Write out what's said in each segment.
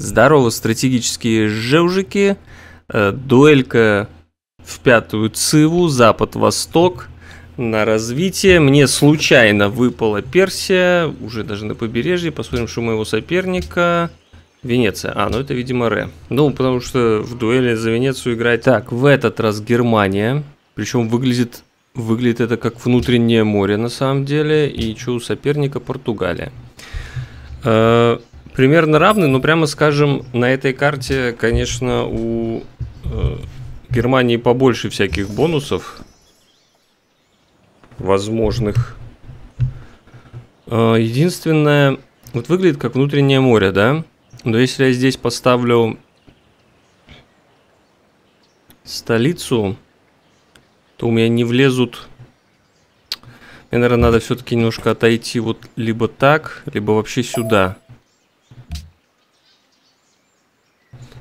Здорово, стратегические жевжики. Э, дуэлька в пятую циву, запад-восток на развитие. Мне случайно выпала Персия, уже даже на побережье. Посмотрим, что у моего соперника. Венеция. А, ну это, видимо, Ре. Ну, потому что в дуэли за Венецию играть... Так, в этот раз Германия. Причем выглядит, выглядит это как внутреннее море на самом деле. И что у соперника Португалия. Э, примерно равны, но прямо скажем, на этой карте, конечно, у э, Германии побольше всяких бонусов возможных. Э, единственное, вот выглядит как внутреннее море, да? Но если я здесь поставлю столицу, то у меня не влезут... Мне, наверное, надо все-таки немножко отойти вот либо так, либо вообще сюда.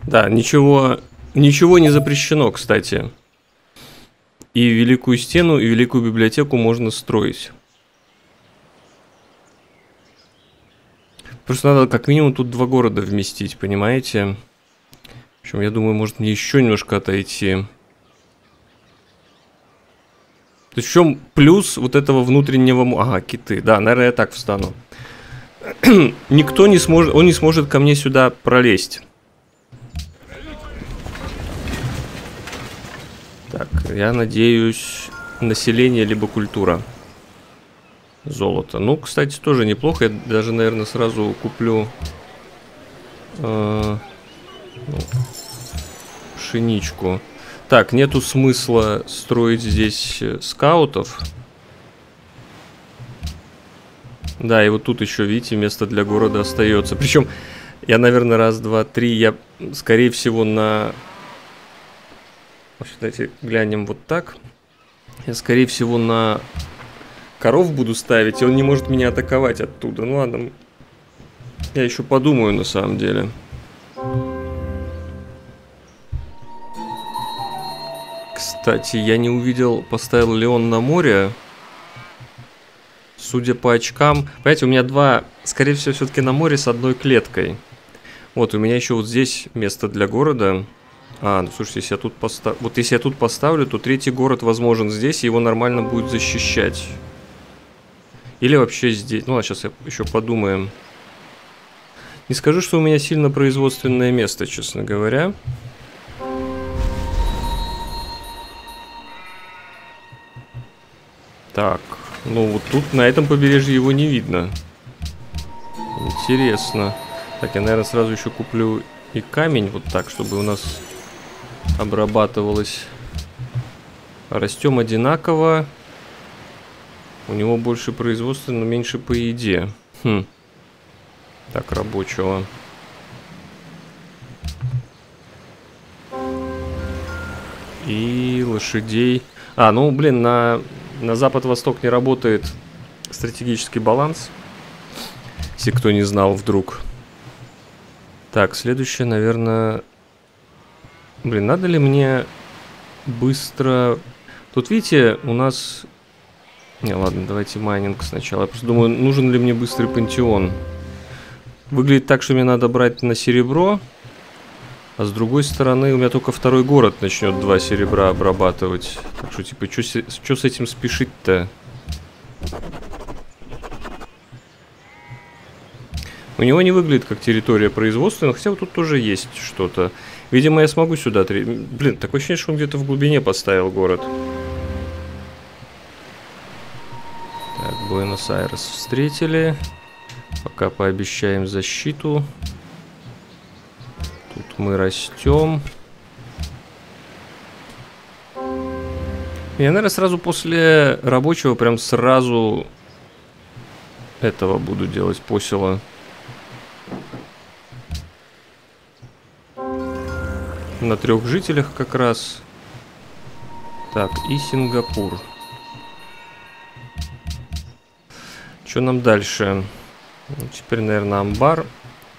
Да, ничего, ничего не запрещено, кстати. И Великую Стену, и Великую Библиотеку можно строить. Просто надо как минимум тут два города вместить, понимаете? В общем, я думаю, может мне еще немножко отойти. То в чем плюс вот этого внутреннего... Ага, киты. Да, наверное, я так встану. Никто не сможет... Он не сможет ко мне сюда пролезть. Так, я надеюсь, население либо культура. Золото. Ну, кстати, тоже неплохо. Я даже, наверное, сразу куплю э, ну, пшеничку. Так, нету смысла строить здесь э, скаутов. Да, и вот тут еще, видите, место для города остается. Причем я, наверное, раз, два, три, я, скорее всего, на Давайте глянем вот так. Я, скорее всего, на коров буду ставить, и он не может меня атаковать оттуда. Ну ладно, я еще подумаю на самом деле. Кстати, я не увидел, поставил ли он на море. Судя по очкам... Понимаете, у меня два, скорее всего, все-таки на море с одной клеткой. Вот, у меня еще вот здесь место для города. А, ну слушайте, если я тут поставлю... Вот если я тут поставлю, то третий город возможен здесь, и его нормально будет защищать. Или вообще здесь. Ну, а сейчас я еще подумаем. Не скажу, что у меня сильно производственное место, честно говоря. Так, ну вот тут на этом побережье его не видно. Интересно. Так, я, наверное, сразу еще куплю и камень вот так, чтобы у нас обрабатывалось. Растем одинаково. У него больше производства, но меньше по еде. Хм. Так, рабочего. И лошадей. А, ну, блин, на, на запад-восток не работает стратегический баланс. Если кто не знал вдруг. Так, следующее, наверное, Блин, надо ли мне быстро... Тут, видите, у нас... Не, ладно, давайте майнинг сначала. Я просто думаю, нужен ли мне быстрый пантеон. Выглядит так, что мне надо брать на серебро. А с другой стороны, у меня только второй город начнет два серебра обрабатывать. Так что, типа, что с этим спешить-то? У него не выглядит как территория производственная, хотя вот тут тоже есть что-то. Видимо, я смогу сюда... Блин, такое ощущение, что он где-то в глубине поставил город. Так, Буэнос-Айрес встретили. Пока пообещаем защиту. Тут мы растем. Я, наверное, сразу после рабочего прям сразу этого буду делать посела. На трех жителях как раз. Так, и Сингапур. Что нам дальше? Ну, теперь, наверное, амбар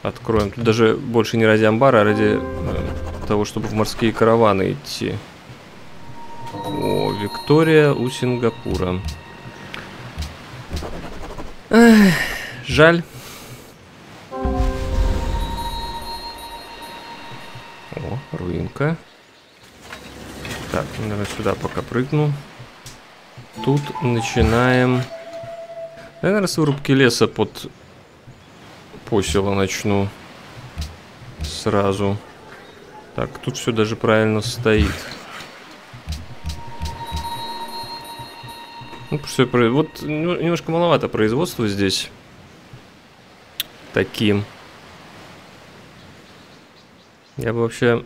откроем. Тут даже больше не ради амбара, а ради э, того, чтобы в морские караваны идти. О, Виктория у Сингапура. Эх, жаль. О, руинка. Так, наверное, сюда пока прыгну. Тут начинаем... Наверное, с вырубки леса под посела начну сразу. Так, тут все даже правильно стоит. Ну, все, вот немножко маловато производства здесь. Таким. Я бы вообще,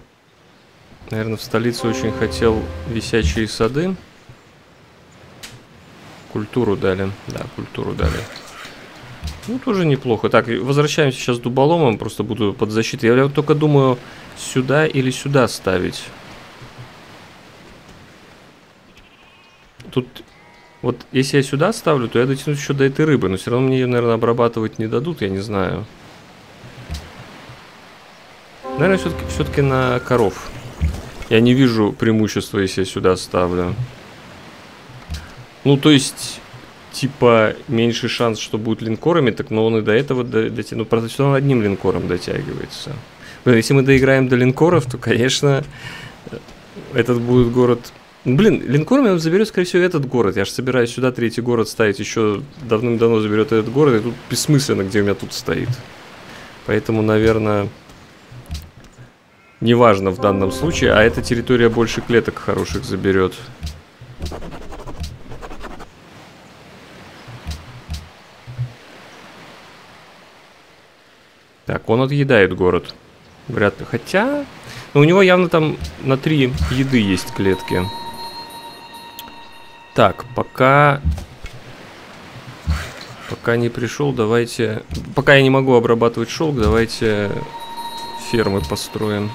наверное, в столице очень хотел висячие сады. Культуру дали. Да, культуру дали. Ну, тоже неплохо. Так, возвращаемся сейчас дуболомом. Просто буду под защитой. Я только думаю, сюда или сюда ставить. Тут вот если я сюда ставлю, то я дотянусь еще до этой рыбы. Но все равно мне ее, наверное, обрабатывать не дадут, я не знаю. Наверное, все-таки все, -таки, на коров. Я не вижу преимущества, если я сюда ставлю. Ну, то есть, типа, меньший шанс, что будет линкорами, так но он и до этого дотянет. Ну, правда, все равно одним линкором дотягивается. Блин, если мы доиграем до линкоров, то, конечно, этот будет город Блин, линкором я заберет, скорее всего, этот город. Я же собираюсь сюда третий город ставить. Еще давным-давно заберет этот город. И тут бессмысленно, где у меня тут стоит. Поэтому, наверное, неважно в данном случае. А эта территория больше клеток хороших заберет. Так, он отъедает город. Вряд ли. Хотя... Но у него явно там на три еды есть клетки. Так, пока... Пока не пришел, давайте... Пока я не могу обрабатывать шелк, давайте фермы построим.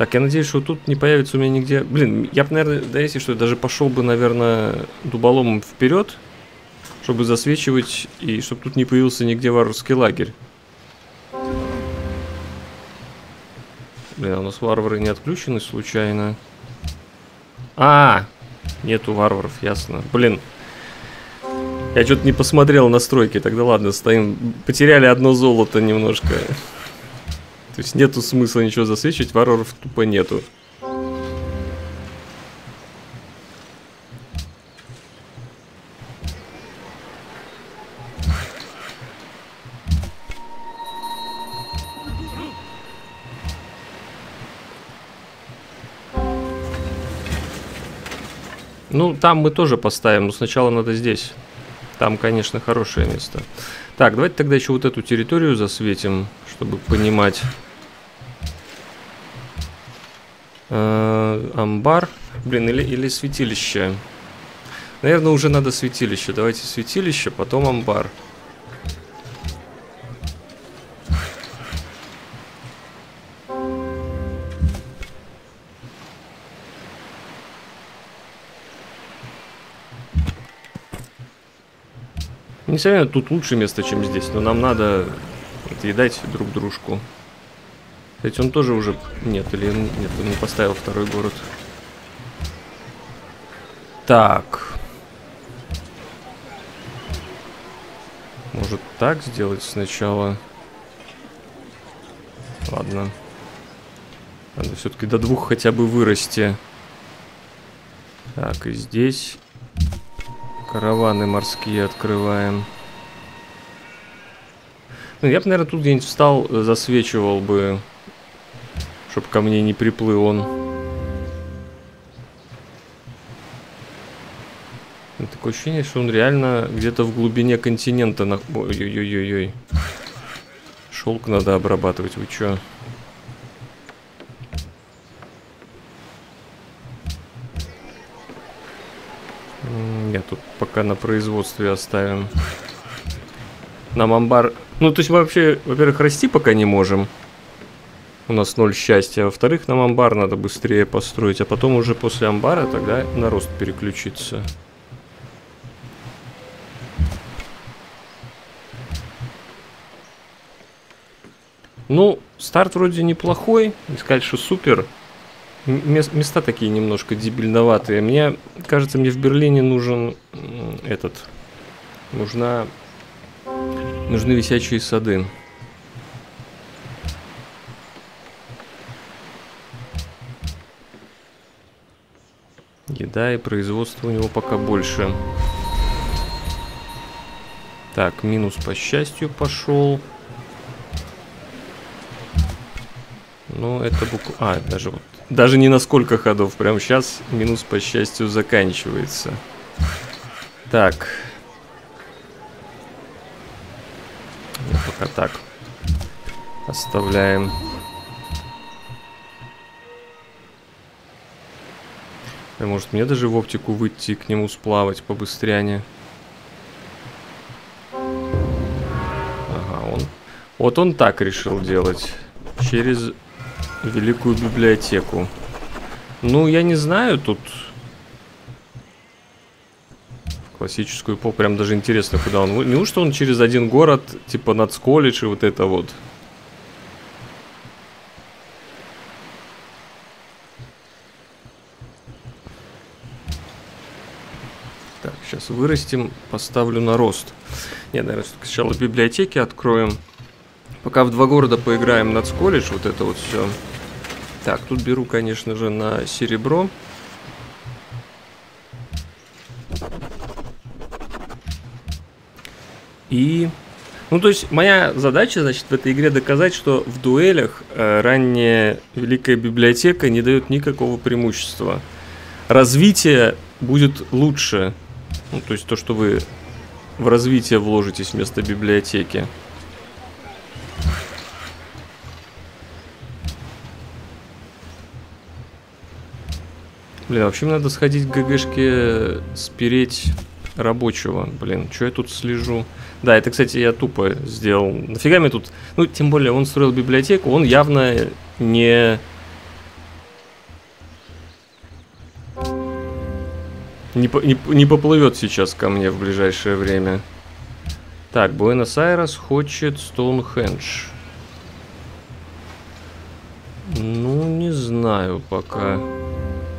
Так, я надеюсь, что тут не появится у меня нигде... Блин, я бы, наверное, да если что, даже пошел бы, наверное, дуболомом вперед, чтобы засвечивать, и чтобы тут не появился нигде варварский лагерь. Блин, а у нас варвары не отключены случайно. А, Нету варваров, ясно. Блин. Я что-то не посмотрел настройки. Тогда ладно, стоим. Потеряли одно золото немножко. То есть нету смысла ничего засвечивать, варваров тупо нету. Ну, там мы тоже поставим, но сначала надо здесь. Там, конечно, хорошее место. Так, давайте тогда еще вот эту территорию засветим, чтобы понимать. Э амбар. Блин, или, или святилище. Наверное, уже надо святилище. Давайте святилище, потом амбар. Несомненно, тут лучше место, чем здесь, но нам надо отъедать друг дружку. Кстати, он тоже уже... Нет, или нет, он не поставил второй город. Так. Может так сделать сначала? Ладно. Надо все-таки до двух хотя бы вырасти. Так, и здесь... Караваны морские открываем. Ну, я бы, наверное, тут где-нибудь встал, э, засвечивал бы, чтобы ко мне не приплыл он. Такое ощущение, что он реально где-то в глубине континента на... Ой-ой-ой-ой. Шелк надо обрабатывать, вы чё? Нет, тут пока на производстве оставим. Нам амбар... Ну, то есть мы вообще, во-первых, расти пока не можем. У нас ноль счастья. Во-вторых, нам амбар надо быстрее построить. А потом уже после амбара тогда на рост переключиться. Ну, старт вроде неплохой. Не сказать, что супер места такие немножко дебильноватые. Мне кажется, мне в Берлине нужен этот... Нужна... Нужны висячие сады. Еда и производство у него пока больше. Так, минус по счастью пошел. Ну это буквально... А, даже вот... Даже не на сколько ходов. Прямо сейчас минус по счастью заканчивается. Так... Ну, пока так. Оставляем. А может мне даже в оптику выйти к нему сплавать побыстрее? Ага, он... Вот он так решил делать. Через великую библиотеку. Ну, я не знаю, тут... Классическую эпоху. Прям даже интересно, куда он... Неужто он через один город, типа нацколледж и вот это вот? Сейчас вырастим, поставлю на рост. Нет, наверное, сначала библиотеки откроем. Пока в два города поиграем над колледж, вот это вот все. Так, тут беру, конечно же, на серебро. И... Ну, то есть, моя задача, значит, в этой игре доказать, что в дуэлях э, ранняя Великая Библиотека не дает никакого преимущества. Развитие будет лучше ну, то есть то, что вы в развитие вложитесь вместо библиотеки. Блин, вообще мне надо сходить к ГГшке спереть рабочего. Блин, что я тут слежу? Да, это, кстати, я тупо сделал. Нафига мне тут... Ну, тем более, он строил библиотеку, он явно не Не, не, не поплывет сейчас ко мне в ближайшее время. Так, Буэнос-Айрес хочет Стоунхендж. Ну, не знаю пока.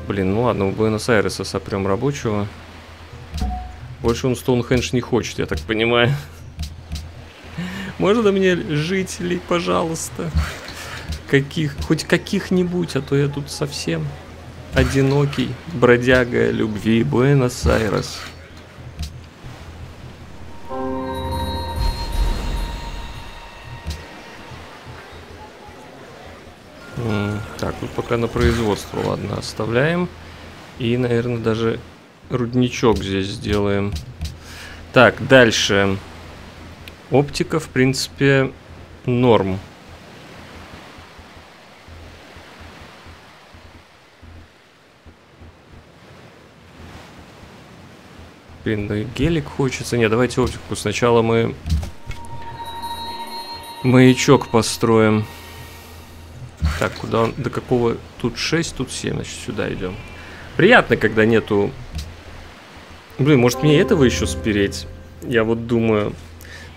Блин, ну ладно, у Буэнос-Айреса сопрем рабочего. Больше он Стоунхендж не хочет, я так понимаю. Можно мне жителей, пожалуйста? Каких, хоть каких-нибудь, а то я тут совсем одинокий бродяга любви Буэнос-Айрес. Так, вот пока на производство, ладно, оставляем. И, наверное, даже рудничок здесь сделаем. Так, дальше. Оптика, в принципе, норм. Блин, да гелик хочется. Не, давайте оптику. Сначала мы маячок построим. Так, куда он? До какого? Тут 6, тут 7. Значит, сюда идем. Приятно, когда нету... Блин, может мне этого еще спереть? Я вот думаю,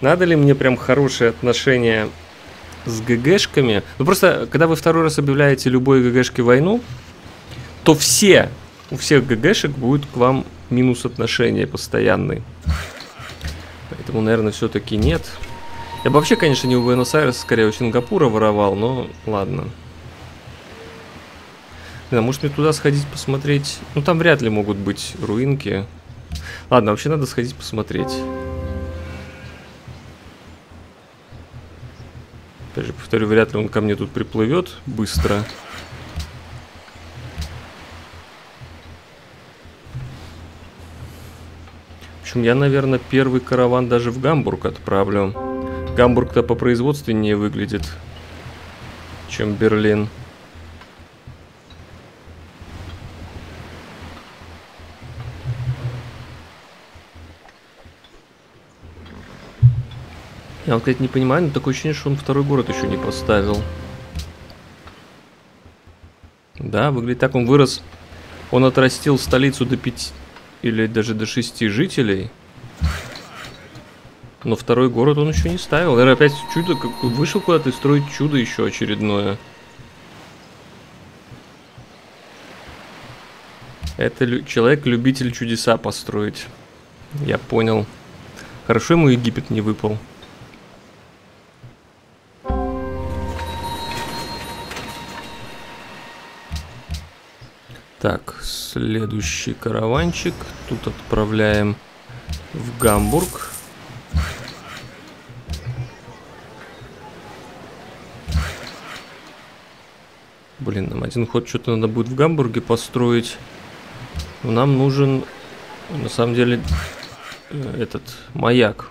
надо ли мне прям хорошие отношения с ГГшками? Ну просто, когда вы второй раз объявляете любой ГГшке войну, то все, у всех ГГшек будет к вам минус отношения постоянный. Поэтому, наверное, все-таки нет. Я бы вообще, конечно, не у Буэнос-Айреса, скорее у Сингапура воровал, но ладно. Да, может мне туда сходить посмотреть? Ну, там вряд ли могут быть руинки. Ладно, вообще надо сходить посмотреть. Опять же, повторю, вряд ли он ко мне тут приплывет быстро. общем, я, наверное, первый караван даже в Гамбург отправлю. Гамбург-то по производственнее выглядит, чем Берлин. Я вот, кстати, не понимаю, но такое ощущение, что он второй город еще не поставил. Да, выглядит так. Он вырос. Он отрастил столицу до 5, или даже до шести жителей. Но второй город он еще не ставил. Наверное, опять чудо, как вышел куда-то и строить чудо еще очередное. Это лю человек-любитель чудеса построить. Я понял. Хорошо ему Египет не выпал. Так, следующий караванчик. Тут отправляем в Гамбург. Блин, нам один ход что-то надо будет в Гамбурге построить. Нам нужен, на самом деле, э, этот маяк.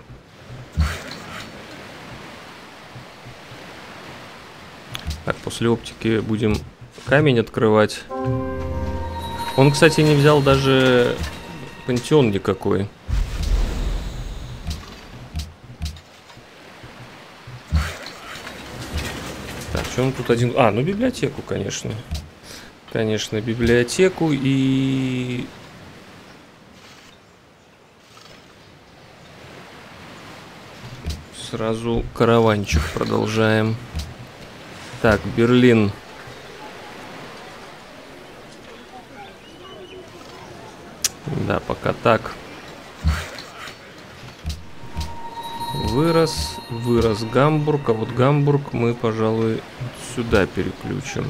Так, после оптики будем камень открывать. Он, кстати, не взял даже пантеон никакой. Так, что он тут один... А, ну библиотеку, конечно. Конечно, библиотеку и... Сразу караванчик продолжаем. Так, Берлин. Да, пока так. Вырос, вырос Гамбург, а вот Гамбург мы, пожалуй, сюда переключим.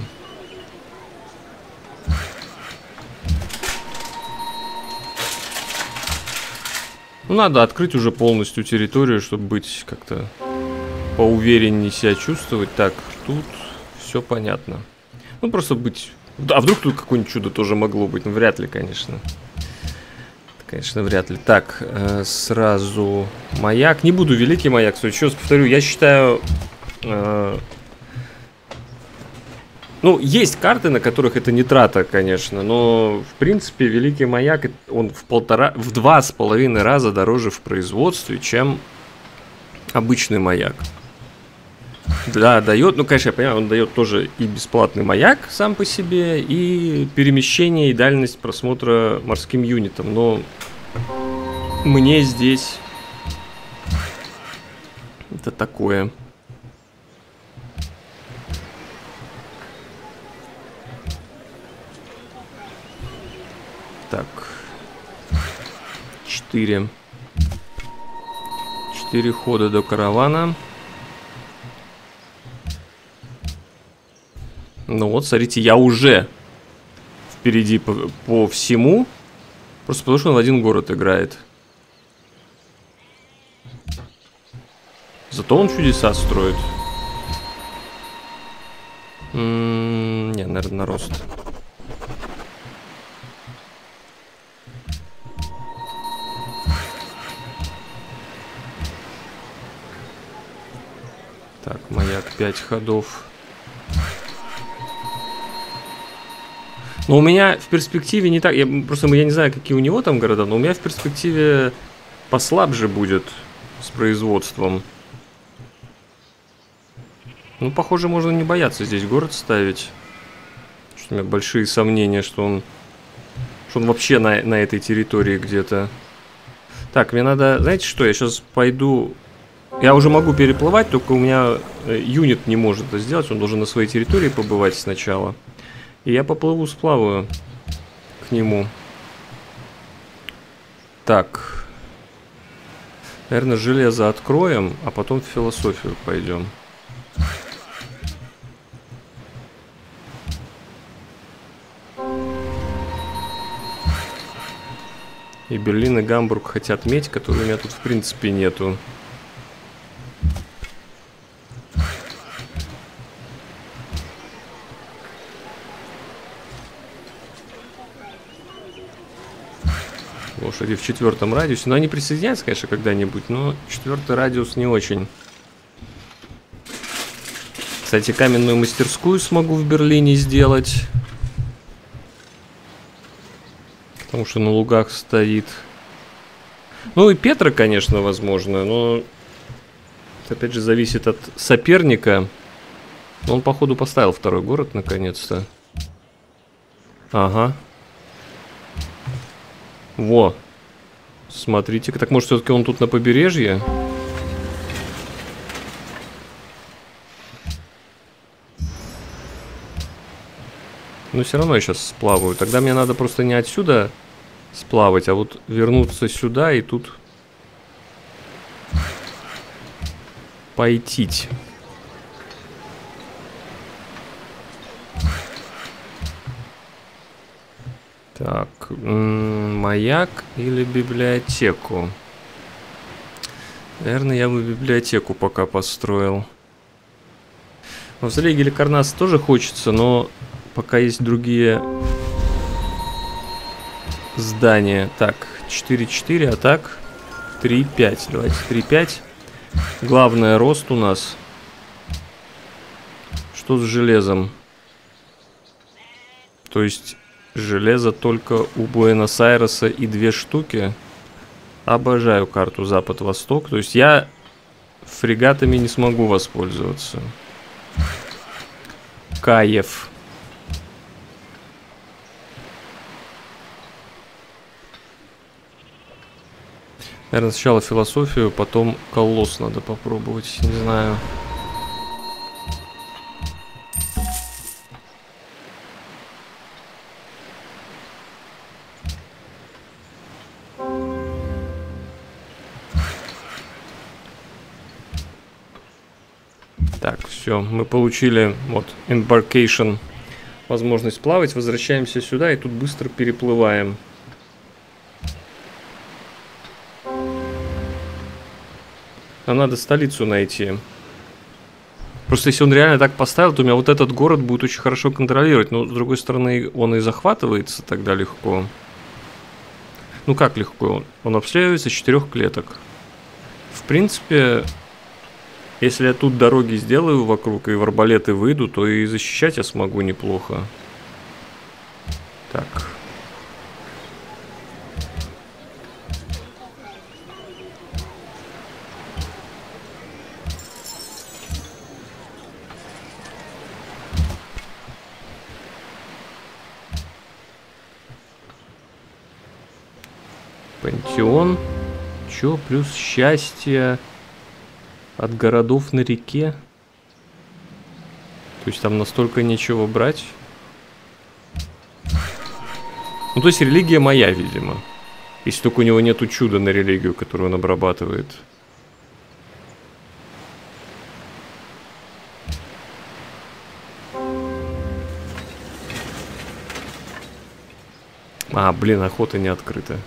Ну, надо открыть уже полностью территорию, чтобы быть как-то поувереннее себя чувствовать. Так, тут все понятно. Ну, просто быть... А вдруг тут какое-нибудь чудо тоже могло быть? Ну, вряд ли, конечно. Конечно, вряд ли. Так, э, сразу маяк. Не буду великий маяк. Еще раз повторю, я считаю... Э, ну, есть карты, на которых это не трата, конечно, но, в принципе, Великий Маяк, он в полтора, в два с половиной раза дороже в производстве, чем обычный маяк. Да, дает, ну, конечно, я понимаю, он дает тоже и бесплатный маяк сам по себе, и перемещение, и дальность просмотра морским юнитом, но мне здесь это такое. Так. Четыре. Четыре хода до каравана. Ну вот, смотрите, я уже впереди по, по всему. Просто потому, что он в один город играет. Зато он чудеса строит. М -м не, наверное, на рост. Так, маяк 5 ходов. Но у меня в перспективе не так... Я, просто я не знаю, какие у него там города, но у меня в перспективе послабже будет с производством. Ну, похоже, можно не бояться здесь город ставить. Что у меня большие сомнения, что он... Что он вообще на, на этой территории где-то. Так, мне надо... Знаете что, я сейчас пойду... Я уже могу переплывать, только у меня э, юнит не может это сделать. Он должен на своей территории побывать сначала. Я поплыву, сплаваю к нему. Так. Наверное, железо откроем, а потом в философию пойдем. И Берлин и Гамбург хотят медь, которой у меня тут в принципе нету. Лошади в четвертом радиусе. Но они присоединятся, конечно, когда-нибудь, но четвертый радиус не очень. Кстати, каменную мастерскую смогу в Берлине сделать. Потому что на лугах стоит. Ну и Петра, конечно, возможно, но... Опять же, зависит от соперника. Он, походу, поставил второй город, наконец-то. Ага. Во. Смотрите-ка, так может все-таки он тут на побережье? Но все равно я сейчас сплаваю. Тогда мне надо просто не отсюда сплавать, а вот вернуться сюда и тут пойтить. Так, маяк или библиотеку? Наверное, я бы библиотеку пока построил. В Залеге или Карнас тоже хочется, но пока есть другие здания. Так, 4-4, а так 3-5. Давайте 3-5. Главное, рост у нас. Что с железом? То есть железо только у Буэнос-Айреса и две штуки. Обожаю карту Запад-Восток. То есть я фрегатами не смогу воспользоваться. Каев. Наверное, сначала философию, потом колосс надо попробовать, не знаю. Так, все, мы получили вот embarkation, возможность плавать, возвращаемся сюда и тут быстро переплываем. Нам надо столицу найти. Просто если он реально так поставил, то у меня вот этот город будет очень хорошо контролировать. Но, с другой стороны, он и захватывается тогда легко. Ну как легко? Он обстреливается с четырех клеток. В принципе, если я тут дороги сделаю вокруг и в арбалеты выйду, то и защищать я смогу неплохо. Так. Пантеон. Чё, плюс счастье от городов на реке. То есть там настолько нечего брать. Ну, то есть религия моя, видимо. Если только у него нету чуда на религию, которую он обрабатывает. А, блин, охота не открыта.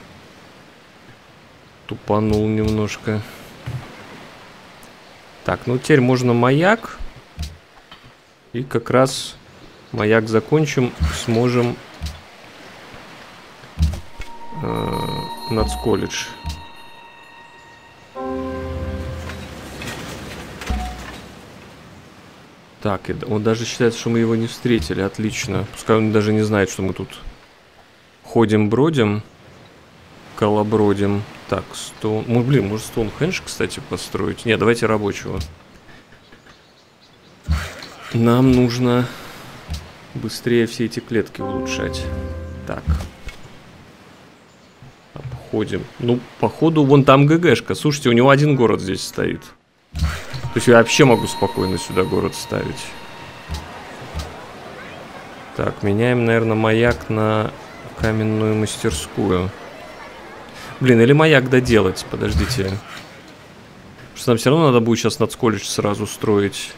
Тупанул немножко. Так, ну теперь можно маяк. И как раз маяк закончим, сможем э, нацколледж. Так, он даже считает, что мы его не встретили. Отлично. Пускай он даже не знает, что мы тут ходим-бродим, колобродим. Так, Стоун... Ну, блин, может Стоунхендж, кстати, построить? Не, давайте рабочего. Нам нужно быстрее все эти клетки улучшать. Так. Обходим. Ну, походу, вон там ГГшка. Слушайте, у него один город здесь стоит. То есть я вообще могу спокойно сюда город ставить. Так, меняем, наверное, маяк на каменную мастерскую. Блин, или маяк доделать, подождите. Потому что нам все равно надо будет сейчас нацколледж сразу строить.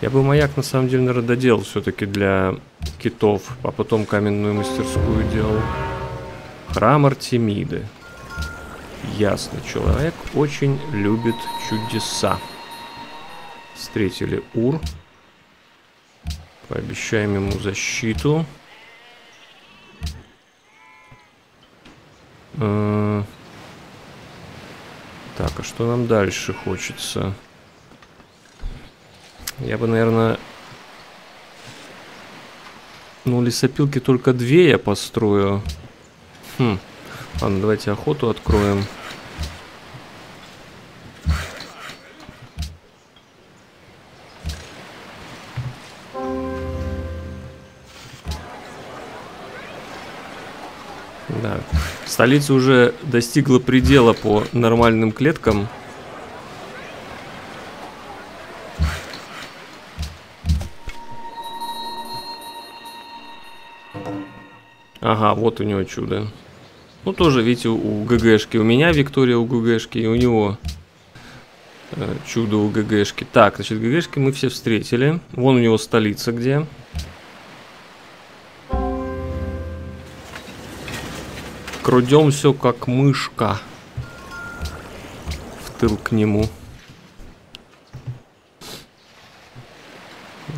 Я бы маяк на самом деле, наверное, доделал все-таки для китов, а потом каменную мастерскую делал. Храм Артемиды. Ясно, человек очень любит чудеса. Встретили Ур. Пообещаем ему защиту. Э, так, а что нам дальше хочется? Я бы, наверное... Ну, лесопилки только две я построю. Хм. Ладно, давайте охоту откроем. Да. Столица уже достигла предела по нормальным клеткам. Ага, вот у него чудо. Ну, тоже, видите, у ГГшки. У меня Виктория у ГГшки, и у него. Э, чудо у ГГшки. Так, значит, ГГшки мы все встретили. Вон у него столица где. Крудем все как мышка. В тыл к нему.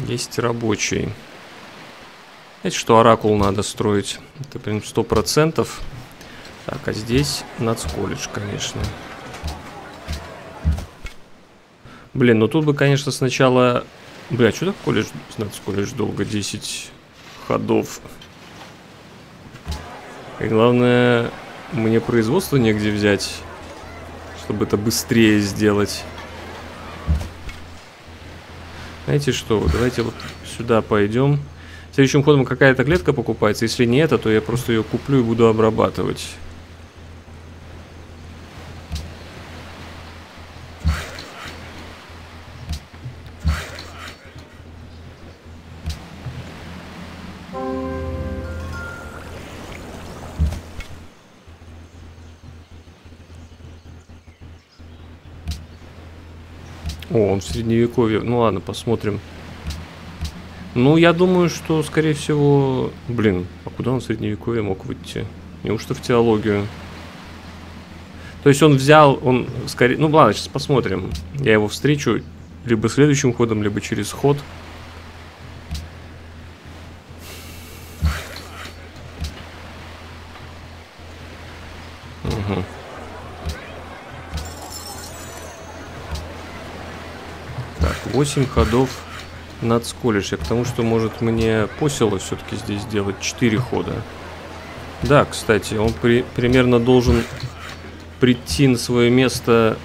Есть рабочий. Знаете, что оракул надо строить? Это прям сто процентов. Так, а здесь нацколледж, конечно. Блин, ну тут бы, конечно, сначала... Бля, что так колледж, нацколледж долго? 10 ходов. И главное, мне производство негде взять, чтобы это быстрее сделать. Знаете что, давайте вот сюда пойдем. Следующим ходом какая-то клетка покупается. Если не это, то я просто ее куплю и буду обрабатывать. О, он в средневековье. Ну ладно, посмотрим. Ну, я думаю, что, скорее всего... Блин, а куда он в средневековье мог выйти? Неужто в теологию? То есть он взял, он скорее... Ну, ладно, сейчас посмотрим. Я его встречу либо следующим ходом, либо через ход. 8 ходов Нацколледж. Я к тому, что может мне посело все-таки здесь сделать 4 хода. Да, кстати, он при, примерно должен прийти на свое место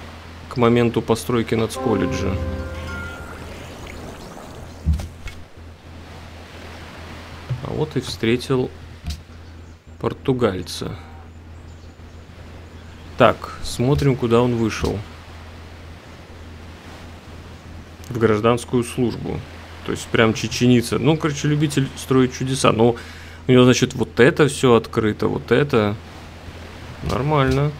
к моменту постройки нацколледжа. А вот и встретил португальца. Так, смотрим, куда он вышел. В гражданскую службу. То есть прям чеченица. Ну, короче, любитель строить чудеса. Но у него, значит, вот это все открыто, вот это. Нормально.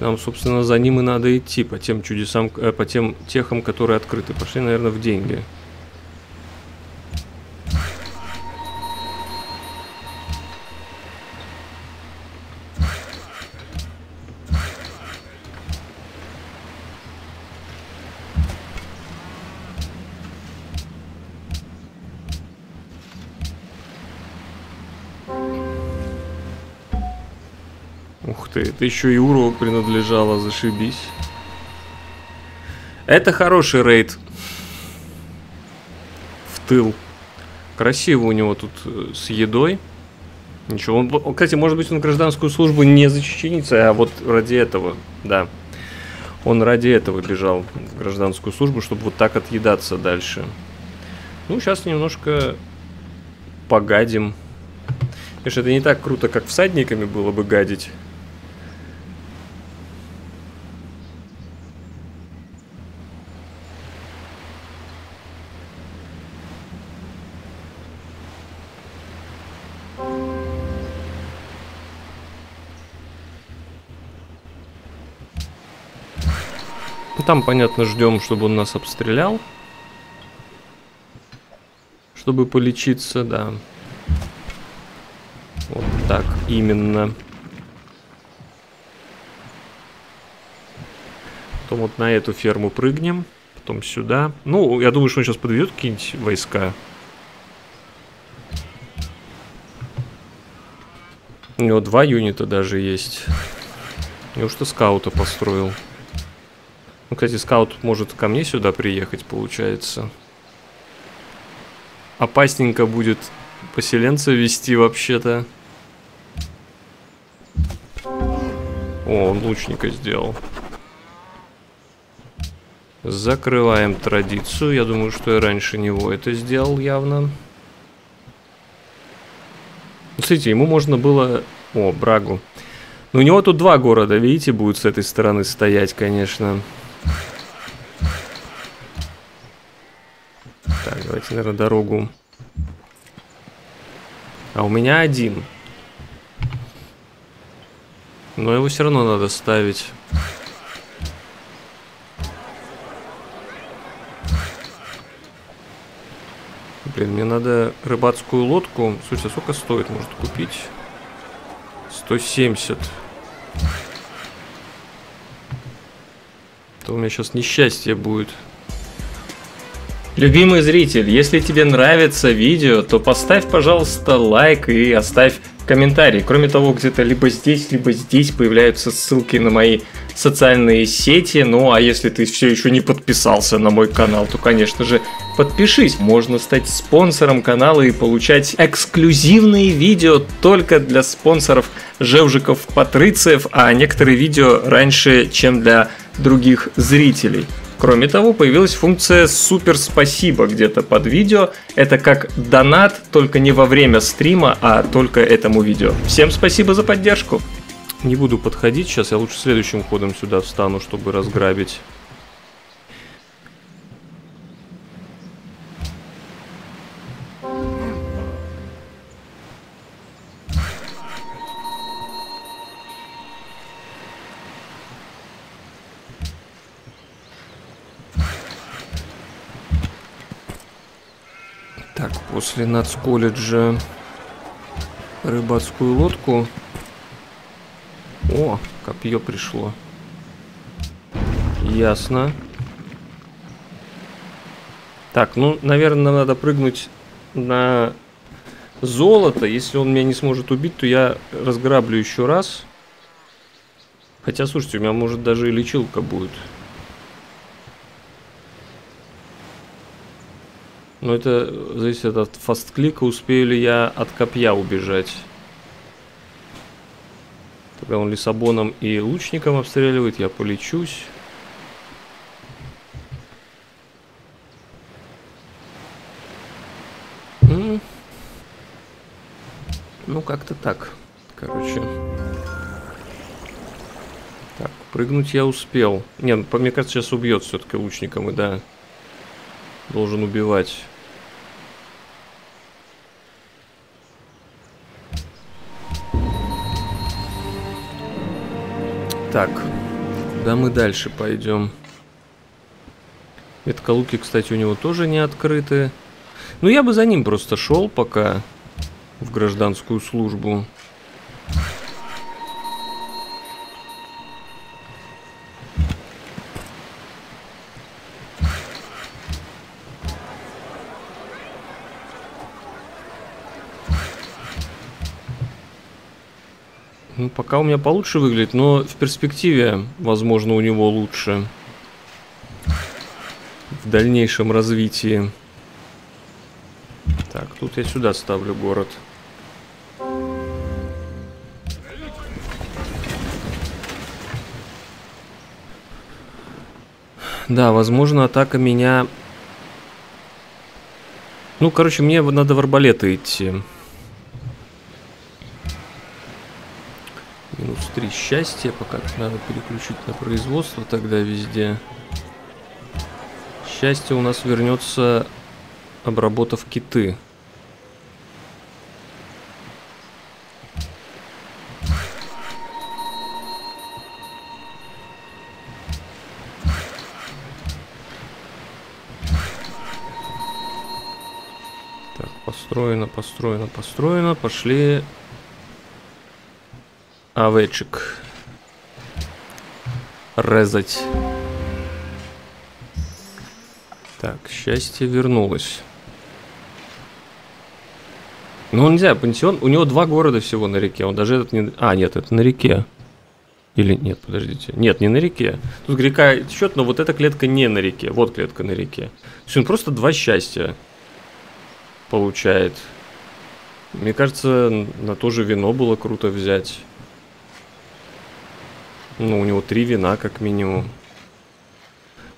Нам, собственно, за ним и надо идти по тем чудесам, э, по тем техам, которые открыты. Пошли, наверное, в деньги. Это еще и урок принадлежало, зашибись. Это хороший рейд. В тыл. Красиво у него тут э, с едой. Ничего, он, кстати, может быть, он гражданскую службу не за чеченицей, а вот ради этого, да. Он ради этого бежал в гражданскую службу, чтобы вот так отъедаться дальше. Ну, сейчас немножко погадим. Конечно, это не так круто, как всадниками было бы гадить. Там, понятно, ждем, чтобы он нас обстрелял. Чтобы полечиться, да. Вот так, именно. Потом вот на эту ферму прыгнем. Потом сюда. Ну, я думаю, что он сейчас подведет какие-нибудь войска. У него два юнита даже есть. Неужто скаута построил? Ну, кстати, скаут может ко мне сюда приехать, получается. Опасненько будет поселенца вести вообще-то. О, он лучника сделал. Закрываем традицию. Я думаю, что я раньше него это сделал явно. Смотрите, ему можно было... О, Брагу. Но у него тут два города, видите, будут с этой стороны стоять, конечно. Конечно. Так, давайте, наверное, дорогу. А у меня один. Но его все равно надо ставить. Блин, мне надо рыбацкую лодку. Слушайте, а сколько стоит? Может купить? 170. 170. То у меня сейчас несчастье будет. Любимый зритель, если тебе нравится видео, то поставь, пожалуйста, лайк и оставь комментарий. Кроме того, где-то либо здесь, либо здесь появляются ссылки на мои социальные сети. Ну а если ты все еще не подписался на мой канал, то, конечно же, подпишись. Можно стать спонсором канала и получать эксклюзивные видео только для спонсоров Жевжиков Патрициев, а некоторые видео раньше, чем для других зрителей. Кроме того, появилась функция «Супер спасибо» где-то под видео. Это как донат, только не во время стрима, а только этому видео. Всем спасибо за поддержку! Не буду подходить сейчас, я лучше следующим ходом сюда встану, чтобы разграбить. После нацколледжа рыбацкую лодку. О, копье пришло. Ясно. Так, ну, наверное, нам надо прыгнуть на золото. Если он меня не сможет убить, то я разграблю еще раз. Хотя, слушайте, у меня может даже и лечилка будет. Но это зависит от фастклика, успею ли я от копья убежать. Когда он Лиссабоном и лучником обстреливает, я полечусь. Ну, как-то так. Короче. Так, прыгнуть я успел. Не, ну, мне кажется, сейчас убьет все-таки лучником, и да. Должен убивать. Так, куда мы дальше пойдем? Ветколуки, кстати, у него тоже не открыты. Ну, я бы за ним просто шел пока в гражданскую службу. Пока у меня получше выглядит, но в перспективе, возможно, у него лучше. В дальнейшем развитии. Так, тут я сюда ставлю город. Да, возможно, атака меня... Ну, короче, мне надо в арбалеты идти. Минус 3 счастья. Пока надо переключить на производство тогда везде. Счастье у нас вернется, обработав киты. Так, построено, построено, построено. Пошли овечек резать. Так, счастье вернулось. Ну, нельзя, пансион... У него два города всего на реке. Он даже этот не... А, нет, это на реке. Или нет, подождите. Нет, не на реке. Тут река счет, но вот эта клетка не на реке. Вот клетка на реке. То есть он просто два счастья получает. Мне кажется, на то же вино было круто взять. Ну, у него три вина, как минимум.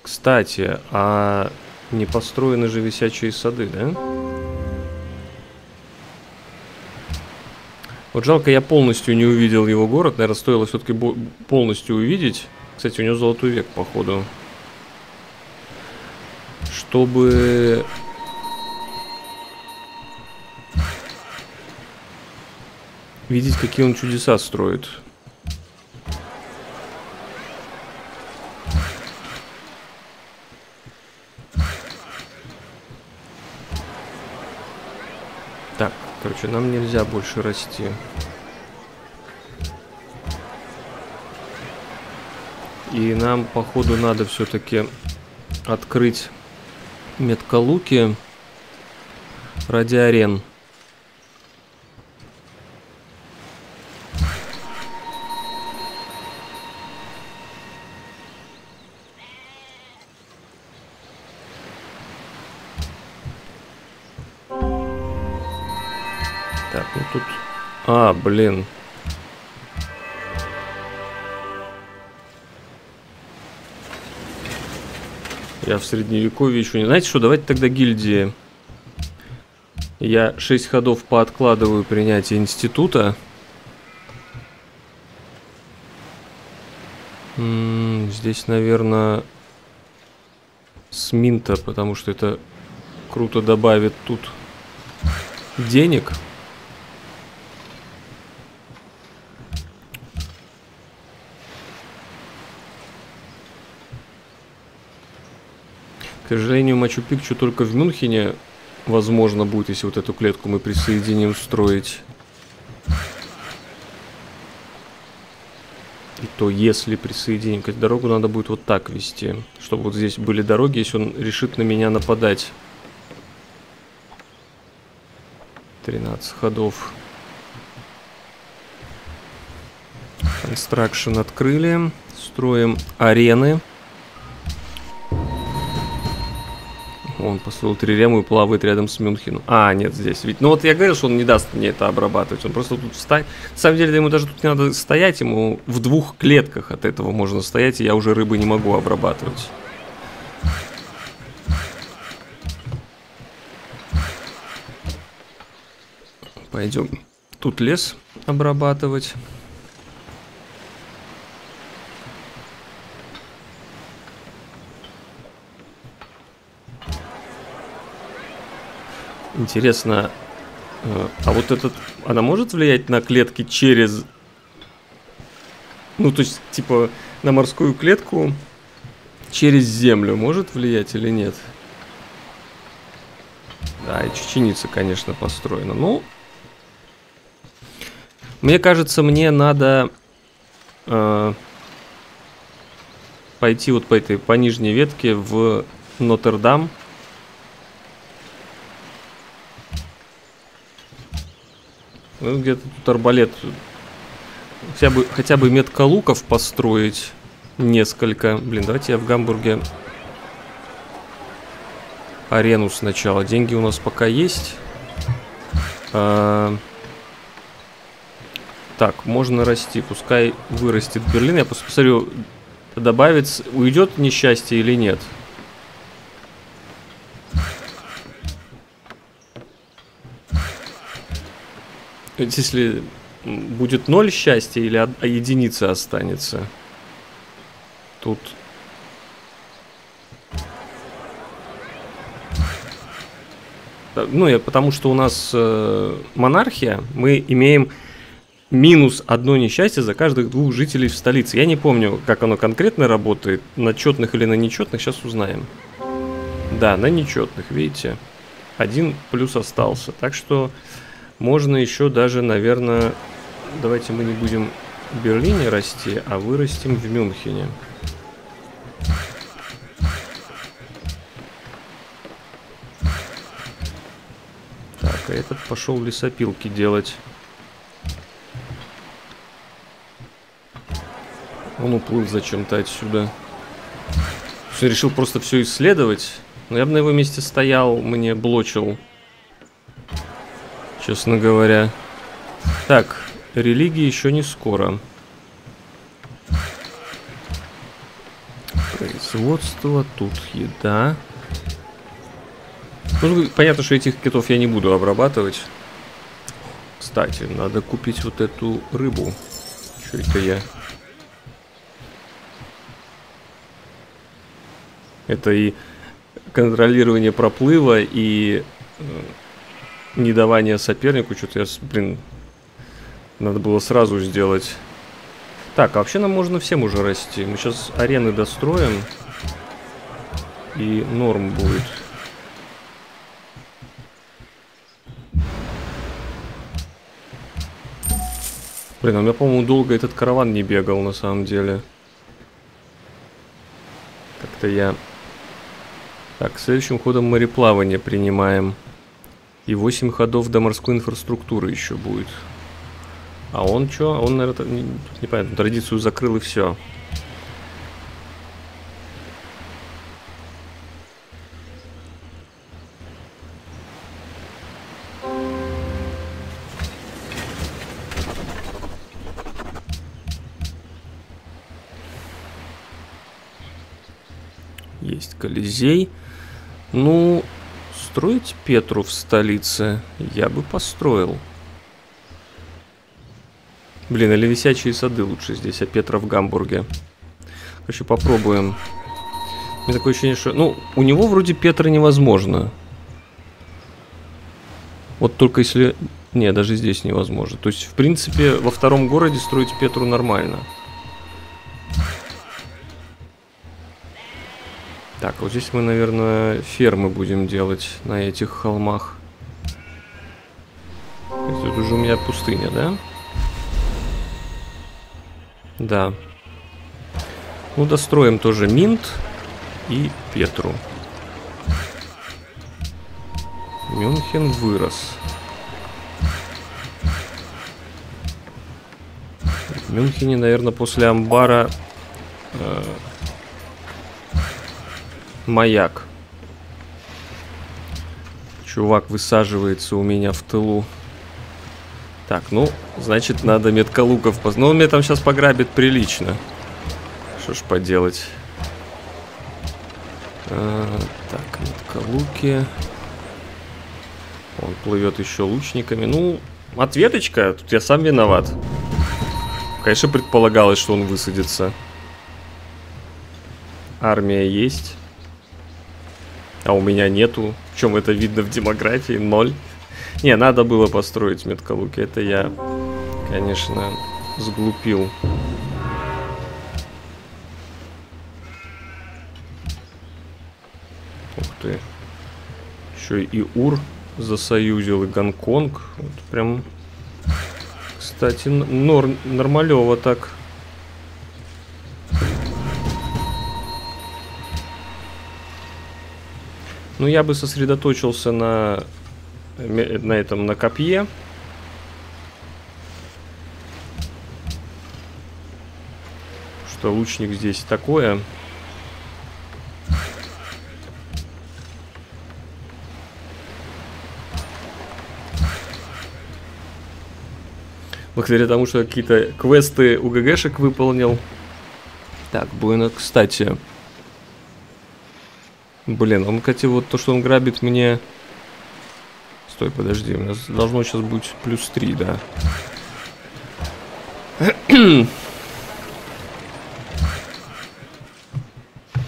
Кстати, а не построены же висячие сады, да? Вот жалко, я полностью не увидел его город. Наверное, стоило все-таки полностью увидеть. Кстати, у него золотой век, походу. Чтобы... Видеть, какие он чудеса строит. Короче, нам нельзя больше расти. И нам, походу, надо все-таки открыть меткалуки ради арен. А, блин. Я в средневековье еще не... Знаете что, давайте тогда гильдии. Я 6 ходов пооткладываю принятие института. Здесь, наверное, с минта, потому что это круто добавит тут денег. К сожалению, Мачу-Пикчу только в Мюнхене возможно будет, если вот эту клетку мы присоединим, строить. И то, если присоединим. Дорогу надо будет вот так вести. Чтобы вот здесь были дороги, если он решит на меня нападать. 13 ходов. Construction открыли. Строим арены. Он построил трирему и плавает рядом с Мюнхеном. А, нет, здесь. Ведь, ну вот я говорил, что он не даст мне это обрабатывать. Он просто тут встать. На самом деле, ему даже тут не надо стоять. Ему в двух клетках от этого можно стоять, и я уже рыбы не могу обрабатывать. Пойдем тут лес обрабатывать. Интересно, э, а вот этот, она может влиять на клетки через, ну то есть типа на морскую клетку через землю может влиять или нет? Да, и чеченица, конечно, построена. Ну, мне кажется, мне надо э, пойти вот по этой по нижней ветке в Нотр-Дам Ну, где-то тут арбалет. Хотя бы, хотя бы метка луков построить несколько. Блин, давайте я в Гамбурге арену сначала. Деньги у нас пока есть. А... Так, можно расти. Пускай вырастет Берлин. Я посмотрю, добавить, уйдет несчастье или нет. Если будет ноль счастья или а единица останется. Тут... Ну, я, потому что у нас э, монархия, мы имеем минус одно несчастье за каждых двух жителей в столице. Я не помню, как оно конкретно работает, на четных или на нечетных, сейчас узнаем. Да, на нечетных, видите, один плюс остался. Так что можно еще даже, наверное, давайте мы не будем в Берлине расти, а вырастим в Мюнхене. Так, а этот пошел лесопилки делать. Он уплыл зачем-то отсюда. Все, решил просто все исследовать. Но я бы на его месте стоял, мне блочил честно говоря. Так, религии еще не скоро. Производство, тут еда. Ну, понятно, что этих китов я не буду обрабатывать. Кстати, надо купить вот эту рыбу. Что это я? Это и контролирование проплыва, и э, недавание сопернику. Что-то я, блин, надо было сразу сделать. Так, а вообще нам можно всем уже расти. Мы сейчас арены достроим. И норм будет. Блин, а у меня, по-моему, долго этот караван не бегал, на самом деле. Как-то я... Так, следующим ходом мореплавание принимаем. И 8 ходов до морской инфраструктуры еще будет. А он что? Он, наверное, не, непонятно, традицию закрыл и все. Есть Колизей. Ну, строить Петру в столице я бы построил. Блин, или висячие сады лучше здесь, а Петра в Гамбурге. Короче, попробуем. У меня такое ощущение, что... Ну, у него вроде Петра невозможно. Вот только если... Не, даже здесь невозможно. То есть, в принципе, во втором городе строить Петру нормально. Так, вот здесь мы, наверное, фермы будем делать на этих холмах. Тут уже у меня пустыня, да? Да. Ну, достроим тоже Минт и Петру. Мюнхен вырос. В Мюнхене, наверное, после амбара э, маяк. Чувак высаживается у меня в тылу. Так, ну, значит, надо меткалуков... Поз... Ну, он меня там сейчас пограбит прилично. Что ж поделать. А, так, меткалуки. Он плывет еще лучниками. Ну, ответочка. Тут я сам виноват. Конечно, предполагалось, что он высадится. Армия есть. А у меня нету. В чем это видно в демографии? Ноль. Не, надо было построить меткалуки. Это я, конечно, сглупил. Ух ты. Еще и Ур засоюзил, и Гонконг. Вот прям, кстати, нор нормалево так. Ну, я бы сосредоточился на, на этом, на копье. Что лучник здесь такое. Благодаря тому, что какие-то квесты у ГГшек выполнил. Так, Буэна, кстати, Блин, он, кстати, вот то, что он грабит мне... Стой, подожди, у нас должно сейчас быть плюс 3, да.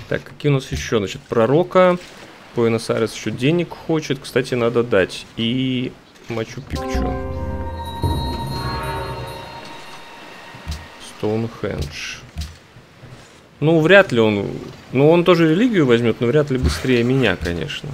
так, какие у нас еще? Значит, пророка. Буэнос Айрес еще денег хочет. Кстати, надо дать. И Мачу Пикчу. Стоунхендж. Ну, вряд ли он... Ну, он тоже религию возьмет, но вряд ли быстрее меня, конечно.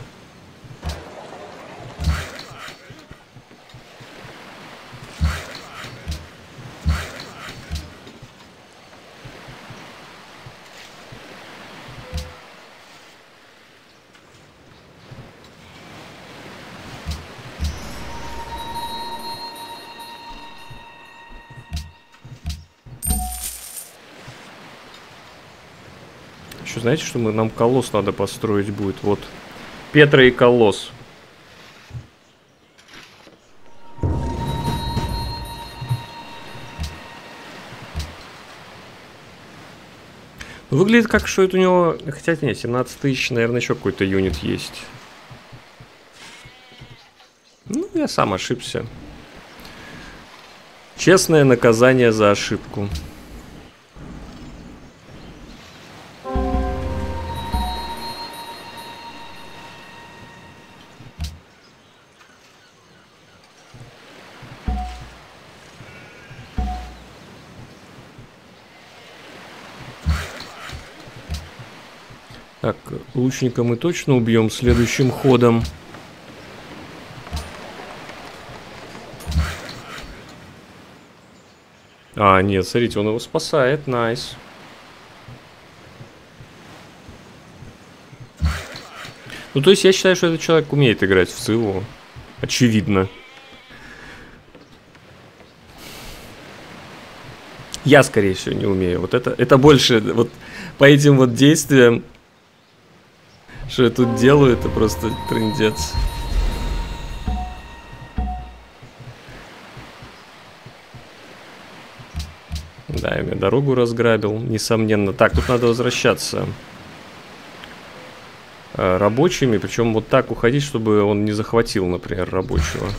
Знаете, что мы, нам колосс надо построить будет? Вот. Петра и колосс. Выглядит как, что это у него... Хотя нет, 17 тысяч, наверное, еще какой-то юнит есть. Ну, я сам ошибся. Честное наказание за ошибку. Лучника мы точно убьем следующим ходом. А, нет, смотрите, он его спасает, найс. Ну, то есть я считаю, что этот человек умеет играть в Циву. Очевидно. Я, скорее всего, не умею. Вот это, это больше вот по этим вот действиям, что я тут делаю, это просто трендец. Да, я мне дорогу разграбил, несомненно. Так, тут надо возвращаться э, рабочими, причем вот так уходить, чтобы он не захватил, например, рабочего.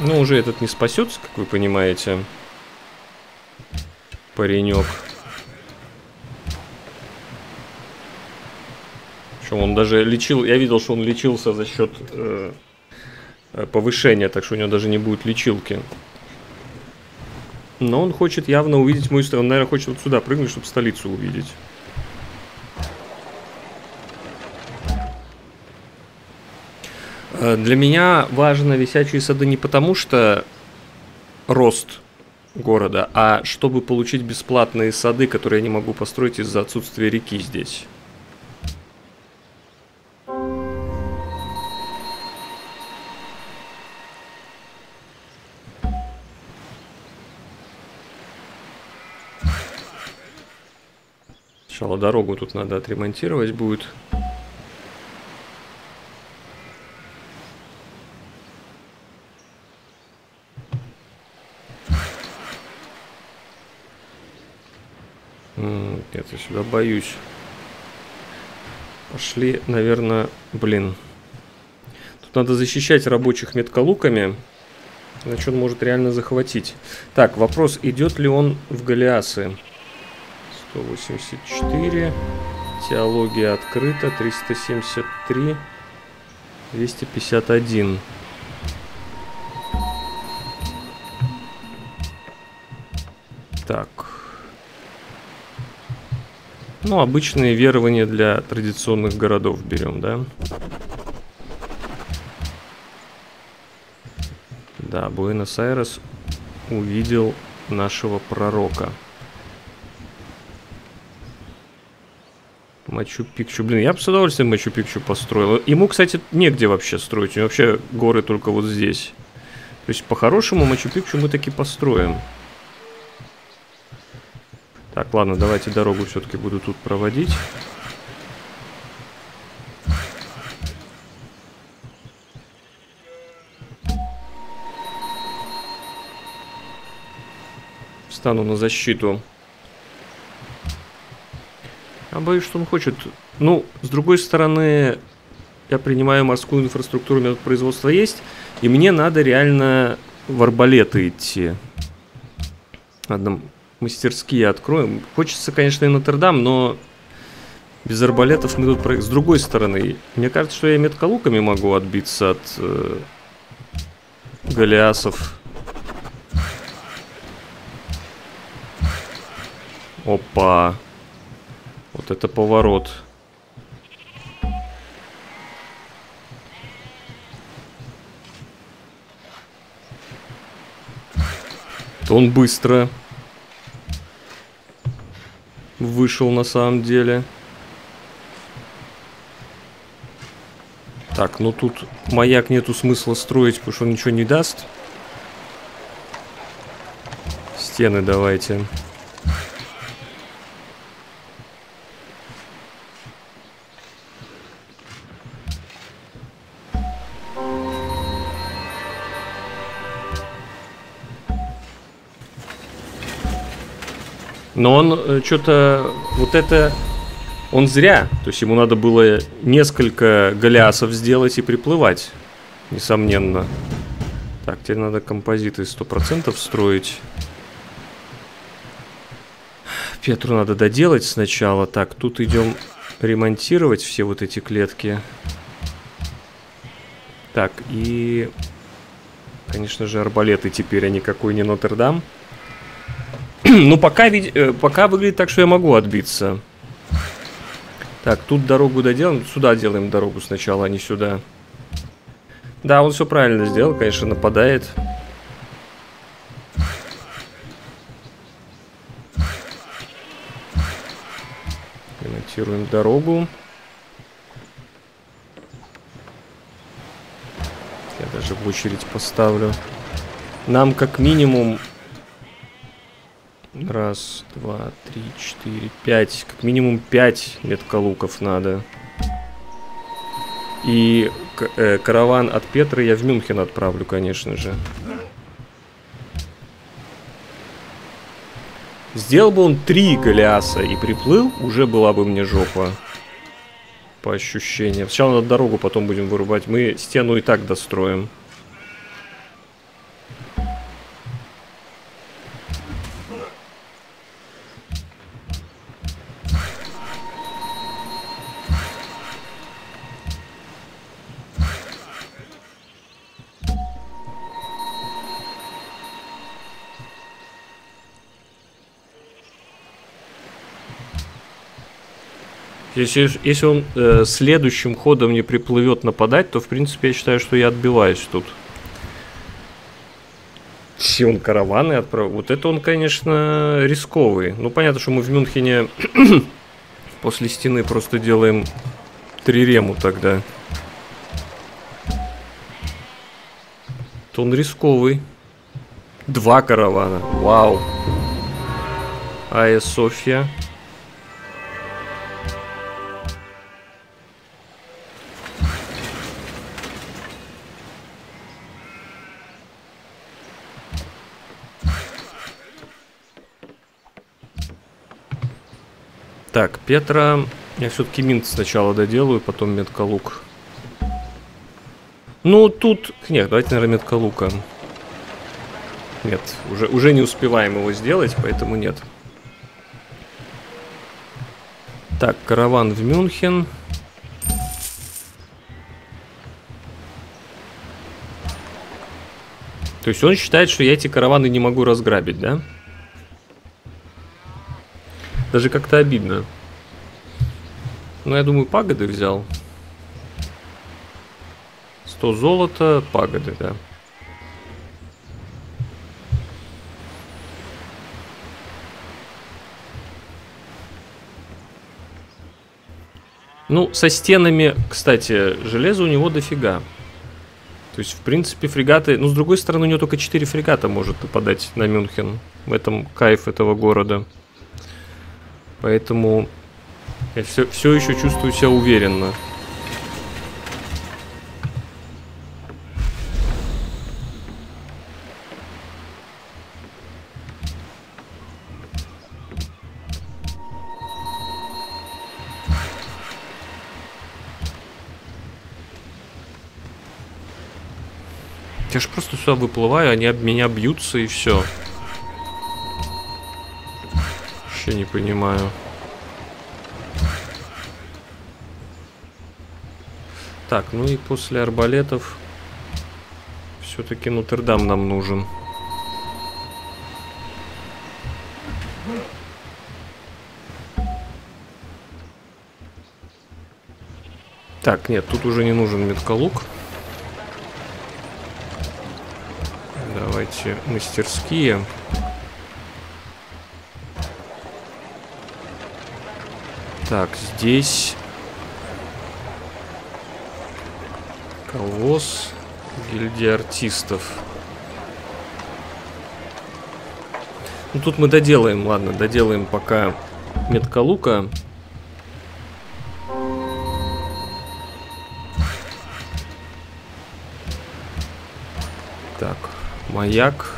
Ну, уже этот не спасется, как вы понимаете. Паренек. Причем он даже лечил, я видел, что он лечился за счет Э, повышения, так что у него даже не будет лечилки. Но он хочет явно увидеть мою сторону. Он, наверное, хочет вот сюда прыгнуть, чтобы столицу увидеть. Э, для меня важно висячие сады не потому, что рост города, а чтобы получить бесплатные сады, которые я не могу построить из-за отсутствия реки здесь. Сначала дорогу тут надо отремонтировать будет. Нет, я сюда боюсь. Пошли, наверное, блин. Тут надо защищать рабочих меткалуками. Иначе он может реально захватить. Так, вопрос, идет ли он в Голиасы? 184. Теология открыта. 373. 251. Так. Ну, обычные верования для традиционных городов берем, да? Да, Буэнос-Айрес увидел нашего пророка. Мачу-Пикчу. Блин, я бы с удовольствием Мачу-Пикчу построил. Ему, кстати, негде вообще строить. У него вообще горы только вот здесь. То есть, по-хорошему, Мачу-Пикчу мы таки построим. Так, ладно, давайте дорогу все-таки буду тут проводить. Встану на защиту. Я боюсь, что он хочет. Ну, с другой стороны, я принимаю морскую инфраструктуру, у меня тут производство есть, и мне надо реально в арбалеты идти. Ладно, мастерские откроем. Хочется, конечно, и Нотр-Дам, но без арбалетов мы тут... Про... С другой стороны, мне кажется, что я меткалуками могу отбиться от э, Голиасов. Опа. Вот это поворот. То он быстро вышел на самом деле. Так, ну тут маяк нету смысла строить, потому что он ничего не даст. Стены давайте. Давайте. Но он э, что-то... Вот это... Он зря. То есть ему надо было несколько галиасов сделать и приплывать. Несомненно. Так, теперь надо композиты 100% строить. Петру надо доделать сначала. Так, тут идем ремонтировать все вот эти клетки. Так, и... Конечно же, арбалеты теперь, а никакой не Нотр-Дам. ну, пока, э, пока выглядит так, что я могу отбиться. Так, тут дорогу доделаем. Сюда делаем дорогу сначала, а не сюда. Да, он все правильно сделал, конечно, нападает. Ремонтируем дорогу. Я даже в очередь поставлю. Нам как минимум... Раз, два, три, четыре, пять. Как минимум пять меткалуков надо. И э, караван от Петры я в Мюнхен отправлю, конечно же. Сделал бы он три Голиаса и приплыл, уже была бы мне жопа. По ощущениям. Сначала надо дорогу, потом будем вырубать. Мы стену и так достроим. Если, если он э, следующим ходом не приплывет нападать, то в принципе я считаю, что я отбиваюсь тут. Все он караваны отправил. Вот это он, конечно, рисковый. Ну, понятно, что мы в Мюнхене после стены просто делаем три рему тогда. То он рисковый. Два каравана. Вау. Ая Софья. Так, Петра... Я все-таки минт сначала доделаю, потом меткалук. Ну, тут... Нет, давайте, наверное, меткалука. Нет, уже, уже не успеваем его сделать, поэтому нет. Так, караван в Мюнхен. То есть он считает, что я эти караваны не могу разграбить, да? Да. Даже как-то обидно. Но я думаю, пагоды взял. 100 золота, пагоды, да. Ну, со стенами, кстати, железа у него дофига. То есть, в принципе, фрегаты... Ну, с другой стороны, у него только 4 фрегата может нападать на Мюнхен. В этом кайф этого города. Поэтому я все, все еще чувствую себя уверенно. Я же просто сюда выплываю, они об меня бьются и все. Вообще не понимаю. Так, ну и после арбалетов все-таки Нотр-Дам нам нужен. Так, нет, тут уже не нужен меткалук. Давайте мастерские. Так, здесь... Колосс. Гильдия артистов. Ну, тут мы доделаем, ладно, доделаем пока метка лука. Так, маяк.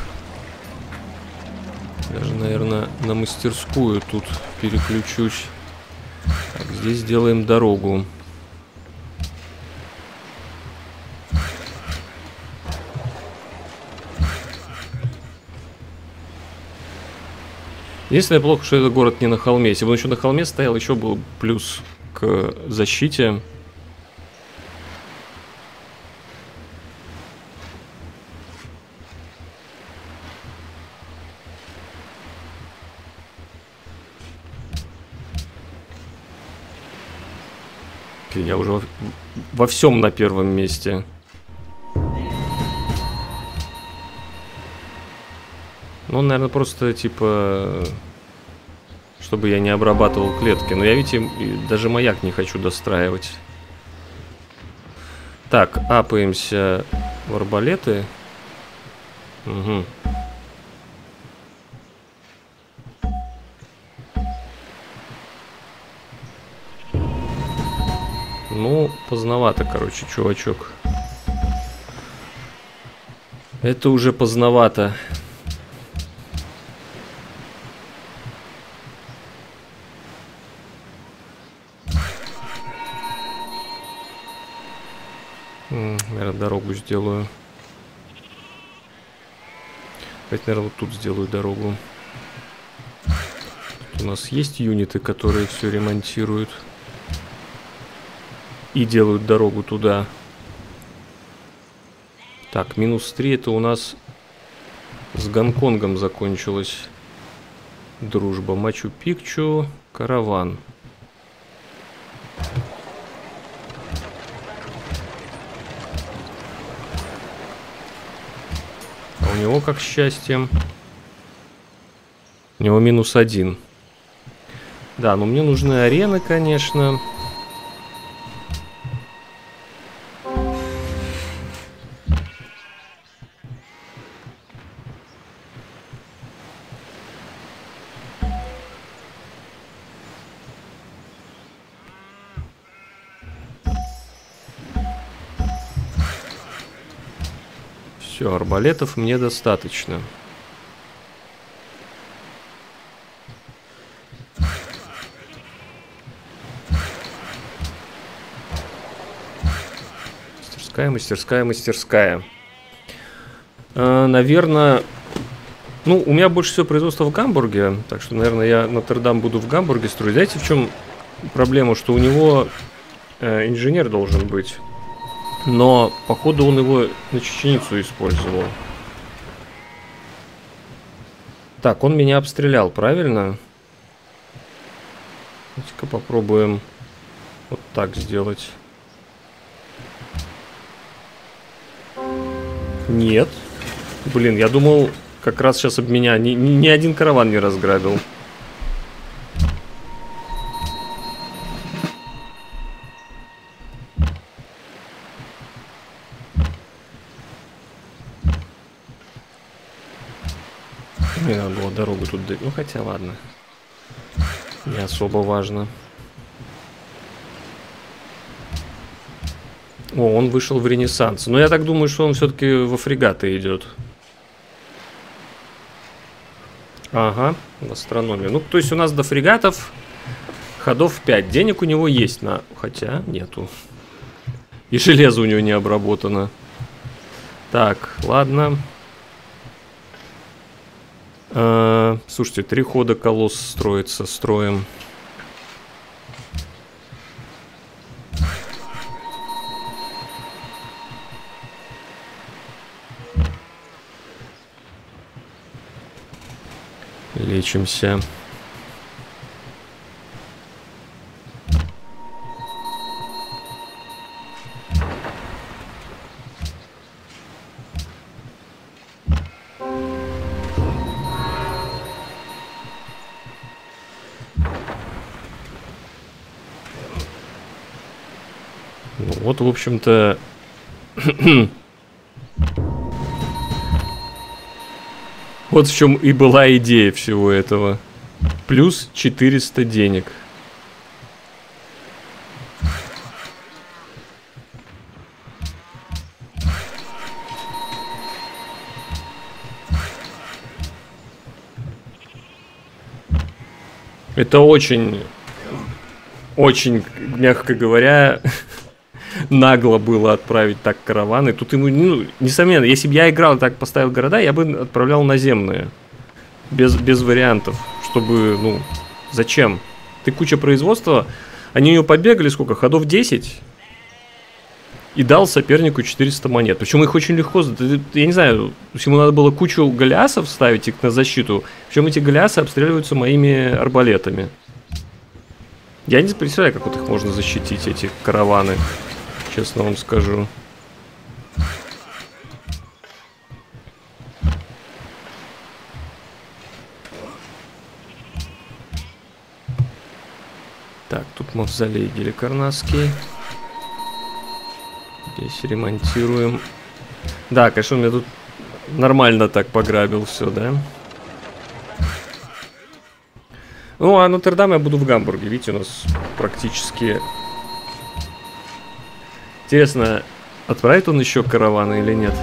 Даже, наверное, на мастерскую тут переключусь. Здесь сделаем дорогу. Единственное плохо, что этот город не на холме. Если бы он еще на холме стоял, еще был плюс к защите. всем на первом месте. Ну, наверное, просто типа, чтобы я не обрабатывал клетки. Но я, видите, даже маяк не хочу достраивать. Так, апаемся в арбалеты. Угу. Поздновато, короче, чувачок. Это уже поздновато. Наверное, дорогу сделаю. Давайте, наверное, вот тут сделаю дорогу. Тут у нас есть юниты, которые все ремонтируют. И делают дорогу туда. Так, минус 3 это у нас с Гонконгом закончилась дружба. Мачу-Пикчу, караван. А у него как счастье. У него минус один. Да, но мне нужны арены, конечно. Все, арбалетов мне достаточно. Мастерская, мастерская, мастерская. Э, наверное, ну, у меня больше всего производства в Гамбурге, так что, наверное, я Нотр-Дам буду в Гамбурге строить. Знаете, в чем проблема? Что у него э, инженер должен быть. Но, походу, он его на чеченицу использовал. Так, он меня обстрелял, правильно? Давайте-ка попробуем вот так сделать. Нет. Блин, я думал, как раз сейчас об меня ни, ни, ни один караван не разграбил. Не надо было дорогу тут... Ну, хотя, ладно. Не особо важно. О, он вышел в Ренессанс. Но я так думаю, что он все-таки во фрегаты идет. Ага, в астрономию. Ну, то есть у нас до фрегатов ходов 5. Денег у него есть на... Хотя, нету. И железо у него не обработано. Так, ладно. А, слушайте, три хода колосс строится, строим. Лечимся. Общем-то... вот в чем и была идея всего этого. Плюс 400 денег. Это очень, очень, мягко говоря, нагло было отправить так караваны. Тут ему, ну, несомненно, если бы я играл и так поставил города, я бы отправлял наземные. Без, без вариантов. Чтобы, ну, зачем? Ты куча производства, они него побегали сколько? Ходов 10? И дал сопернику 400 монет. Причем их очень легко, я не знаю, ему надо было кучу галясов ставить их на защиту. Причем эти галясы обстреливаются моими арбалетами. Я не представляю, как вот их можно защитить, эти караваны честно вам скажу. Так, тут мавзолей Геликарнасский. Здесь ремонтируем. Да, конечно, он меня тут нормально так пограбил все, да? Ну, а Нотр-Дам я буду в Гамбурге. Видите, у нас практически Интересно, отправит он еще караваны или нет?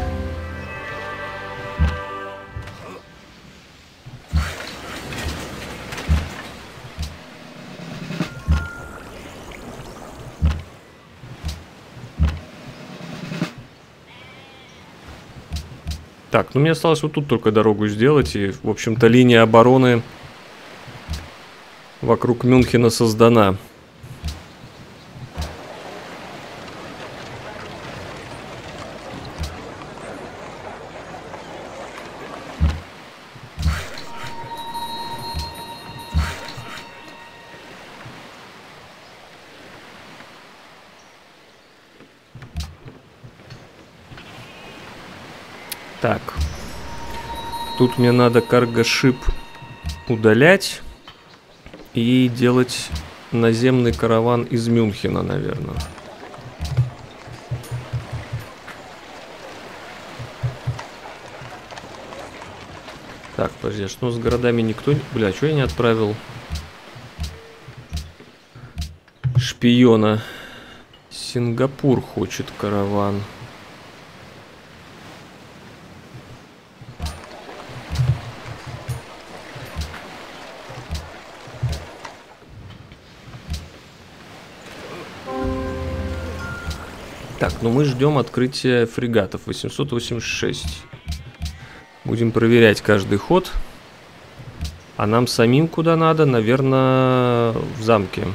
Так, ну мне осталось вот тут только дорогу сделать. И, в общем-то, линия обороны вокруг Мюнхена создана. Тут мне надо каргошип удалять и делать наземный караван из Мюнхена, наверное. Так, подожди, а что с городами никто... Бля, что я не отправил? Шпиона. Сингапур хочет караван. Так, ну мы ждем открытия фрегатов 886. Будем проверять каждый ход. А нам самим куда надо? Наверное, в замке.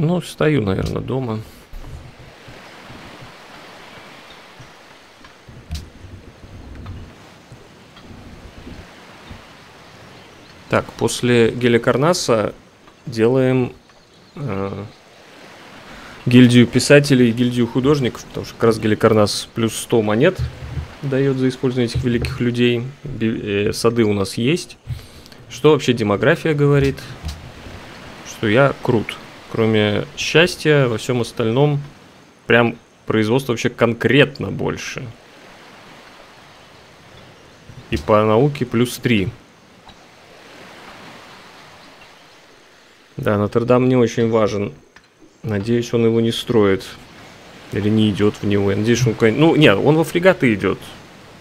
Ну, стою, наверное, дома. Так, после геликарнаса делаем э, гильдию писателей и гильдию художников, потому что как раз геликарнас плюс 100 монет дает за использование этих великих людей. Би э, сады у нас есть. Что вообще демография говорит? Что я крут. Кроме счастья, во всем остальном прям производство вообще конкретно больше. И по науке плюс 3. Да, Нотр-Дам не очень важен. Надеюсь, он его не строит. Или не идет в него. Я надеюсь, что он... Ну, нет, он во фрегаты идет.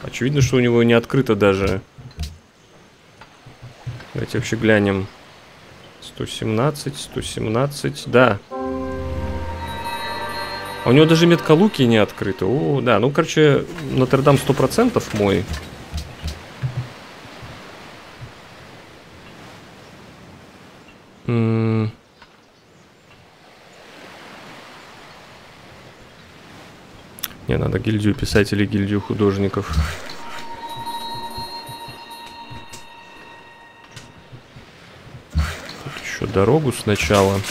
Очевидно, что у него не открыто даже. Давайте вообще глянем. 117, 117, да. А у него даже метка луки не открыта. О, да, ну, короче, Нотр-Дам 100% мой. М Не, надо гильдию писателей, гильдию художников. еще дорогу сначала.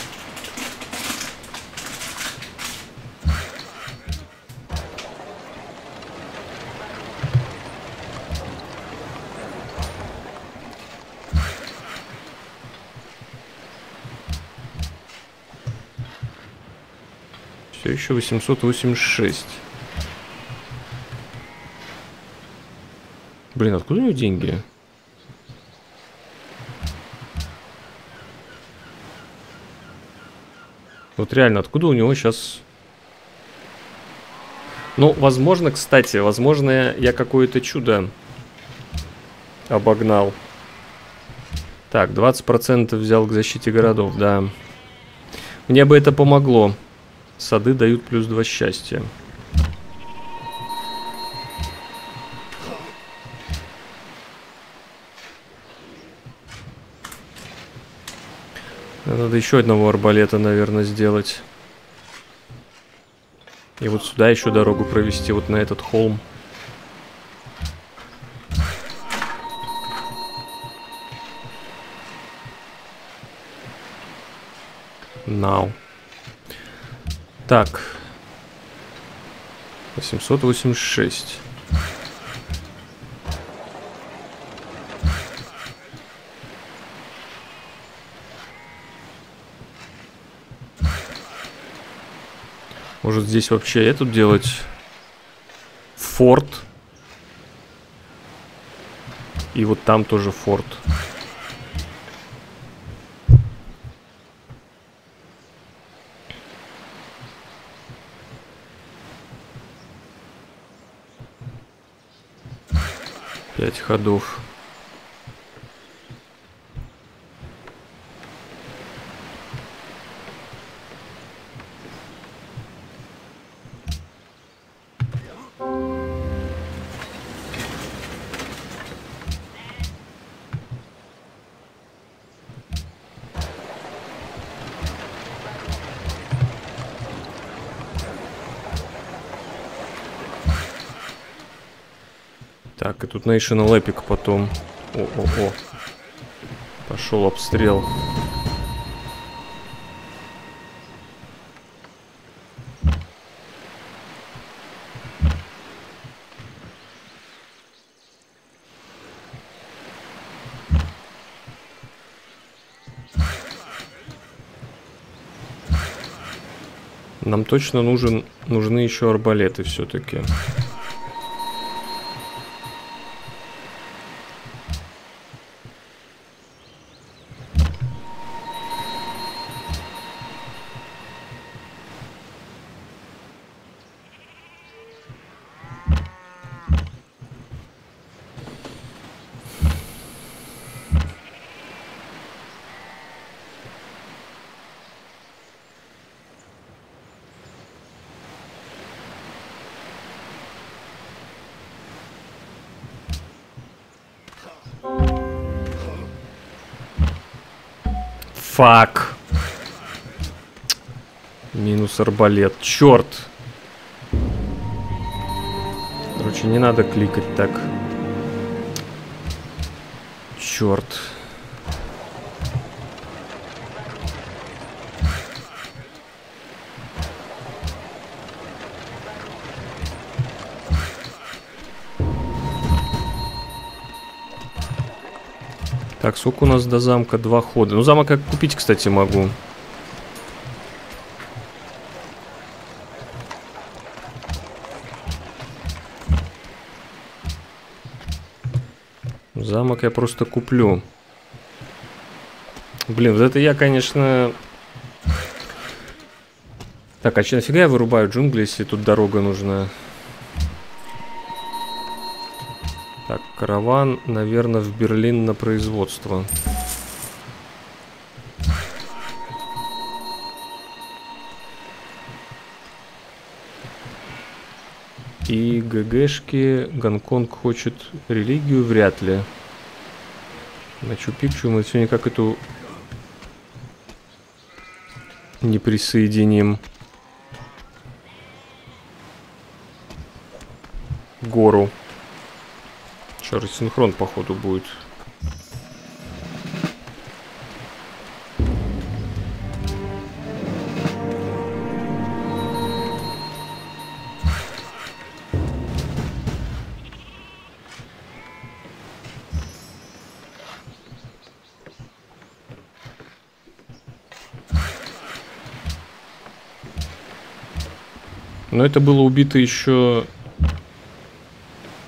Все еще 886. Блин, откуда у него деньги? Вот реально, откуда у него сейчас... Ну, возможно, кстати, возможно, я какое-то чудо обогнал. Так, 20% взял к защите городов, да. Мне бы это помогло. Сады дают плюс 2 счастья. Надо еще одного арбалета, наверное, сделать. И вот сюда еще дорогу провести, вот на этот холм. Now. Так. 886. Может здесь вообще этот делать форт. И вот там тоже форт. Пять ходов. Тут National Epic потом. О-о-о. Пошел обстрел. Нам точно нужен, нужны еще арбалеты все-таки. Фак. Минус арбалет. Черт. Короче, не надо кликать так. Черт. Так, сколько у нас до замка? Два хода. Ну, замок как купить, кстати, могу. Замок я просто куплю. Блин, вот это я, конечно... Так, а че нафига я вырубаю джунгли, если тут дорога нужна? Караван, наверное, в Берлин на производство. И ГГшки Гонконг хочет религию, вряд ли. Мачу-Пикчу мы все никак эту не присоединим. Гору. Сейчас рассинхрон, походу, будет. Но это было убито еще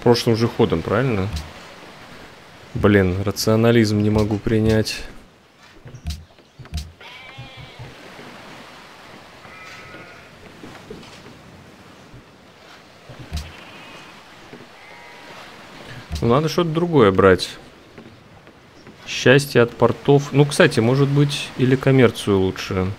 прошлым же ходом, правильно? Блин, рационализм не могу принять. Ну, надо что-то другое брать. Счастье от портов. Ну, кстати, может быть, или коммерцию лучше.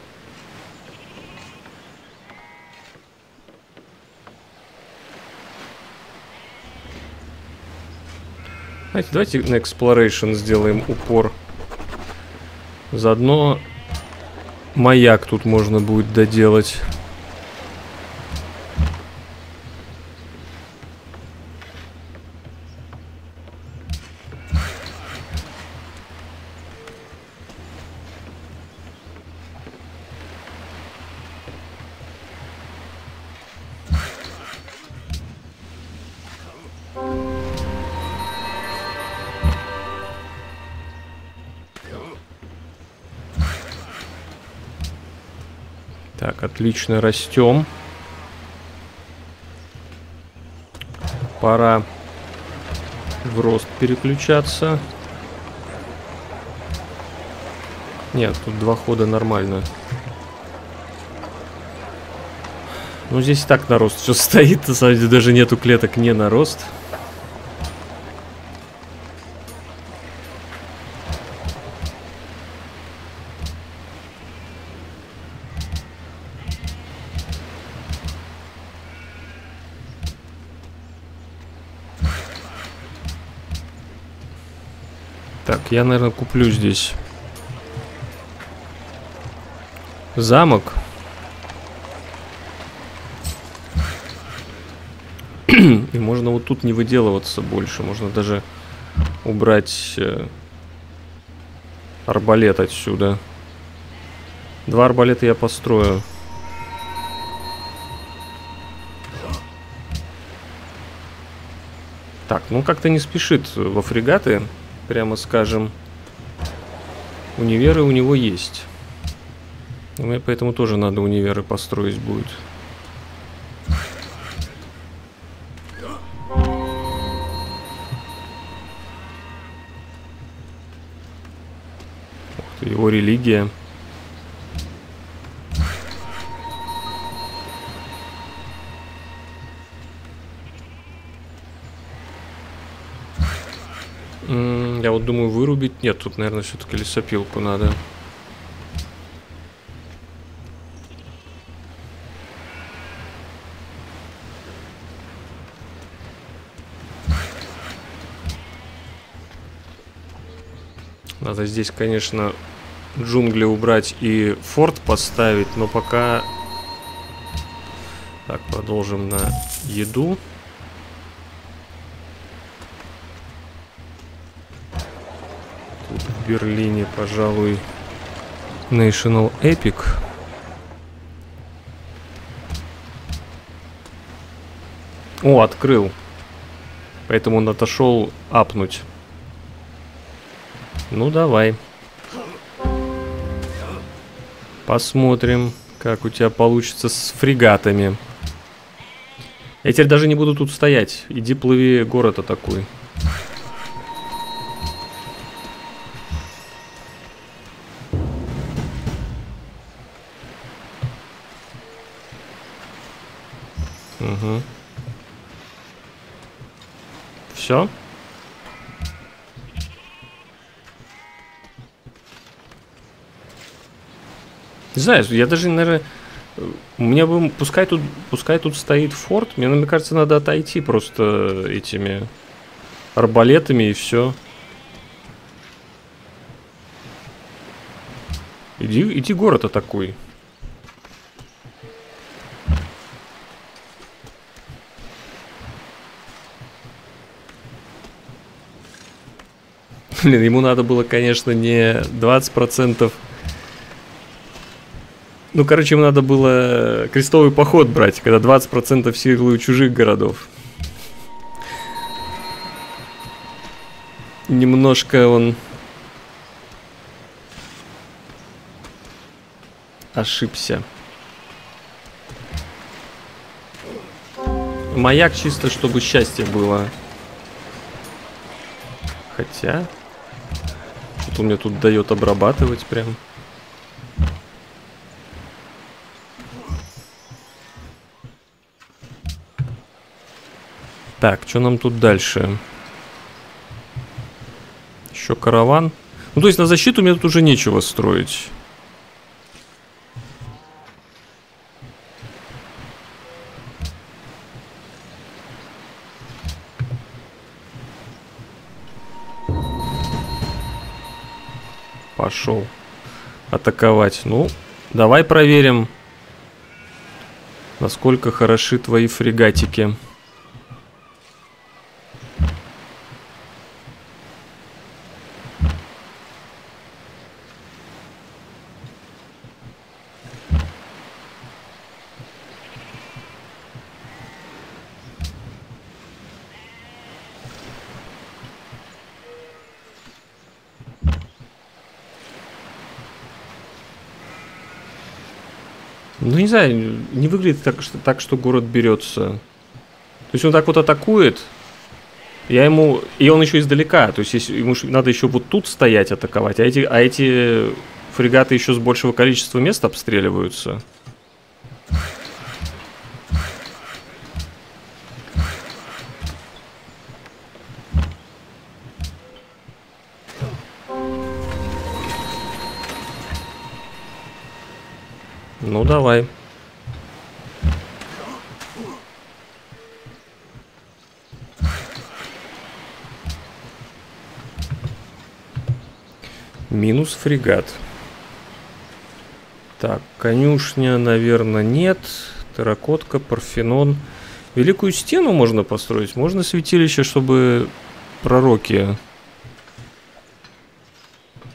Знаете, давайте на Exploration сделаем упор. Заодно маяк тут можно будет доделать. Отлично, растем. Пора в рост переключаться. Нет, тут два хода нормально. Ну, здесь и так на рост все стоит. На самом деле даже нету клеток не на рост. Я, наверное, куплю здесь замок. И можно вот тут не выделываться больше. Можно даже убрать э, арбалет отсюда. Два арбалета я построю. Так, ну как-то не спешит во фрегаты, прямо скажем. Универы у него есть. Мне поэтому тоже надо универы построить будет. его религия. Нет, тут, наверное, все-таки лесопилку надо. Надо здесь, конечно, джунгли убрать и форт поставить, но пока... Так, продолжим на еду. Тут в Берлине, пожалуй, National Epic. О, открыл. Поэтому он отошел апнуть. Ну, давай. Посмотрим, как у тебя получится с фрегатами. Я теперь даже не буду тут стоять. Иди плыви город атакуй. Не знаю, я даже, наверное, мне бы, пускай тут, пускай тут стоит форт, мне, мне кажется, надо отойти просто этими арбалетами и все. Иди, иди город атакуй. Блин, ему надо было, конечно, не 20% ну, короче, им надо было крестовый поход брать, когда 20% силы у чужих городов. Немножко он ошибся. Маяк чисто, чтобы счастье было. Хотя... Что-то мне тут дает обрабатывать прям. Так, что нам тут дальше? Еще караван. Ну, то есть на защиту мне тут уже нечего строить. Пошел атаковать. Ну, давай проверим, насколько хороши твои фрегатики. Знаю, не выглядит так, что, так, что город берется. То есть он так вот атакует, я ему... И он еще издалека, то есть если, ему надо еще вот тут стоять атаковать, а эти, а эти фрегаты еще с большего количества мест обстреливаются. Ну, давай. Минус фрегат. Так, конюшня, наверное, нет. Терракотка, Парфенон. Великую стену можно построить. Можно святилище, чтобы пророки...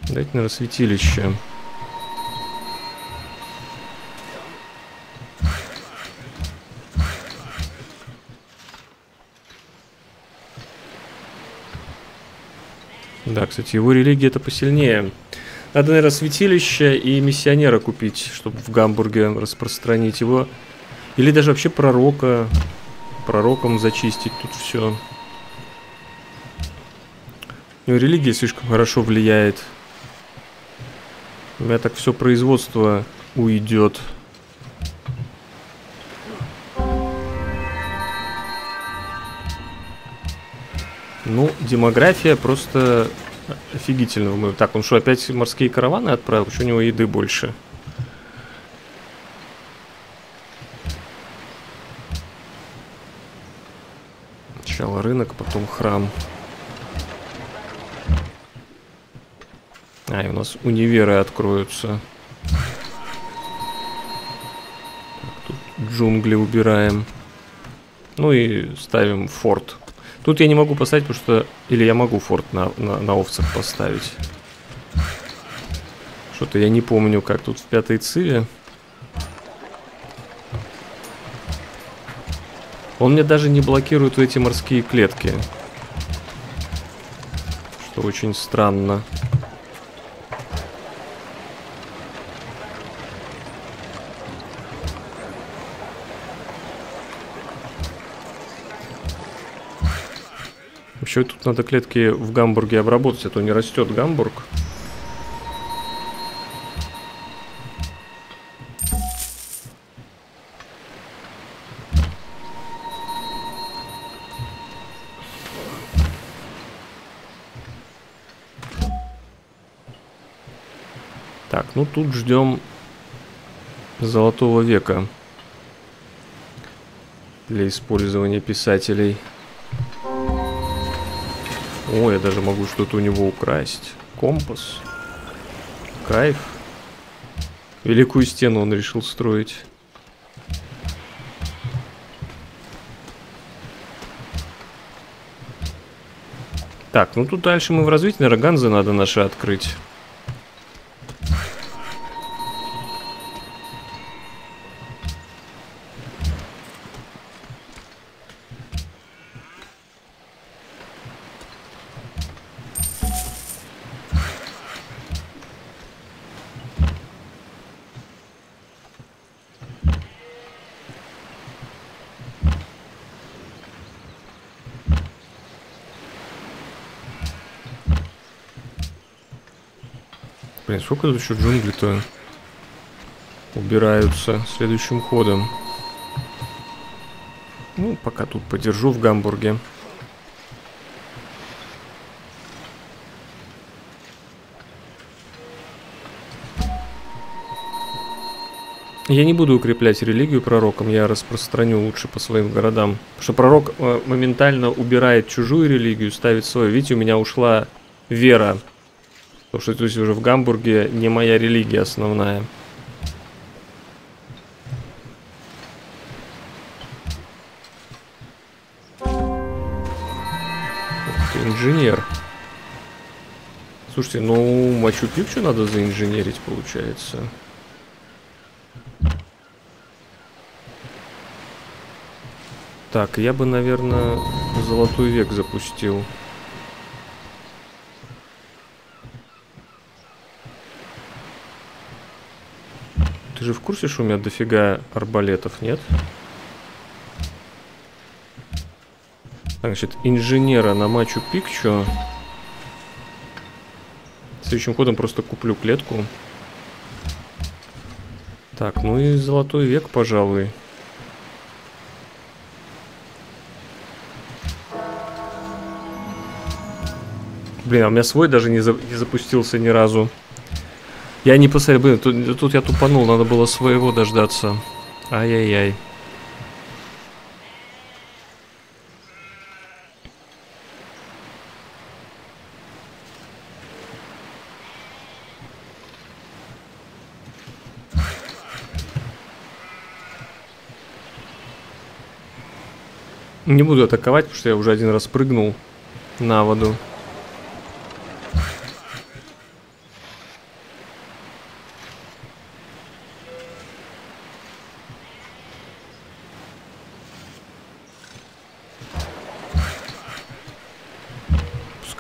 Дайте, наверное, святилище. Да, кстати, его религия это посильнее. Надо, наверное, святилище и миссионера купить, чтобы в Гамбурге распространить его. Или даже вообще пророка. Пророком зачистить тут все. У него религия слишком хорошо влияет. У меня так все производство уйдет. Ну, демография просто офигительно. Так, он что, опять морские караваны отправил? Почему у него еды больше? Сначала рынок, потом храм. А, и у нас универы откроются. Так, тут джунгли убираем. Ну и ставим форт. Тут я не могу поставить, потому что... Или я могу форт на, на, на овцах поставить. Что-то я не помню, как тут в пятой циве. Он мне даже не блокирует эти морские клетки. Что очень странно. Еще тут надо клетки в Гамбурге обработать, а то не растет Гамбург. Так, ну тут ждем золотого века для использования писателей. О, я даже могу что-то у него украсть. Компас. Кайф. Великую стену он решил строить. Так, ну тут дальше мы в развитии, наверное, надо наши открыть. Блин, сколько тут еще джунгли-то убираются следующим ходом? Ну, пока тут подержу в Гамбурге. Я не буду укреплять религию пророком, я распространю лучше по своим городам. Потому что пророк э, моментально убирает чужую религию, ставит свою. Видите, у меня ушла вера Потому что то есть уже в Гамбурге не моя религия основная. Инженер. Слушайте, ну Мачу Пикчу надо заинженерить, получается. Так, я бы, наверное, Золотой век запустил. Же в курсе, что у меня дофига арбалетов, нет? Значит, инженера на Мачу Пикчу. Следующим ходом просто куплю клетку. Так, ну и золотой век, пожалуй. Блин, а у меня свой даже не, за, не запустился ни разу. Я не посмотрел, блин, тут, тут я тупанул, надо было своего дождаться. Ай-яй-яй. Не буду атаковать, потому что я уже один раз прыгнул на воду.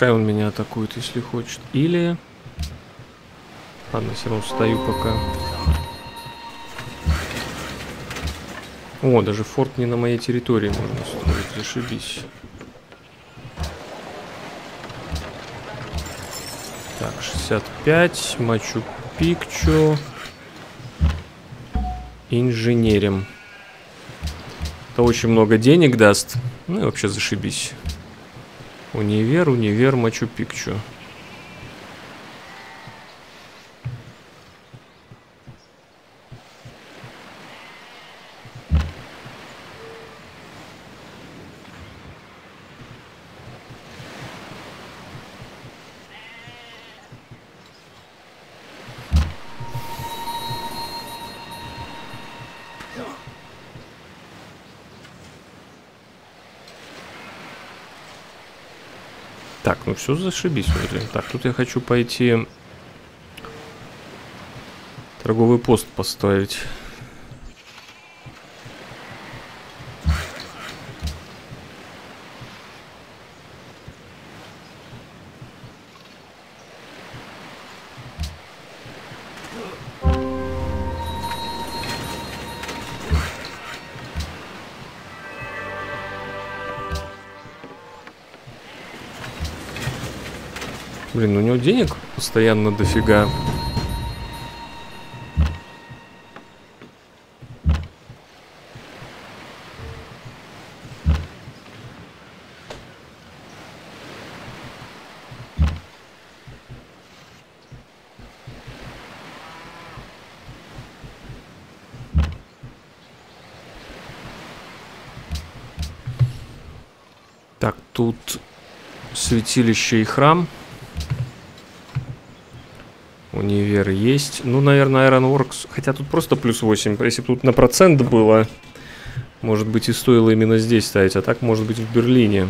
Пускай он меня атакует, если хочет. Или... Ладно, все равно стою пока. О, даже форт не на моей территории можно строить, зашибись. Так, 65, Мачу Пикчу. Инженерим. Это очень много денег даст. Ну и вообще зашибись. Универ, универ, Мачу ну все зашибись вроде. Так, тут я хочу пойти торговый пост поставить. Денег постоянно дофига. Так, тут святилище и храм. Универ есть. Ну, наверное, Ironworks. Хотя тут просто плюс 8. Если бы тут на процент было, может быть, и стоило именно здесь ставить. А так, может быть, в Берлине.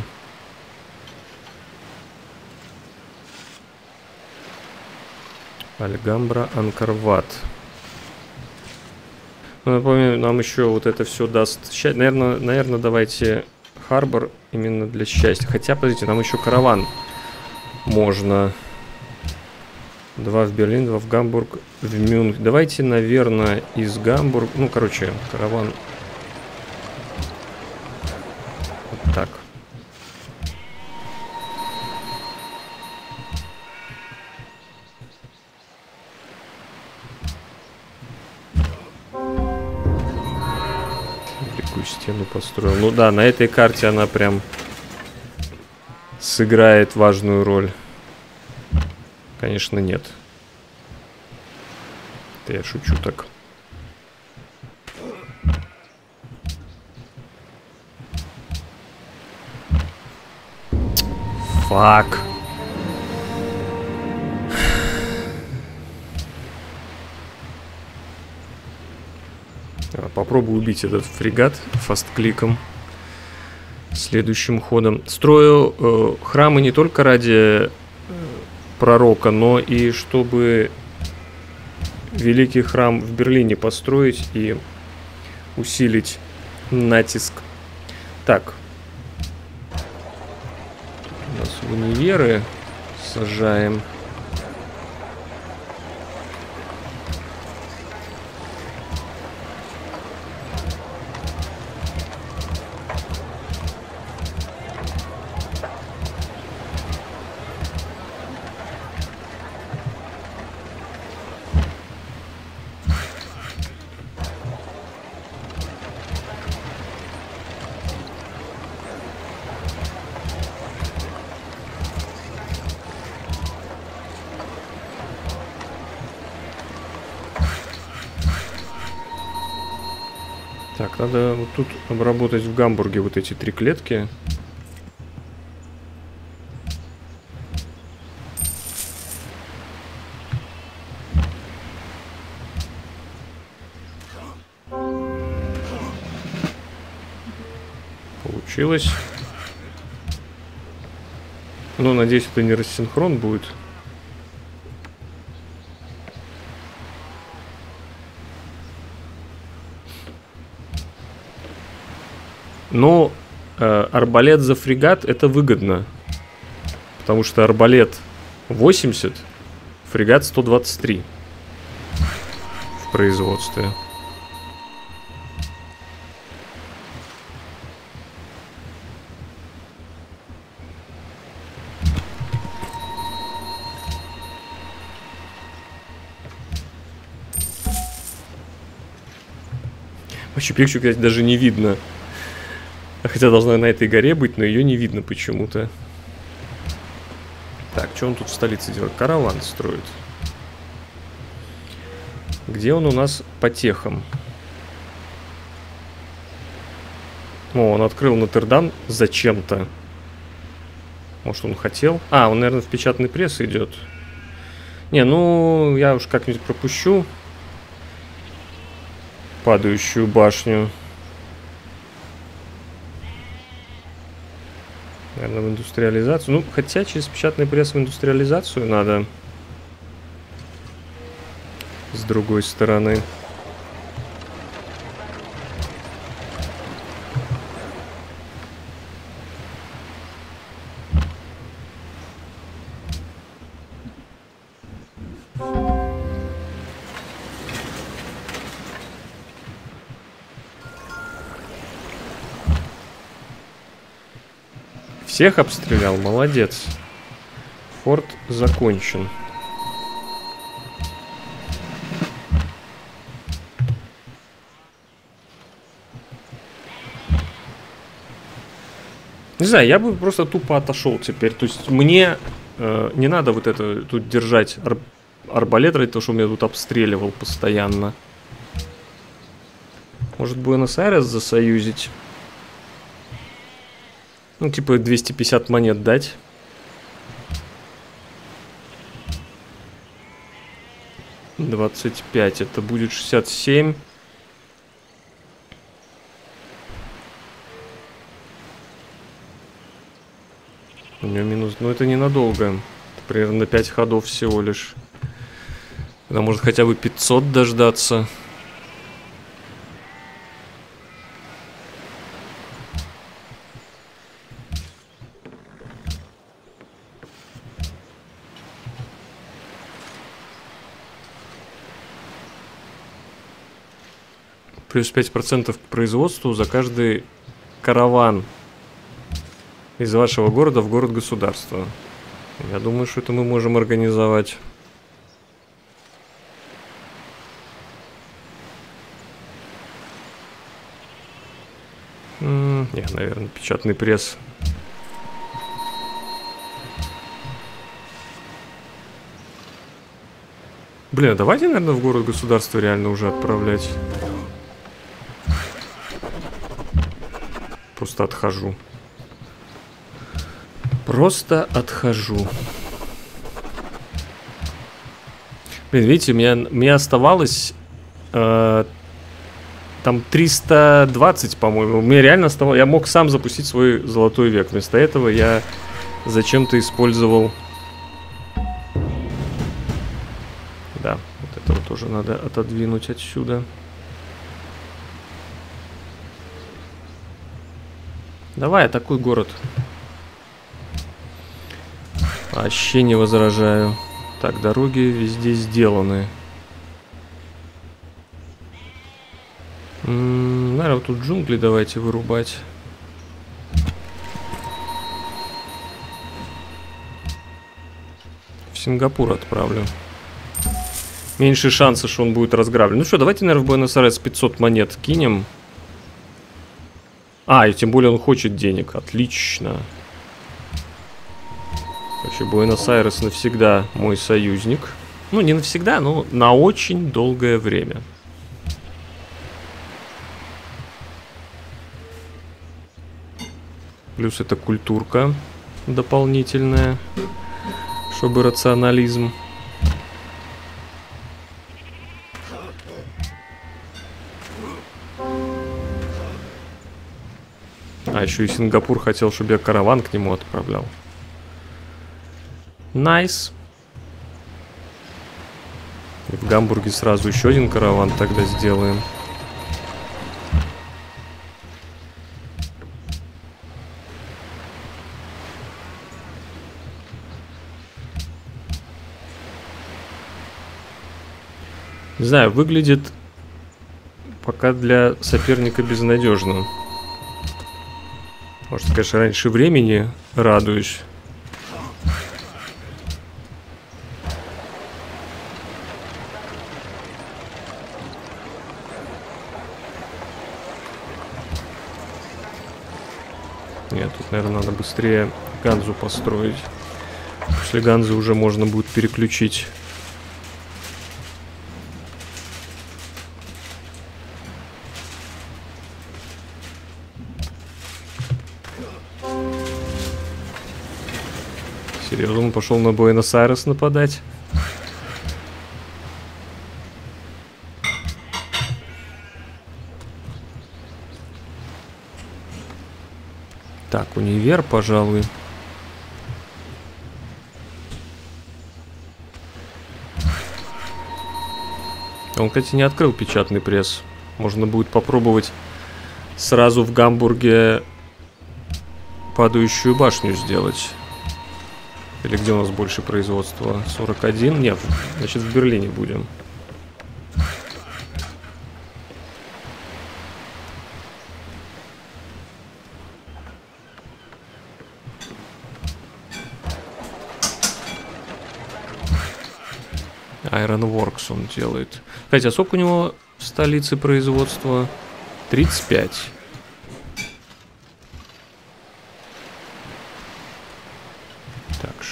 Альгамбра Анкарват. Ну, напомню, нам еще вот это все даст счастье. Наверное, наверное, давайте Харбор именно для счастья. Хотя, подождите, нам еще караван можно Два в Берлин, два в Гамбург, в Мюнхен. Давайте, наверное, из Гамбурга... Ну, короче, караван... Вот так. Такую стену построил. Ну да, на этой карте она прям сыграет важную роль. Конечно, нет. Это я шучу так. Фак. Попробую убить этот фрегат фаст-кликом. Следующим ходом. Строю э, храмы не только ради пророка, но и чтобы великий храм в Берлине построить и усилить натиск. Так. У нас универы сажаем. Тут обработать в Гамбурге вот эти три клетки. Получилось. Ну, надеюсь, это не рассинхрон будет. Но э, арбалет за фрегат это выгодно. Потому что арбалет 80, фрегат 123 в производстве. Вообще пикчу, кстати, даже не видно. Хотя должна на этой горе быть, но ее не видно почему-то. Так, что он тут в столице делает? Караван строит. Где он у нас по техам? О, он открыл Нотр-Дам зачем-то. Может, он хотел? А, он, наверное, в печатный пресс идет. Не, ну, я уж как-нибудь пропущу падающую башню. Наверное, в индустриализацию. Ну, хотя через печатный пресс в индустриализацию надо. С другой стороны. Всех обстрелял, молодец. Форт закончен. Не знаю, я бы просто тупо отошел теперь. То есть мне э, не надо вот это тут держать ар арбалет, ради того, что меня тут обстреливал постоянно. Может, Буэнос-Айрес засоюзить? Ну, типа 250 монет дать. Двадцать пять. Это будет шестьдесят семь. У него минус... Ну, это ненадолго. Это примерно 5 ходов всего лишь. Она может хотя бы 500 дождаться. Плюс 5% к производству за каждый караван из вашего города в город государства. Я думаю, что это мы можем организовать. М не, наверное, печатный пресс. Блин, давайте, наверное, в город государства реально уже отправлять. Просто отхожу. Просто отхожу. Блин, видите, у меня, у меня оставалось э, там 320, по-моему. У меня реально оставалось... Я мог сам запустить свой золотой век. Вместо этого я зачем-то использовал... Да, вот этого тоже надо отодвинуть отсюда. Давай, атакуй город. Вообще не возражаю. Так, дороги везде сделаны. М -м, наверное, тут джунгли давайте вырубать. В Сингапур отправлю. Меньше шансов, что он будет разграблен. Ну что, давайте, наверное, в Буэнос-Айрес 500 монет кинем. А, и тем более он хочет денег. Отлично. Вообще, Буэнос-Айрес навсегда мой союзник. Ну, не навсегда, но на очень долгое время. Плюс это культурка дополнительная, чтобы рационализм А еще и Сингапур хотел, чтобы я караван к нему отправлял. Nice. Nice. В Гамбурге сразу еще один караван тогда сделаем. Не знаю, выглядит пока для соперника безнадежно. Может, конечно, раньше времени радуюсь. Нет, тут, наверное, надо быстрее Ганзу построить. После Ганзы уже можно будет переключить Серьезно, он пошел на Буэнос-Айрес нападать? Так, универ, пожалуй. Он, кстати, не открыл печатный пресс. Можно будет попробовать сразу в Гамбурге падающую башню сделать. Или где у нас больше производства? 41? Нет, значит в Берлине будем. Ironworks он делает. Кстати, а сколько у него в столице производства? 35.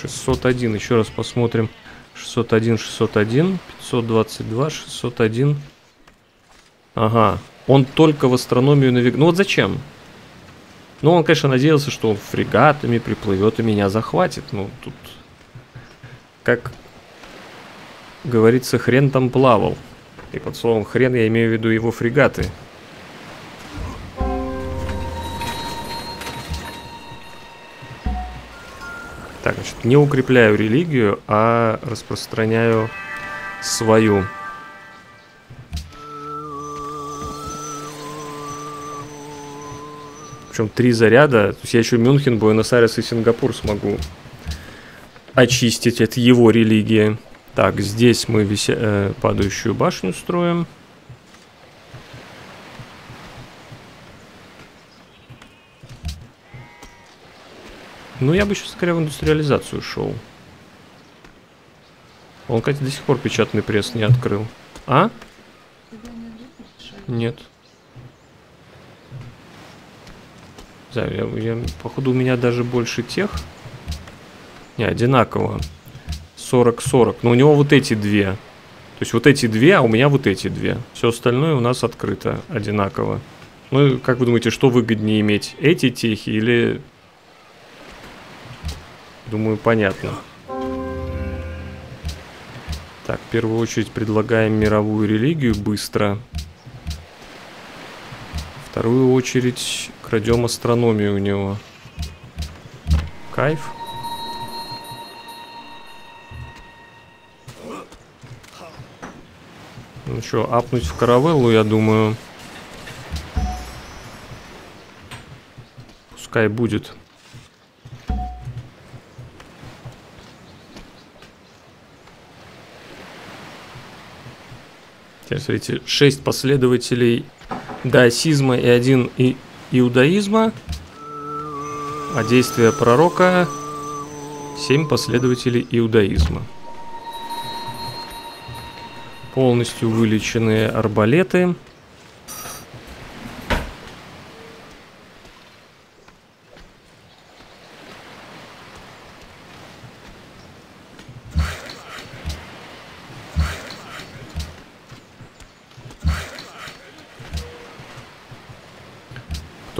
601. Еще раз посмотрим. 601, 601, 522, 601. Ага. Он только в астрономию навиг... Ну вот зачем? Ну, он, конечно, надеялся, что он фрегатами приплывет и меня захватит. Ну, тут... Как говорится, хрен там плавал. И под словом хрен я имею в виду его фрегаты. Так, значит, не укрепляю религию, а распространяю свою. Причем три заряда. То есть я еще Мюнхен, Буэнос-Айрес и Сингапур смогу очистить. Это его религия. Так, здесь мы вися... э, падающую башню строим. Ну, я бы еще скорее в индустриализацию шел. Он, кстати, до сих пор печатный пресс не открыл. А? Нет. Да, я, я, походу, у меня даже больше тех. Не, одинаково. 40-40. Но у него вот эти две. То есть вот эти две, а у меня вот эти две. Все остальное у нас открыто одинаково. Ну, как вы думаете, что выгоднее иметь? Эти техи или Думаю, понятно. Так, в первую очередь предлагаем мировую религию быстро. Вторую очередь крадем астрономию у него. Кайф. Ну что, апнуть в каравеллу, я думаю. Пускай будет. Смотрите, шесть последователей даосизма и один и иудаизма, а действия пророка семь последователей иудаизма. Полностью вылеченные арбалеты –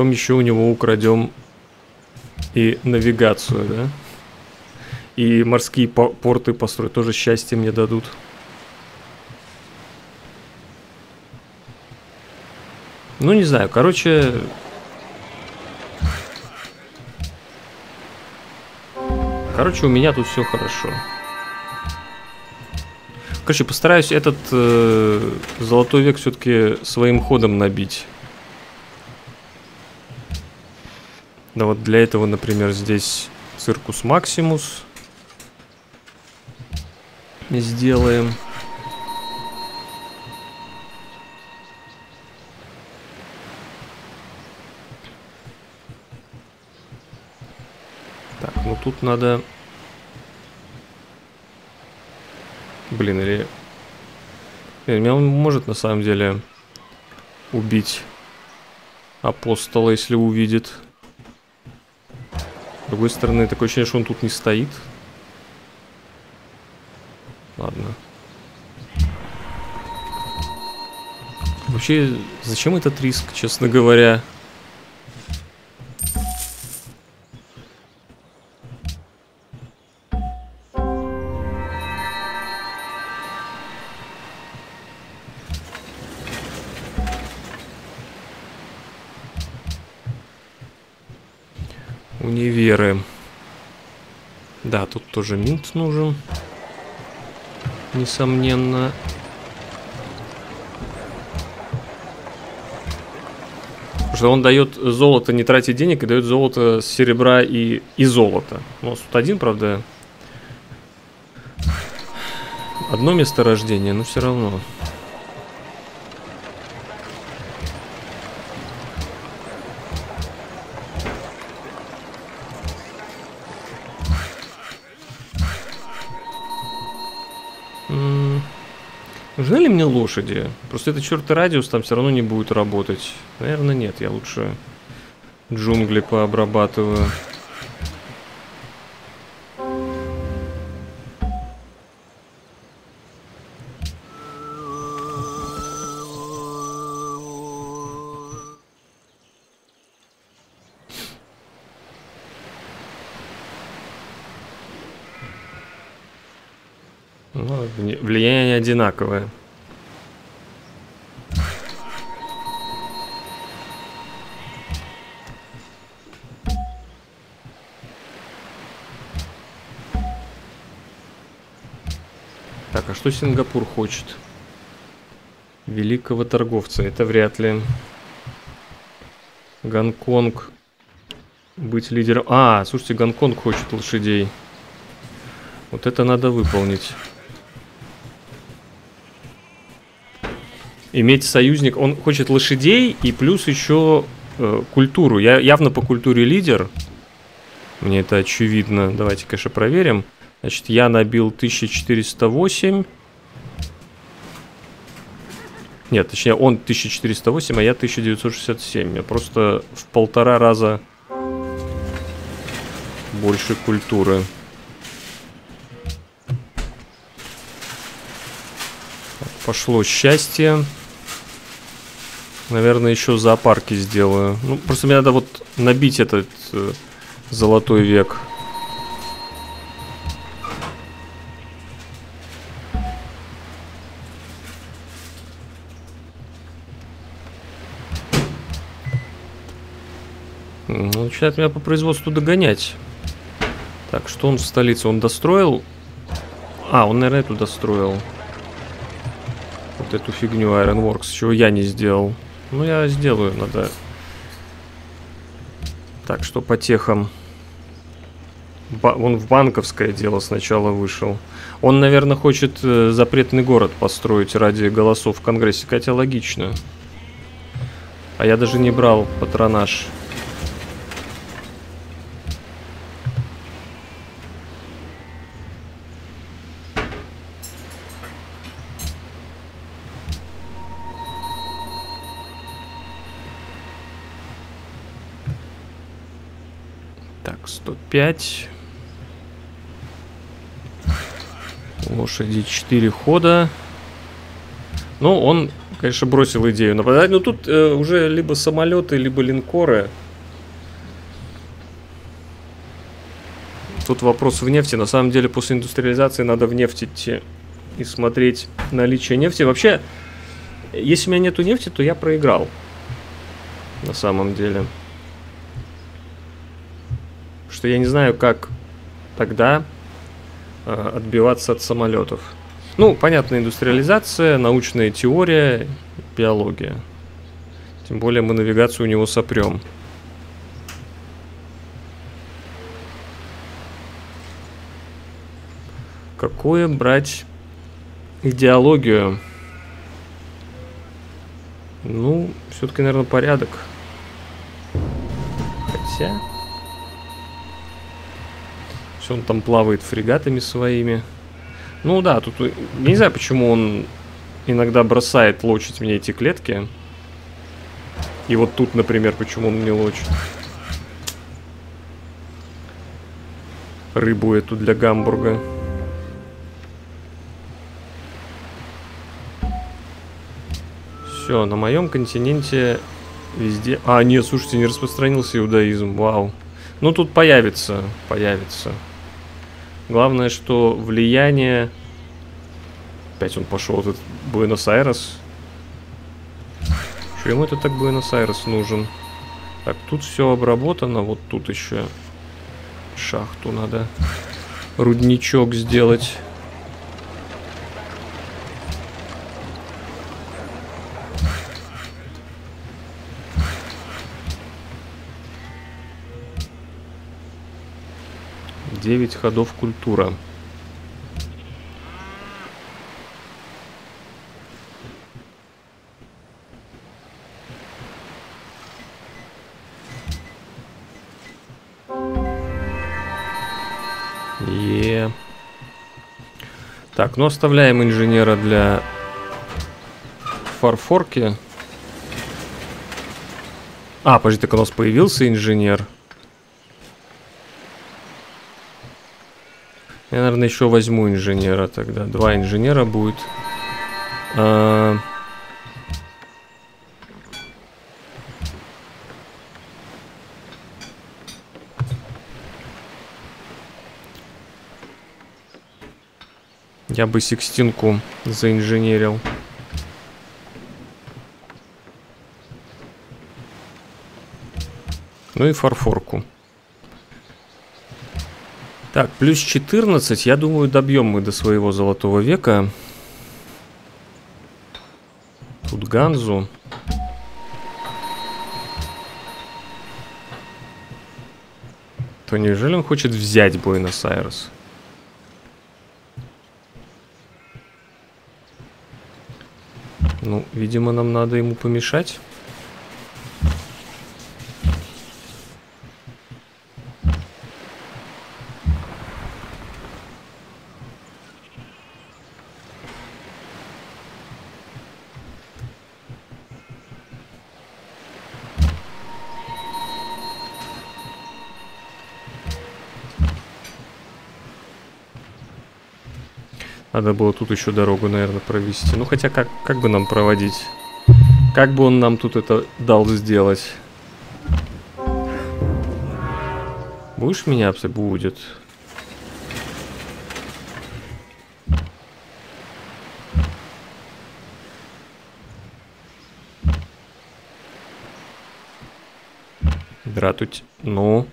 Потом еще у него украдем И навигацию, да? И морские порты построить. Тоже счастье мне дадут. Ну, не знаю. Короче... Короче, у меня тут все хорошо. Короче, постараюсь этот э, золотой век все-таки своим ходом набить. Да вот для этого, например, здесь циркус Максимус сделаем. Так, ну тут надо Блин, или... Меня он может на самом деле убить апостола, если увидит. Другой стороны, такое ощущение, что он тут не стоит. Ладно. Вообще, зачем этот риск, честно говоря? Тоже минт нужен. Несомненно. Потому что он дает золото, не тратить денег, и дает золото с серебра и, и золото. Ну, тут один, правда, одно месторождение, но все равно. Лошади? Просто это чертый радиус там все равно не будет работать. Наверное, нет. Я лучше джунгли пообрабатываю. Ну, влияние одинаковое. А что Сингапур хочет? Великого торговца. Это вряд ли. Гонконг. Быть лидером. А, слушайте, Гонконг хочет лошадей. Вот это надо выполнить. Иметь союзник. Он хочет лошадей и плюс еще э, культуру. Я явно по культуре лидер. Мне это очевидно. Давайте, конечно, проверим. Значит, я набил 1408. Нет, точнее, он 1408, а я 1967. Я просто в полтора раза больше культуры. Пошло счастье. Наверное, еще зоопарки сделаю. Ну, просто мне надо вот набить этот э, золотой век. Начинает меня по производству догонять. Так, что он в столице? Он достроил? А, он, наверное, эту достроил. Вот эту фигню Ironworks, чего я не сделал. Ну, я сделаю, надо... Так, что по техам? Ба он в банковское дело сначала вышел. Он, наверное, хочет э, запретный город построить ради голосов в Конгрессе, хотя логично. А я даже не брал патронаж. 105. Лошади 4 хода. Ну, он, конечно, бросил идею нападать. Но тут э, уже либо самолеты, либо линкоры. тут вопрос в нефти. На самом деле после индустриализации надо в нефть идти и смотреть наличие нефти. Вообще, если у меня нету нефти, то я проиграл. На самом деле. Что я не знаю, как тогда э, отбиваться от самолетов. Ну, понятно, индустриализация, научная теория, биология. Тем более мы навигацию у него сопрем. Какое брать идеологию? Ну, все-таки, наверное, порядок. Хотя... Все, он там плавает фрегатами своими. Ну да, тут... Я не знаю, почему он иногда бросает лочить мне эти клетки. И вот тут, например, почему он не лочит. Рыбу эту для гамбурга. Все, на моем континенте везде... А, нет, слушайте, не распространился иудаизм, вау. Ну, тут появится, появится. Главное, что влияние... Опять он пошел, этот Буэнос-Айрес. Что ему это так Буэнос-Айрес нужен? Так, тут все обработано, вот тут еще шахту надо, рудничок сделать. 9 ходов культура. Е. Так, ну оставляем инженера для фарфорки. А, подожди, так у нас появился инженер. Я, наверное, еще возьму инженера тогда. Два инженера будет. А... Я бы секстинку заинженерил. Ну и фарфорку. Так, плюс 14, я думаю, добьем мы до своего золотого века. Тут Ганзу. То неужели он хочет взять Буэнос-Айрес? Ну, видимо, нам надо ему помешать. Надо было тут еще дорогу, наверное, провести. Ну, хотя как, как бы нам проводить? Как бы он нам тут это дал сделать? Будешь меня будет? Дратуть. Ну.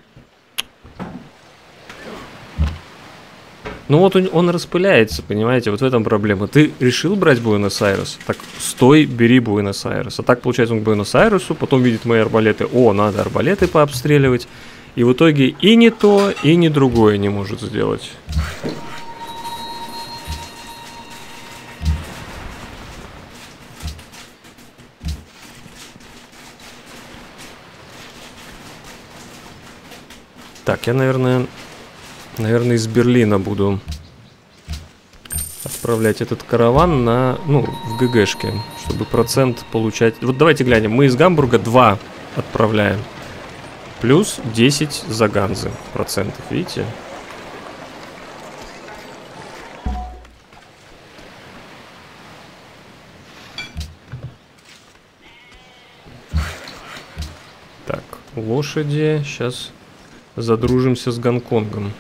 Ну вот он, он распыляется, понимаете, вот в этом проблема. Ты решил брать Буэнос-Айрес? Так, стой, бери Буэнос-Айрес. А так, получается, он к Буэнос-Айресу, потом видит мои арбалеты. О, надо арбалеты пообстреливать. И в итоге и не то, и не другое не может сделать. Так, я, наверное, Наверное, из Берлина буду отправлять этот караван на, ну, в ГГшке, чтобы процент получать. Вот давайте глянем, мы из Гамбурга 2 отправляем. Плюс 10 за Ганзы процентов, видите? Так, лошади, сейчас задружимся с Гонконгом.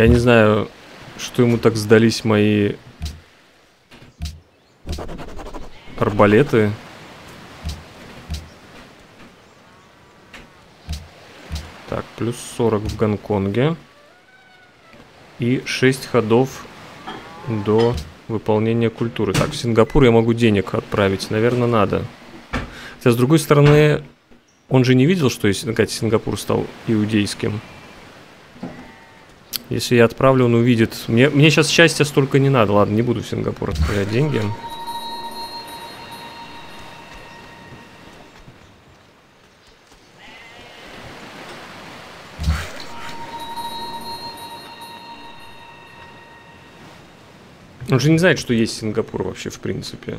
Я не знаю, что ему так сдались мои арбалеты. Так, плюс 40 в Гонконге. И 6 ходов до выполнения культуры. Так, в Сингапур я могу денег отправить. Наверное, надо. Хотя, с другой стороны, он же не видел, что Сингапур стал иудейским. Если я отправлю, он увидит. Мне, мне сейчас счастья столько не надо. Ладно, не буду в Сингапур отправлять деньги. Он же не знает, что есть Сингапур вообще, в принципе.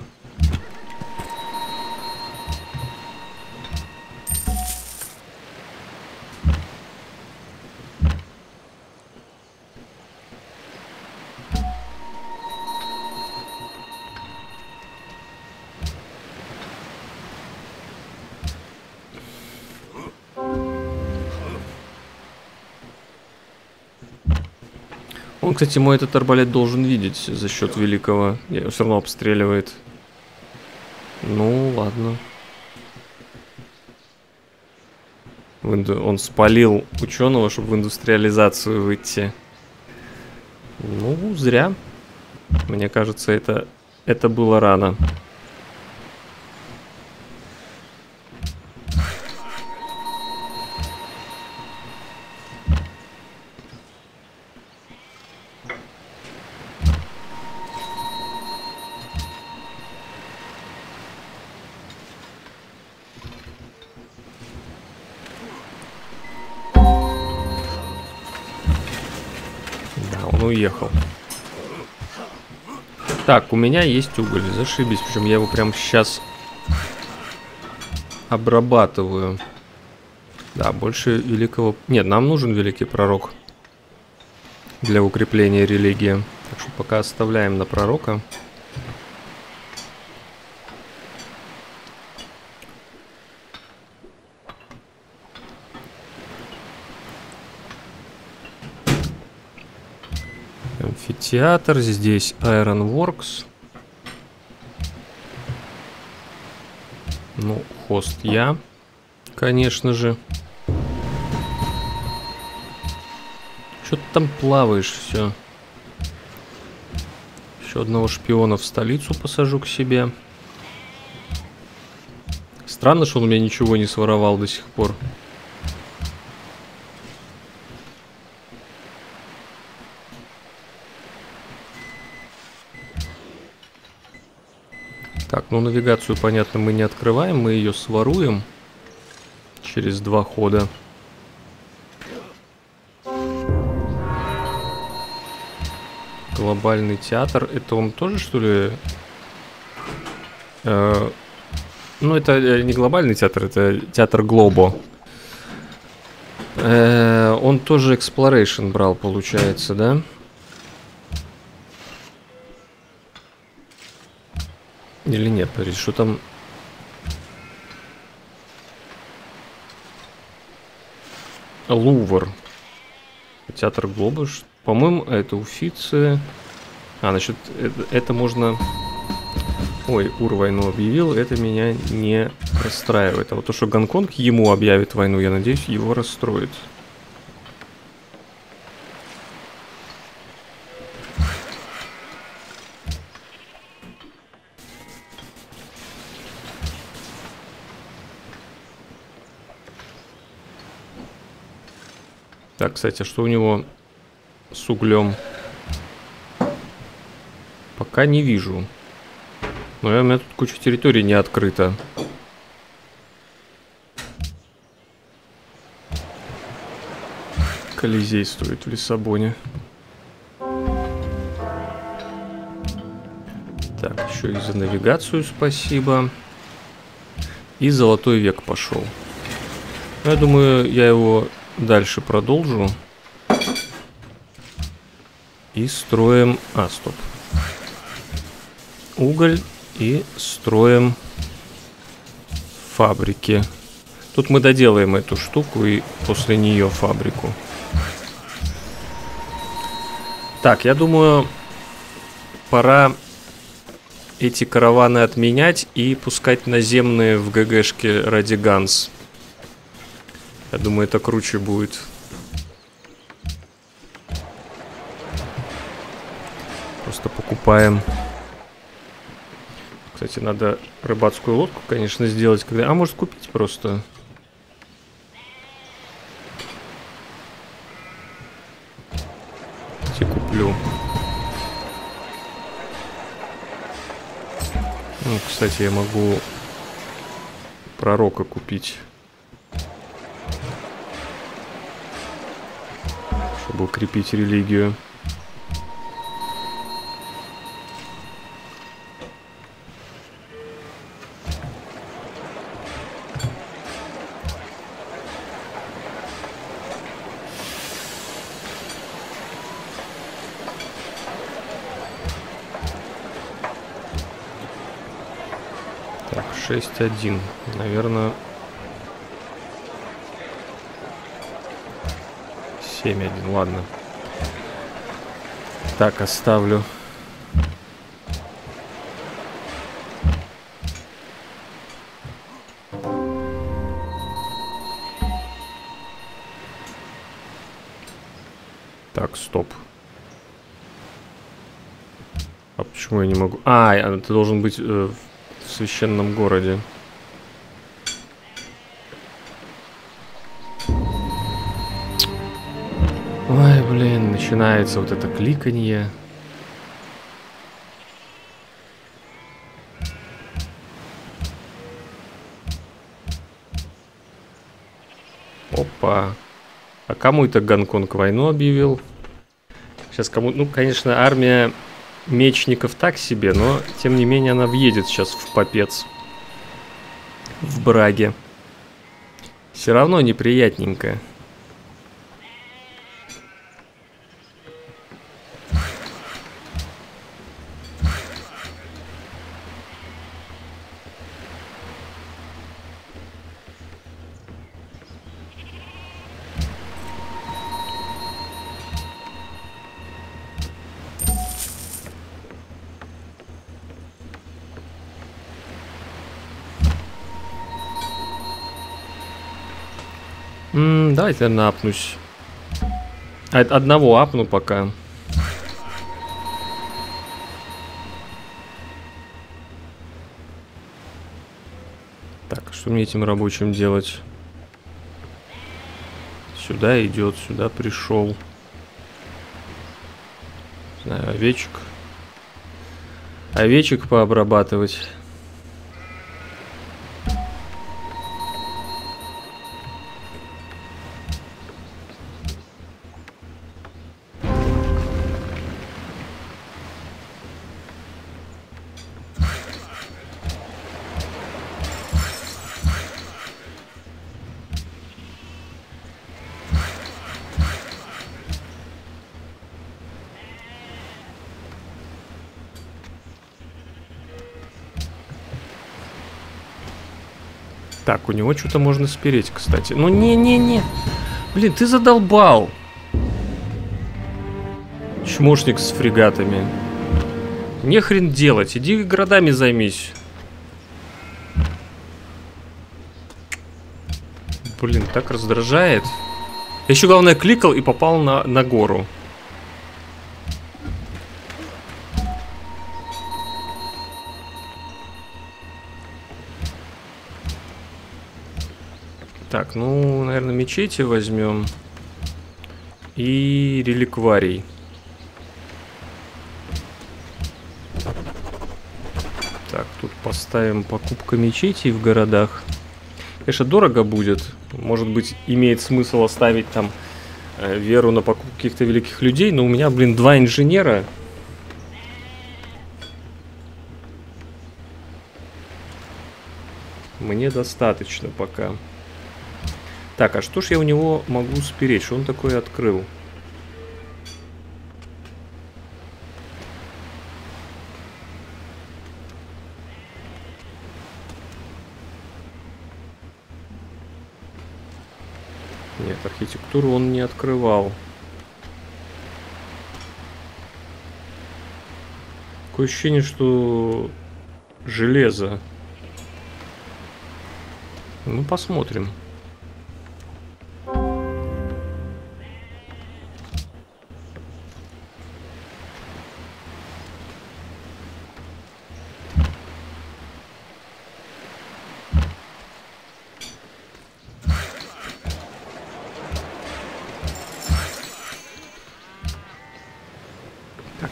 Кстати, мой этот арбалет должен видеть за счет великого. Я все равно обстреливает. Ну, ладно. Он спалил ученого, чтобы в индустриализацию выйти. Ну, зря. Мне кажется, это, это было рано. Так, у меня есть уголь, зашибись. Причем я его прямо сейчас обрабатываю. Да, больше великого... Нет, нам нужен великий пророк для укрепления религии. Так что пока оставляем на пророка. Амфитеатр, здесь Ironworks. Ну, хост я, конечно же. Что ты там плаваешь все? Еще одного шпиона в столицу посажу к себе. Странно, что он у меня ничего не своровал до сих пор. Ну навигацию, понятно, мы не открываем, мы ее своруем через два хода. Глобальный театр, это он тоже, что ли? Э, ну, это э, не глобальный театр, это театр Глобо. Э, он тоже Exploration брал, получается, да? Или нет, подожди, что там... Лувр. Театр Глобуш. По-моему, это Уфицы. А, значит, это, это можно... Ой, Ур войну объявил, это меня не расстраивает. А вот то, что Гонконг ему объявит войну, я надеюсь, его расстроит. Так, кстати, что у него с углем? Пока не вижу. Но у меня тут куча территорий не открыта. Колизей стоит в Лиссабоне. Так, еще и за навигацию спасибо. И золотой век пошел. Я думаю, я его Дальше продолжу. И строим... А, стоп. уголь и строим фабрики. Тут мы доделаем эту штуку и после нее фабрику. Так, я думаю, пора эти караваны отменять и пускать наземные в ГГшке ради Ганс. Я думаю, это круче будет. Просто покупаем. Кстати, надо рыбацкую лодку, конечно, сделать. Когда... А может купить просто. Кстати, куплю. Ну, кстати, я могу пророка купить. Чтобы укрепить религию. Так, 6-1. Наверное... 7-1, ладно. Так, оставлю. Так, стоп. А почему я не могу? А, это должен быть э, в священном городе. Начинается вот это кликанье. Опа. А кому это Гонконг войну объявил? Сейчас кому... Ну, конечно, армия мечников так себе, но, тем не менее, она въедет сейчас в попец. В Браге. Все равно неприятненько. Давайте я напнусь. А, Одного апну пока. Так, что мне этим рабочим делать? Сюда идет, сюда пришел. Знаю, овечек. Овечек пообрабатывать. У него что-то можно спереть, кстати. Ну, не-не-не. Блин, ты задолбал. Чмошник с фрегатами. Не хрен делать. Иди городами займись. Блин, так раздражает. Я еще, главное, кликал и попал на, на гору. Мечети возьмем. И реликварий. Так, тут поставим покупка мечетей в городах. Конечно, дорого будет. Может быть, имеет смысл оставить там э, веру на покупку каких-то великих людей, но у меня, блин, два инженера. Мне достаточно пока. Так, а что ж я у него могу спереть? Что он такое открыл? Нет, архитектуру он не открывал. Такое ощущение, что железо. Ну, посмотрим.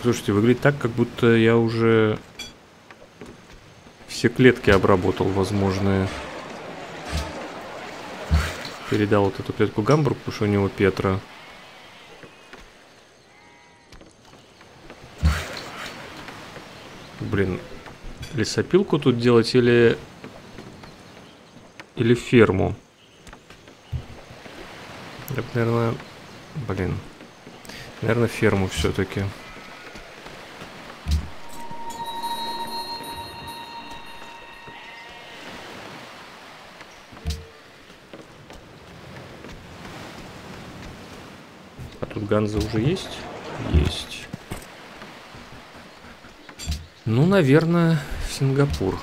Слушайте, выглядит так, как будто я уже все клетки обработал возможные. Передал вот эту клетку Гамбург, потому что у него Петра. Блин, лесопилку тут делать или... Или ферму? Я наверное... Блин. Наверное, ферму все-таки. Ганза уже есть? Есть. Ну, наверное, Сингапур.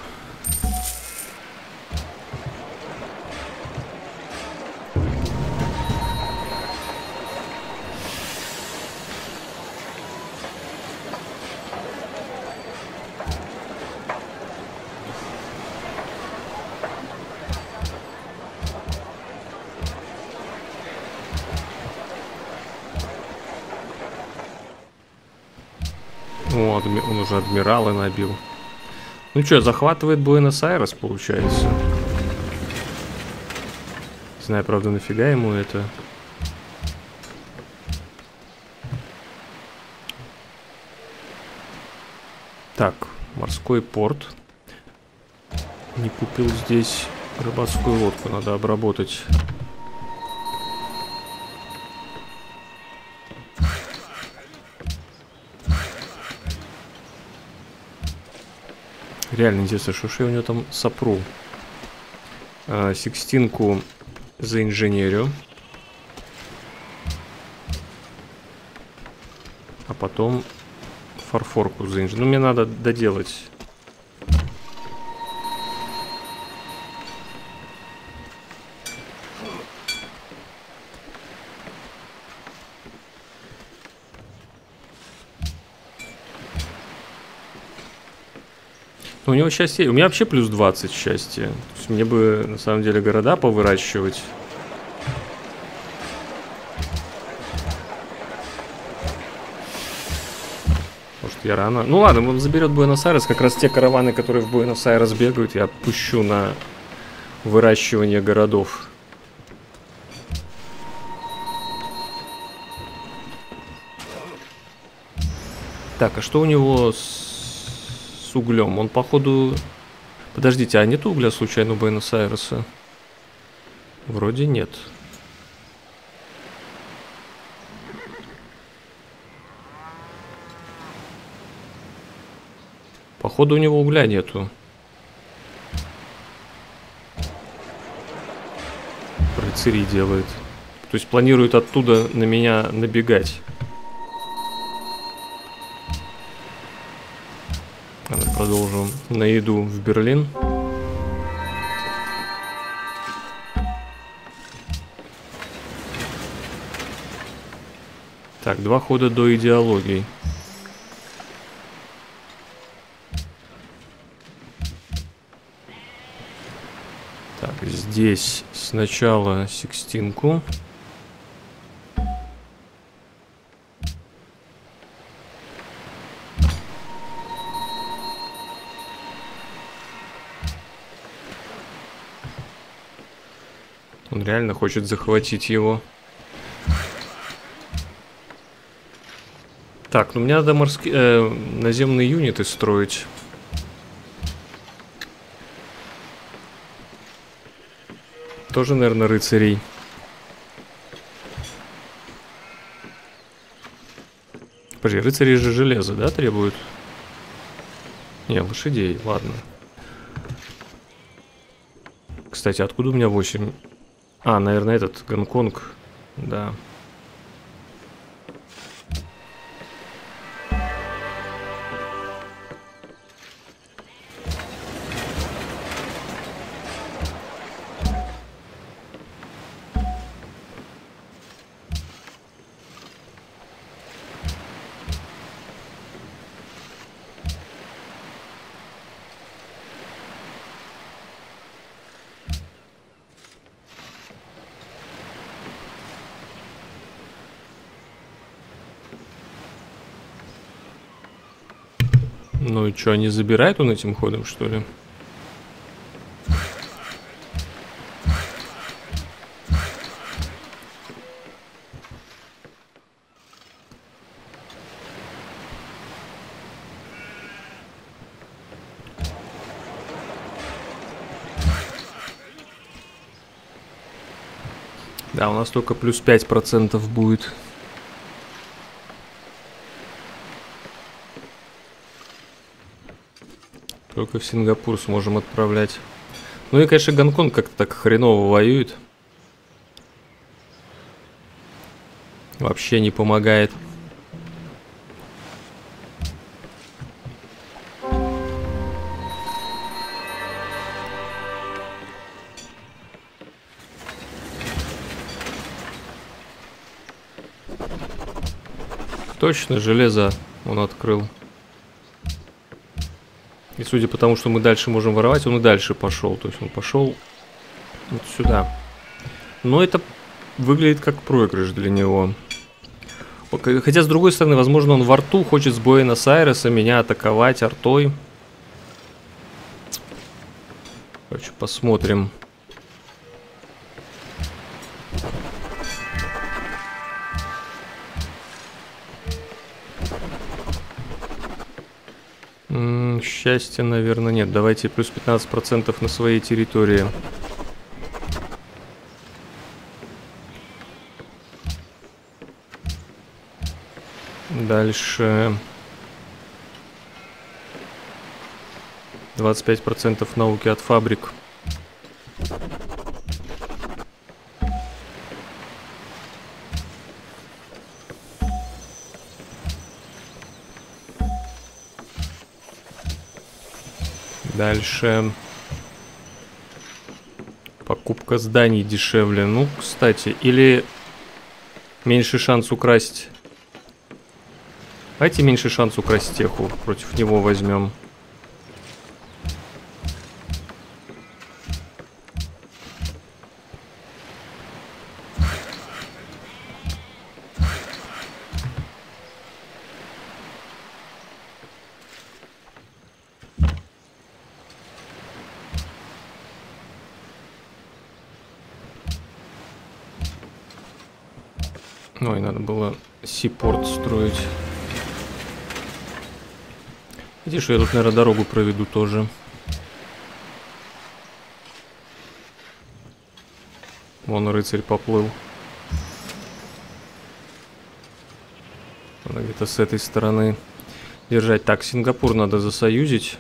Уже адмиралы набил. Ну что, захватывает Буэнос-Айрес, получается. Не знаю, правда, нафига ему это. Так, морской порт. Не купил здесь рыбацкую лодку, надо обработать. Реально интересно, что же я у него там сопру. А, секстинку за инженерию. А потом фарфорку за инженерию. Ну, мне надо доделать него счастье. У меня вообще плюс 20 счастья. То есть мне бы, на самом деле, города повыращивать. Может, я рано... Ну ладно, он заберет Буэнос-Айрес. Как раз те караваны, которые в Буэнос-Айрес бегают, я пущу на выращивание городов. Так, а что у него с углем. Он, походу... Подождите, а нет угля случайно у Буэнос-Айреса? Вроде нет. Походу у него угля нету. Рыцари делает. То есть планирует оттуда на меня набегать. На еду в Берлин. Так, два хода до идеологии. Так, здесь сначала секстинку. Реально хочет захватить его. Так, ну мне надо морские э, наземные юниты строить. Тоже, наверное, рыцарей. Подожди, рыцари же железо, да, требуют? Не, лошадей, ладно. Кстати, откуда у меня 8 а, наверное, этот Гонконг Да. Ну и что, они забирают он этим ходом, что ли? Да, у нас только плюс 5% будет. Только в Сингапур сможем отправлять. Ну и, конечно, Гонконг как-то так хреново воюет. Вообще не помогает. Точно, железо он открыл. Судя по тому, что мы дальше можем воровать, он и дальше пошел. То есть он пошел вот сюда. Но это выглядит как проигрыш для него. Хотя, с другой стороны, возможно, он во рту хочет с Буэнос-Айреса меня атаковать артой. Короче, посмотрим. Счастья, наверное, нет. Давайте плюс 15% на своей территории. Дальше. 25% науки от фабрик. Дальше. Покупка зданий дешевле. Ну, кстати, или меньше шанс украсть. Давайте меньше шанс украсть теху. Против него возьмем. Ой, надо было сипорт строить. Видишь, я тут, наверное, дорогу проведу тоже. Вон рыцарь поплыл. Надо где-то с этой стороны держать. Так, Сингапур надо засоюзить.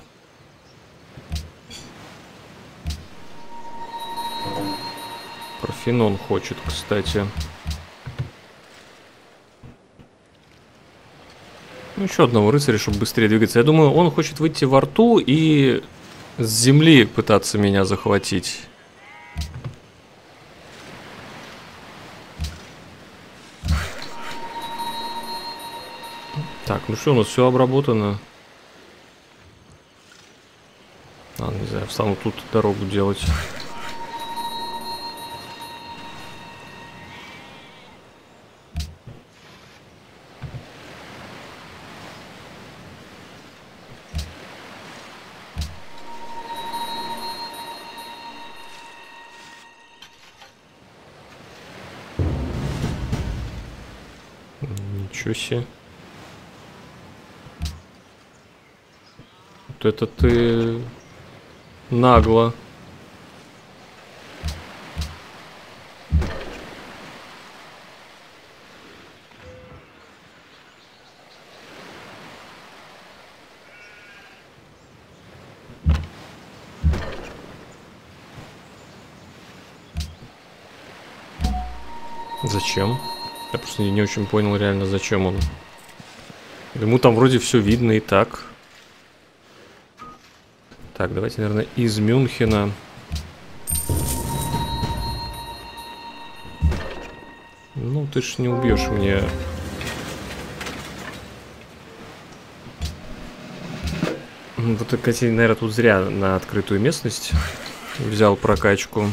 Парфенон хочет, кстати. Ну, еще одного рыцаря, чтобы быстрее двигаться. Я думаю, он хочет выйти во рту и с земли пытаться меня захватить. Так, ну что, у нас все обработано. А, не знаю, встану тут дорогу делать. Ничего себе. Вот это ты нагло. Не, очень понял реально, зачем он. Ему там вроде все видно и так. Так, давайте, наверное, из Мюнхена. Ну, ты ж не убьешь мне Вот, кстати, наверное, тут зря на открытую местность взял прокачку.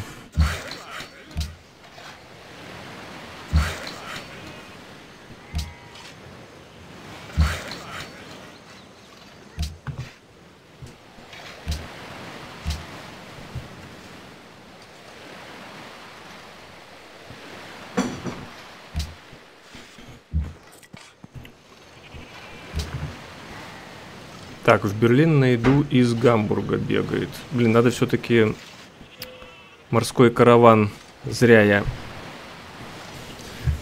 Так, в Берлин найду из Гамбурга бегает. Блин, надо все-таки морской караван. Зря я.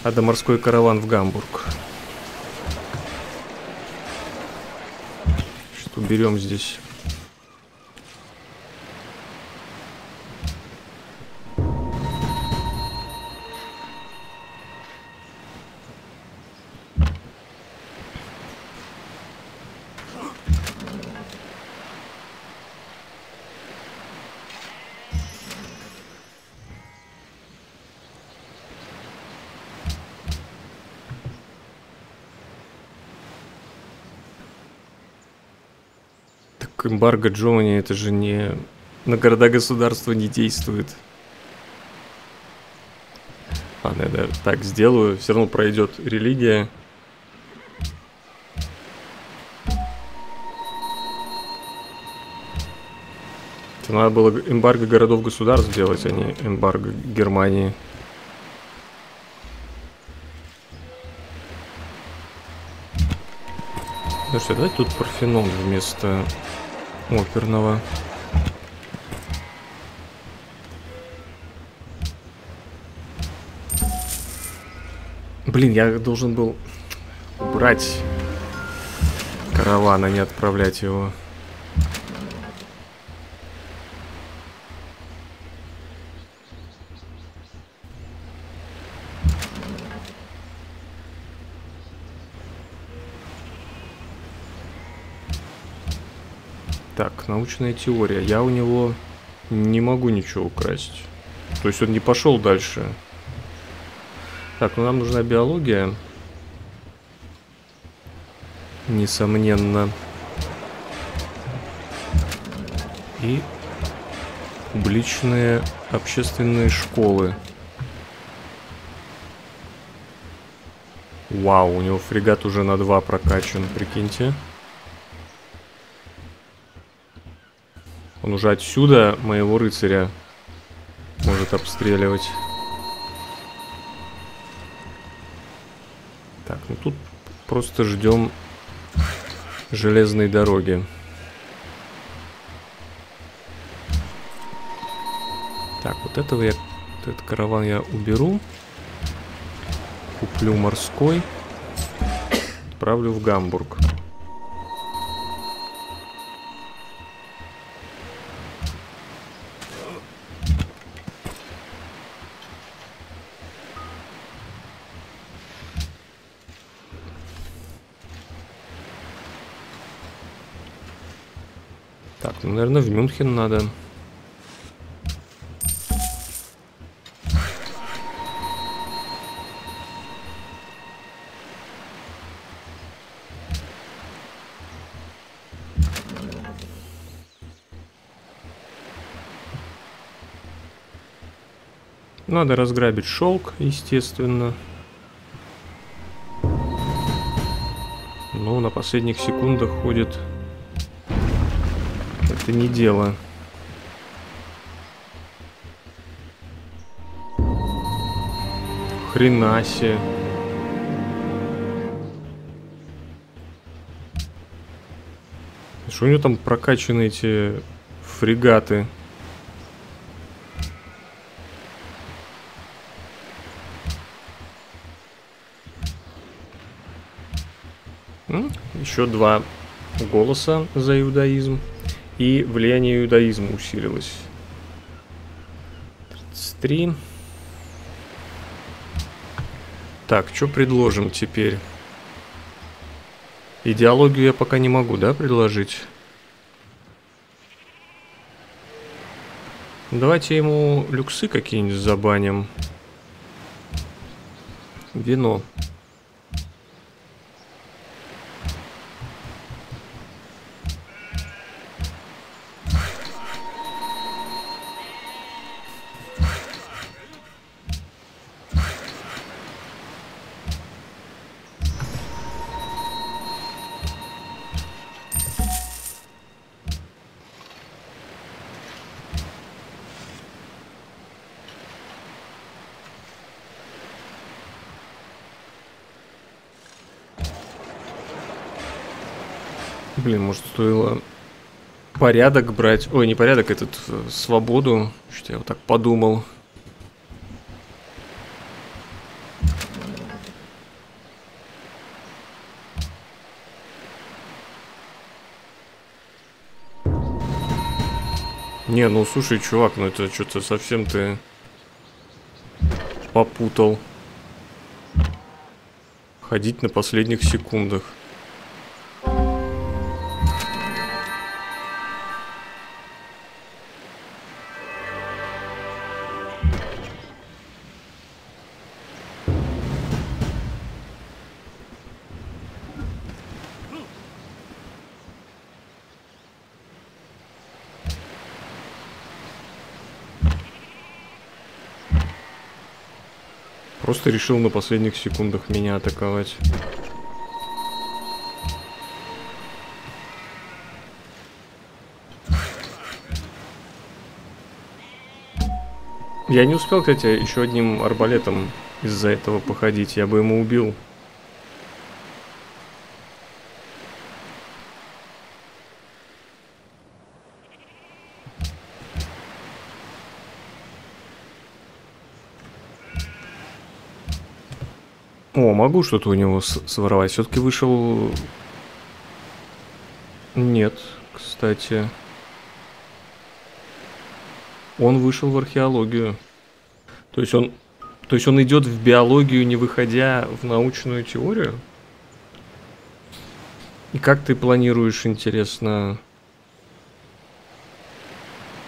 Надо морской караван в Гамбург. Что берем здесь? Эмбарго Джоуни, это же не... На города-государства не действует. Ладно, я даже так сделаю. Все равно пройдет религия. Это надо было эмбарго городов-государств делать, а не эмбарго Германии. Ну что, давайте тут Парфенон вместо оперного. Блин, я должен был брать караван, а не отправлять его. Научная теория. Я у него не могу ничего украсть. То есть он не пошел дальше. Так, ну нам нужна биология. Несомненно. И публичные общественные школы. Вау, у него фрегат уже на 2 прокачан, прикиньте. Он уже отсюда моего рыцаря может обстреливать. Так, ну тут просто ждем железной дороги. Так, вот этого я, вот этот караван я уберу. Куплю морской. Отправлю в Гамбург. Мюнхен надо. Надо разграбить шелк, естественно. Но на последних секундах ходит это не дело. Хрена себе. Что у него там прокачаны эти фрегаты? Еще два голоса за иудаизм и влияние иудаизма усилилось. 33. Так, что предложим теперь? Идеологию я пока не могу, да, предложить? Давайте ему люксы какие-нибудь забаним. Вино. Блин, стоило порядок брать. Ой, не порядок, этот э, свободу. Что я вот так подумал. Не, ну слушай, чувак, ну это что-то совсем ты попутал. Ходить на последних секундах. Просто решил на последних секундах меня атаковать. Я не успел, кстати, еще одним арбалетом из-за этого походить. Я бы ему убил. Могу что-то у него своровать. Все-таки вышел... Нет, кстати. Он вышел в археологию. То есть он... То есть он идет в биологию, не выходя в научную теорию? И как ты планируешь, интересно,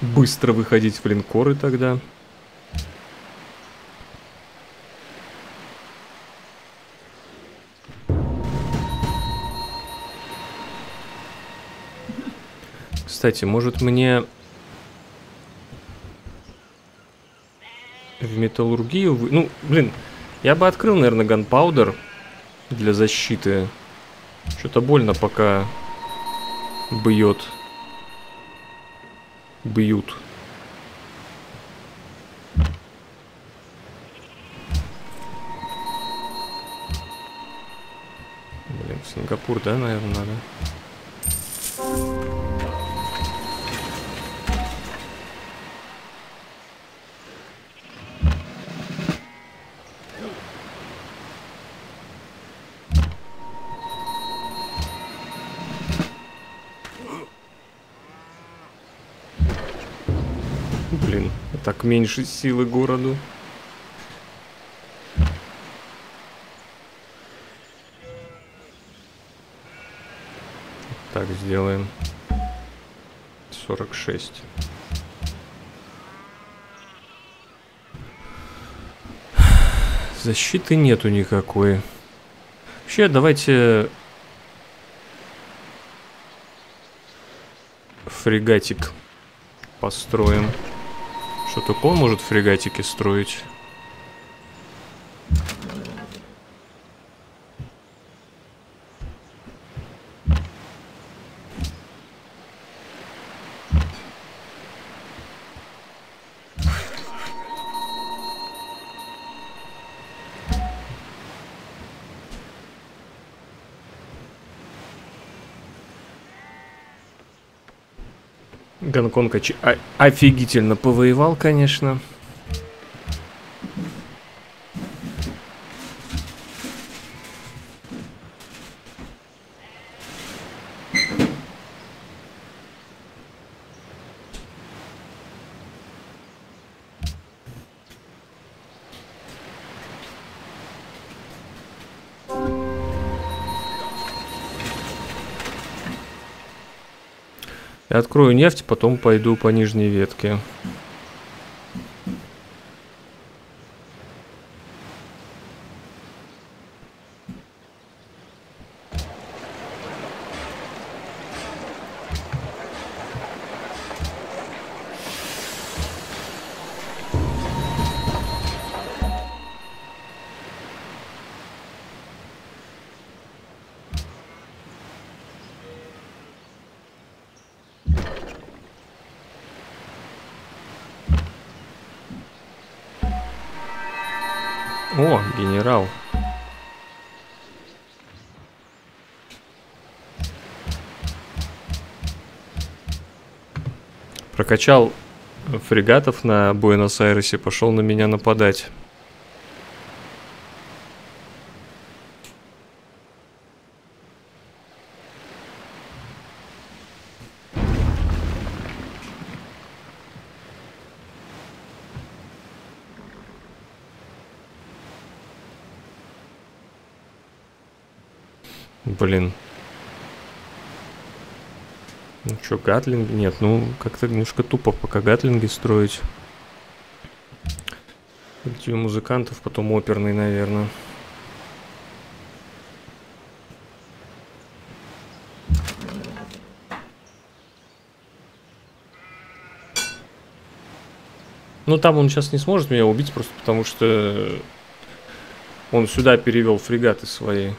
быстро выходить в линкоры тогда? Кстати, может мне в металлургию... Вы... Ну, блин, я бы открыл, наверное, ганпаудер для защиты. Что-то больно пока бьет. Бьют. Блин, Сингапур, да, наверное, надо? Меньше силы городу. Так, сделаем. 46. Защиты нету никакой. Вообще, давайте... Фрегатик построим. Что только он может фрегатики строить? А офигительно повоевал, конечно. Открою нефть, потом пойду по нижней ветке. Прокачал фрегатов на Буэнос-Айресе, пошел на меня нападать. Блин. Ну что, гатлинг? Нет, ну как-то немножко тупо пока гатлинги строить. Коллектив музыкантов, потом оперный, наверное. Ну там он сейчас не сможет меня убить, просто потому что он сюда перевел фрегаты свои.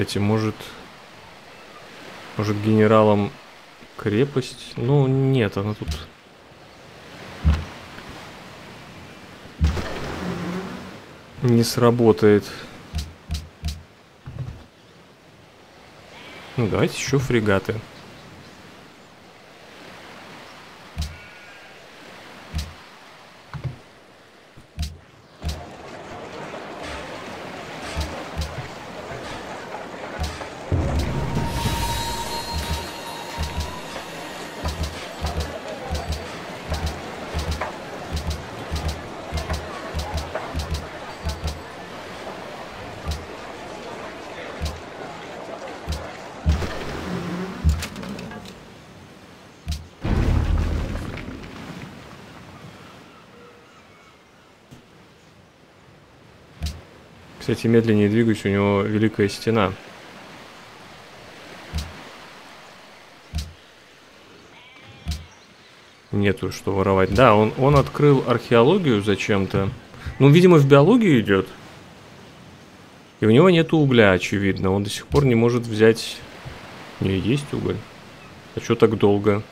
Кстати, может... Может, генералом крепость? Ну, нет, она тут... Не сработает. Ну, давайте еще фрегаты. Кстати, медленнее двигаюсь, у него великая стена. Нету что воровать. Да, он, он открыл археологию зачем-то. Ну, видимо, в биологию идет. И у него нету угля, очевидно. Он до сих пор не может взять... Не, есть уголь. А что так долго?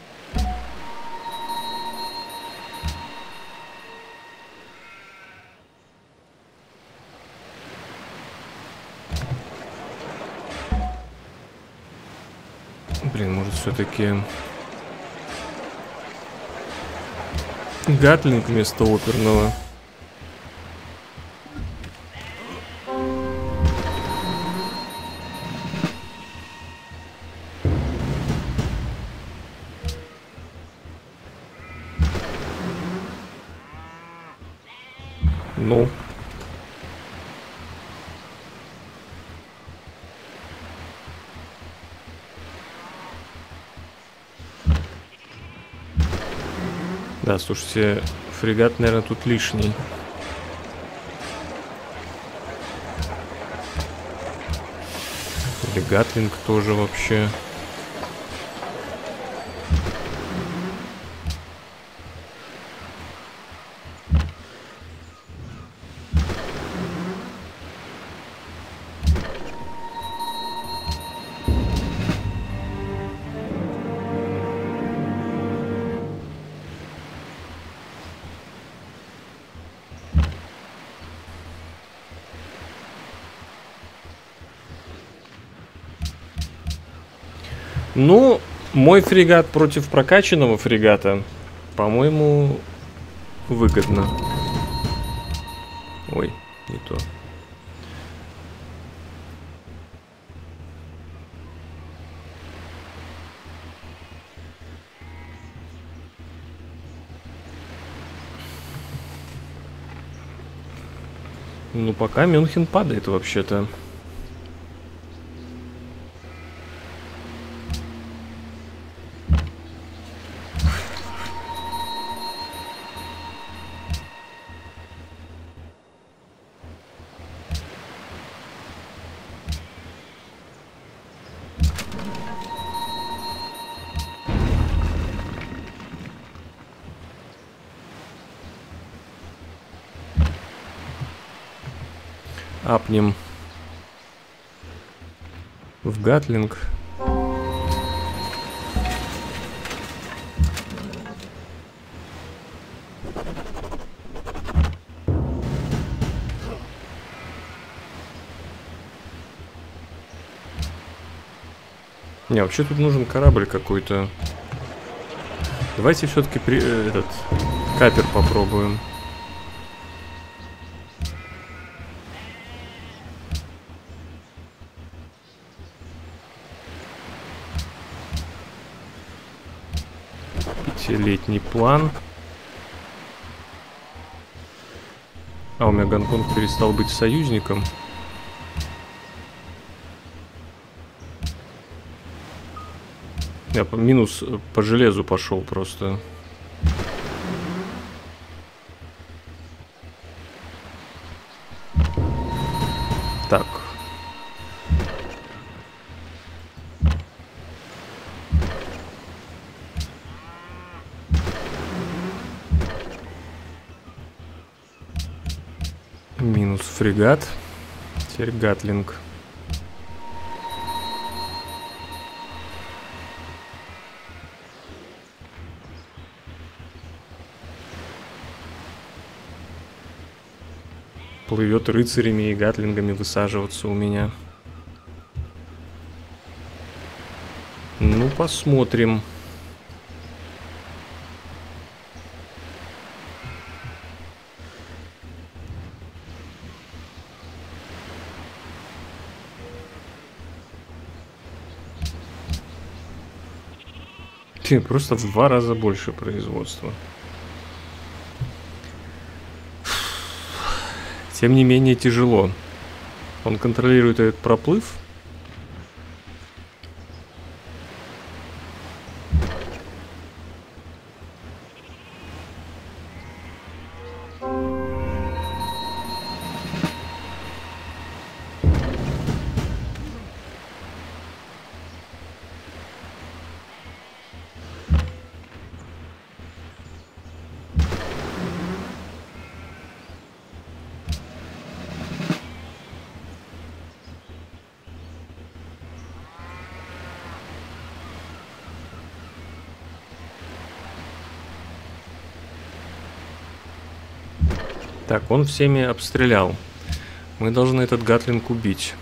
Все-таки Гатлинг вместо оперного. Слушайте, фрегат, наверное, тут лишний. Или Гатлинг тоже вообще. Мой фрегат против прокачанного фрегата, по-моему, выгодно. Ой, не то. Ну, пока Мюнхен падает вообще-то. Гатлинг. Не, вообще тут нужен корабль какой-то. Давайте все-таки при... Э, этот капер попробуем. Пятилетний план. А у меня Гонконг перестал быть союзником. Я по минус по железу пошел просто. Фрегат. Теперь Гатлинг. Плывет рыцарями и гатлингами высаживаться у меня. Ну, посмотрим. Ты просто в два раза больше производства. Тем не менее тяжело. Он контролирует этот проплыв, он всеми обстрелял. Мы должны этот Гатлинг убить.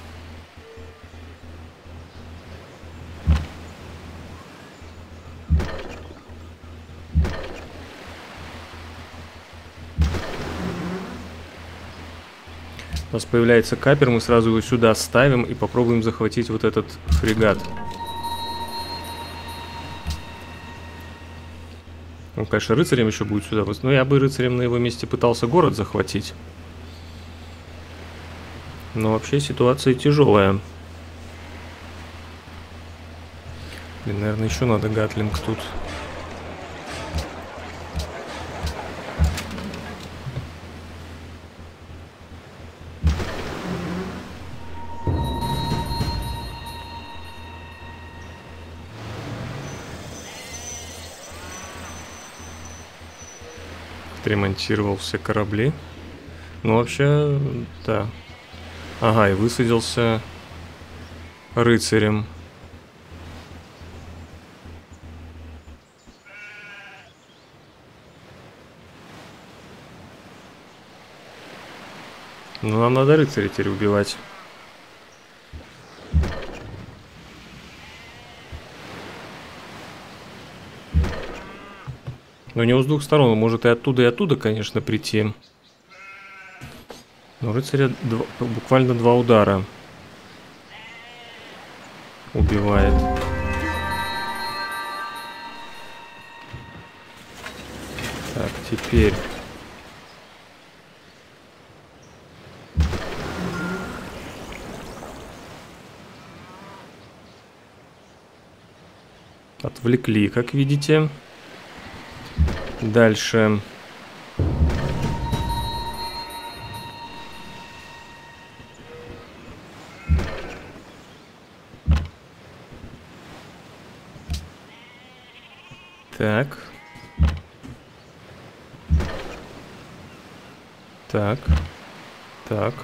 У нас появляется капер, мы сразу его сюда ставим и попробуем захватить вот этот фрегат. Он, конечно, рыцарем еще будет сюда. Но я бы рыцарем на его месте пытался город захватить. Но вообще ситуация тяжелая. Блин, наверное, еще надо гатлинг тут. Отремонтировал все корабли. Ну, вообще, да. Ага, и высадился рыцарем. Ну, нам надо рыцаря теперь убивать. Но у него с двух сторон, он может и оттуда, и оттуда, конечно, прийти. Но рыцаря два, буквально два удара убивает. Так, теперь... Отвлекли, как видите. Дальше. Так. Так. Так.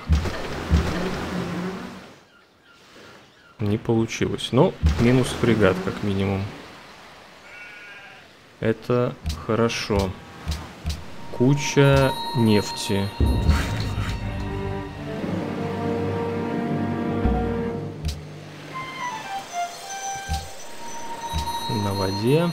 Не получилось. Но минус фрегат, как минимум. Это хорошо. Куча нефти. На воде.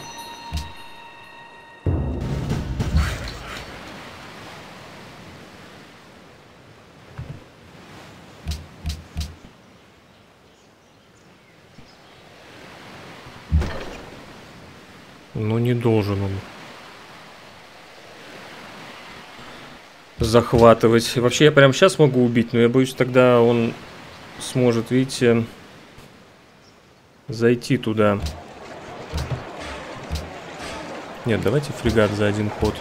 Ну, должен он захватывать. Вообще, я прямо сейчас могу убить, но я боюсь, тогда он сможет, видите, зайти туда. Нет, давайте фрегат за один ход.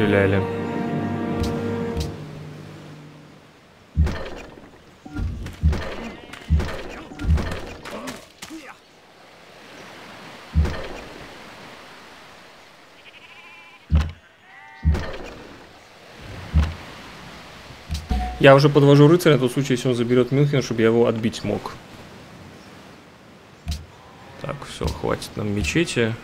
Четыре постреляли. Я уже подвожу рыцаря, на тот случай, если он заберет Мюнхен, чтобы я его отбить мог. Все, хватит нам мечети.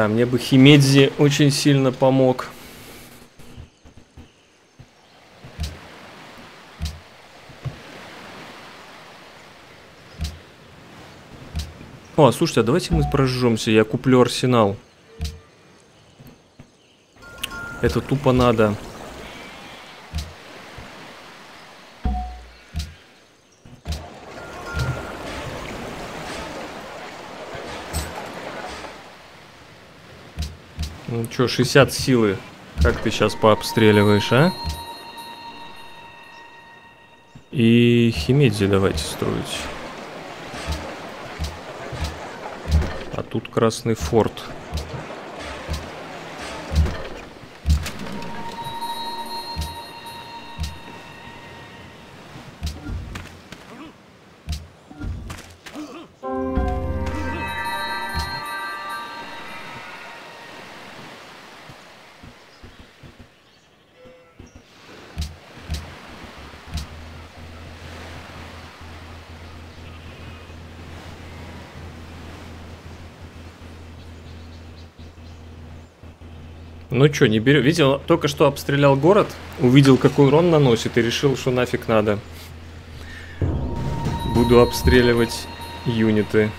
Да, мне бы Химедзи очень сильно помог. О, слушайте, а давайте мы прожжемся. Я куплю арсенал. Это тупо надо. Чё, 60 силы. Как ты сейчас пообстреливаешь, а? И Химедзи давайте строить. тут Красный форт. что, не берем. Видел, только что обстрелял город, увидел, какой урон наносит и решил, что нафиг надо. Буду обстреливать юниты.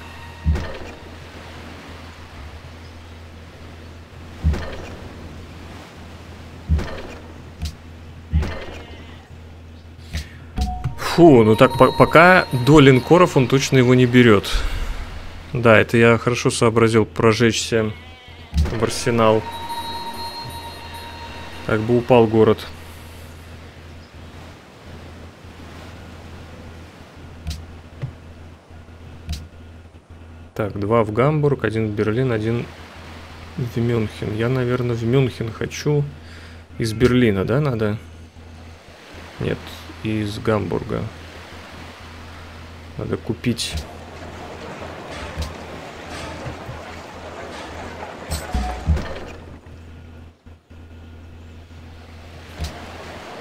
Фу, ну так по пока до линкоров он точно его не берет. Да, это я хорошо сообразил прожечься в арсенал. Так бы упал город. Так, два в Гамбург, один в Берлин, один в Мюнхен. Я, наверное, в Мюнхен хочу. Из Берлина, да, надо? Нет, из Гамбурга. Надо купить...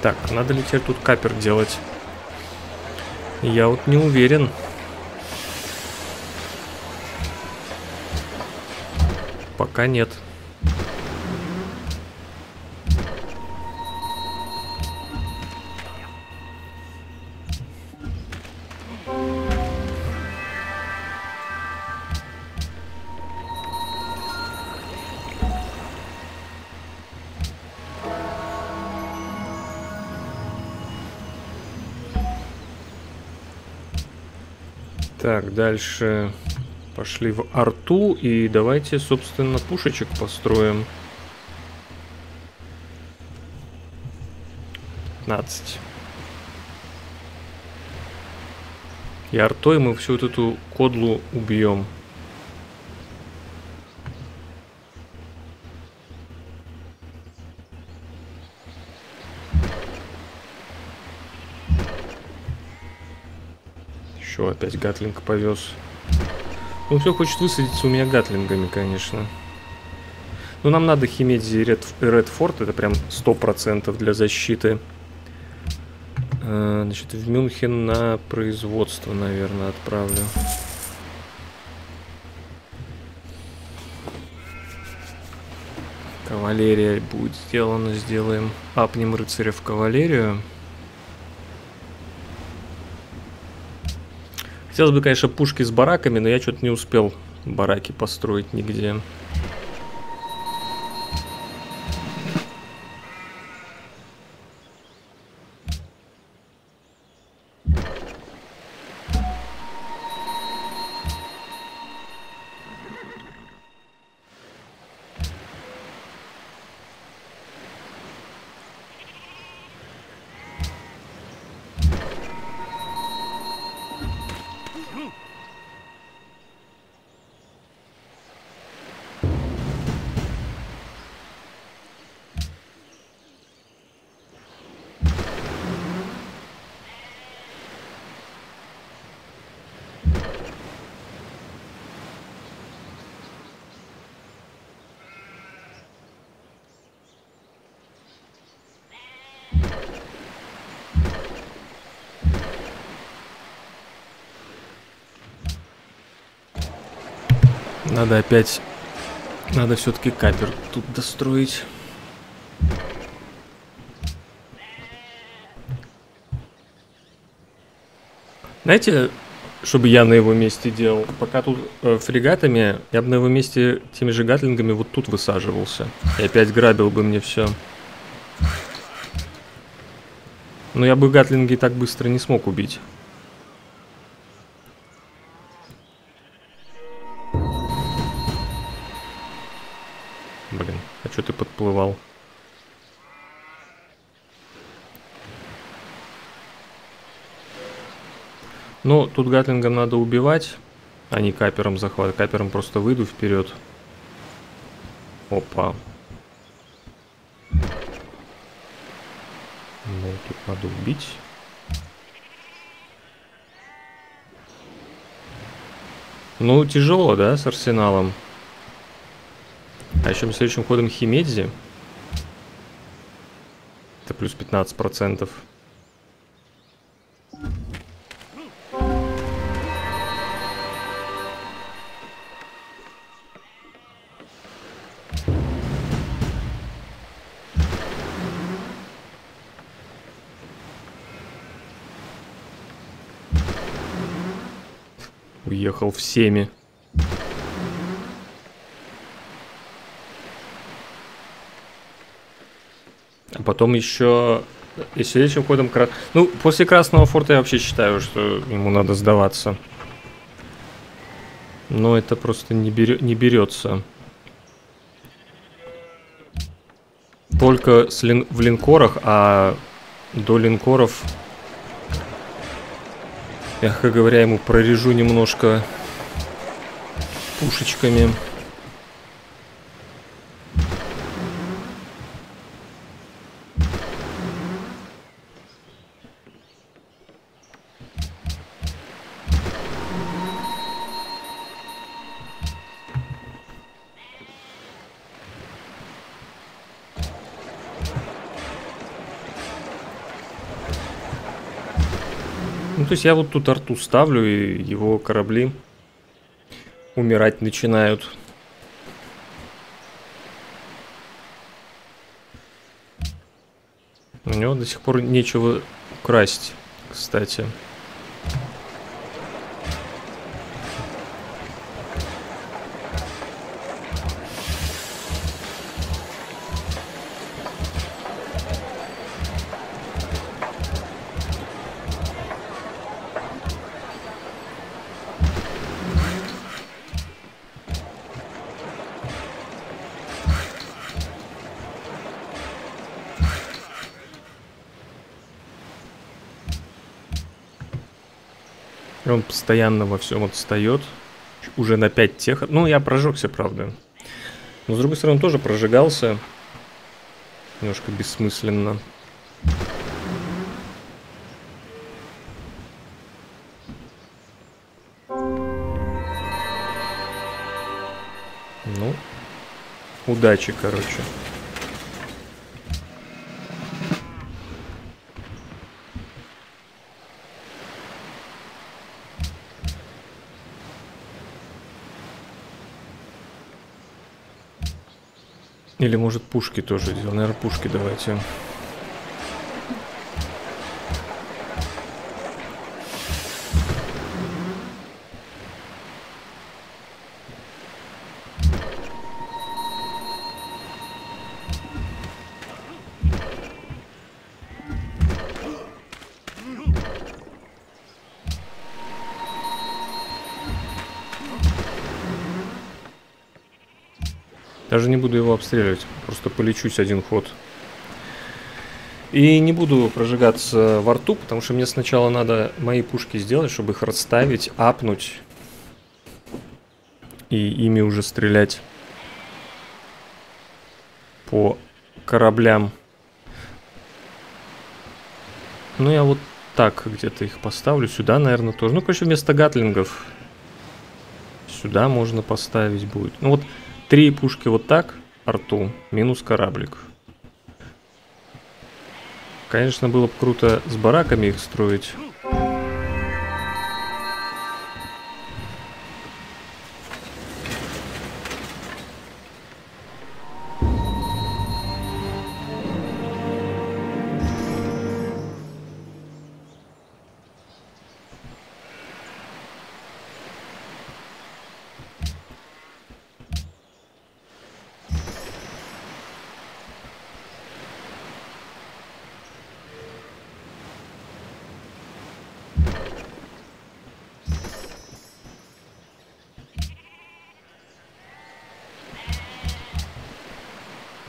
Так, надо ли теперь тут капер делать? Я вот не уверен. Пока нет. Дальше пошли в арту и давайте, собственно, пушечек построим. 15. И артой мы всю вот эту кодлу убьем. Еще опять гатлинг повез. Он все хочет высадиться у меня гатлингами, конечно. Но нам надо Химедзи и Ред, Редфорд, это прям 100% для защиты. А, значит, в Мюнхен на производство, наверное, отправлю. Кавалерия будет сделана, сделаем. Апнем рыцаря в кавалерию. Хотелось бы, конечно, пушки с бараками, но я что-то не успел бараки построить нигде. Надо опять... Надо все-таки капер тут достроить. Знаете, чтобы я на его месте делал? Пока тут э, фрегатами, я бы на его месте теми же гатлингами вот тут высаживался. И опять грабил бы мне все. Но я бы гатлинги так быстро не смог убить. Ну, тут гатлингом надо убивать, а не капером захват. Капером просто выйду вперед. Опа. Ну, тут надо убить. Ну, тяжело, да, с арсеналом? А еще мы следующим ходом Химедзи. Это плюс 15%. Уехал всеми. Потом еще И следующим ходом... Кра... Ну, после Красного форта я вообще считаю, что ему надо сдаваться. Но это просто не, берё... не берется. Только лин... в линкорах, а до линкоров, мягко говоря, ему прорежу немножко пушечками. то есть я вот тут арту ставлю, и его корабли умирать начинают. У него до сих пор нечего украсть, кстати. Он постоянно во всем отстает. Уже на 5 тех. Ну, я прожегся, правда. Но, с другой стороны, тоже прожигался. Немножко бессмысленно. Ну, удачи, короче. Или может пушки тоже делал. Наверное, пушки давайте. Даже не буду его обстреливать, просто полечусь один ход. И не буду прожигаться во рту, потому что мне сначала надо мои пушки сделать, чтобы их расставить, апнуть. И ими уже стрелять по кораблям. Ну, я вот так где-то их поставлю. Сюда, наверное, тоже. Ну, короче, вместо гатлингов сюда можно поставить будет. Ну, вот Три пушки вот так, арту, минус кораблик. Конечно, было бы круто с бараками их строить.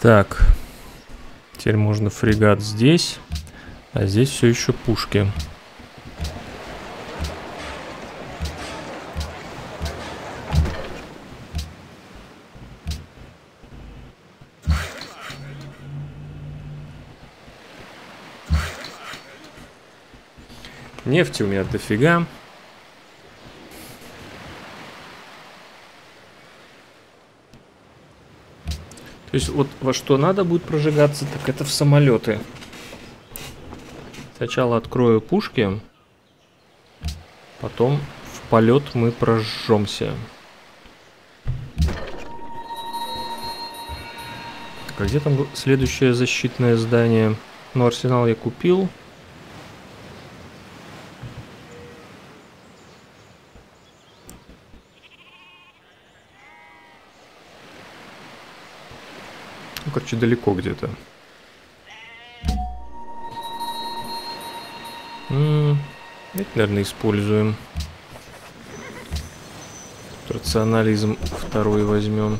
Так. Теперь можно фрегат здесь. А здесь все еще пушки. Нефти у меня дофига. То есть вот во что надо будет прожигаться, так это в самолеты. Сначала открою пушки, потом в полет мы прожжемся. А где там следующее защитное здание? Ну, арсенал я купил. Короче, далеко где-то. Это, наверное, используем. Рационализм второй возьмем.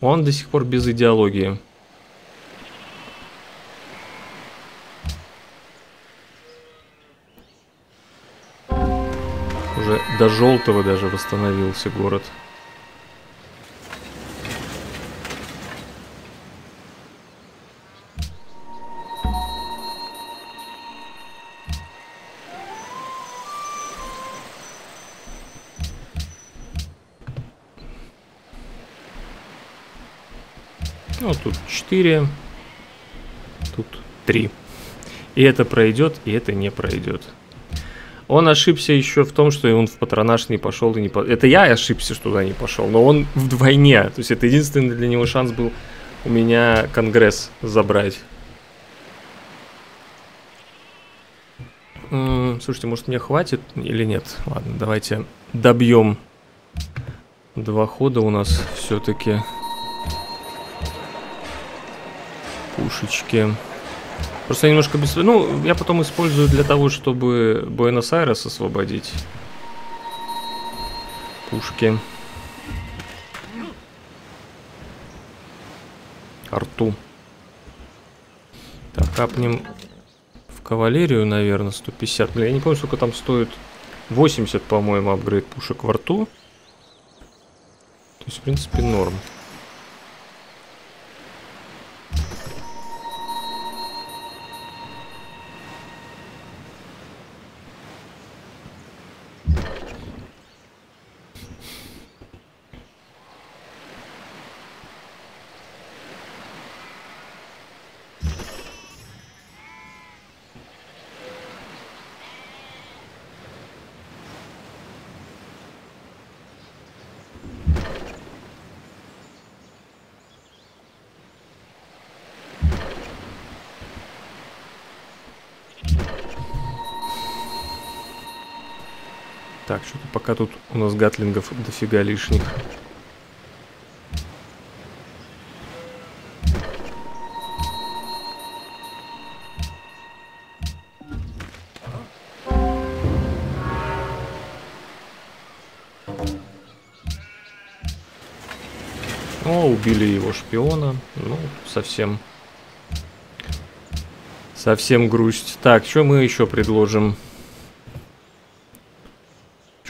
Он до сих пор без идеологии. Уже до желтого даже восстановился город. 4, тут 3. И это пройдет, и это не пройдет. Он ошибся еще в том, что он в патронаж не пошел и не по... Это я ошибся, что туда не пошел, но он вдвойне. То есть это единственный для него шанс был у меня Конгресс забрать. Слушайте, может мне хватит или нет? Ладно, давайте добьем два хода у нас все-таки. Пушечки. Просто немножко без... Ну, я потом использую для того, чтобы Буэнос-Айрес освободить. Пушки. Арту. Так, капнем в кавалерию, наверное, 150. Бля, я не помню, сколько там стоит. 80, по-моему, апгрейд пушек в арту. То есть, в принципе, норм. Пока тут у нас гатлингов дофига лишних. О, убили его шпиона. Ну, совсем... Совсем грусть. Так, что мы еще предложим?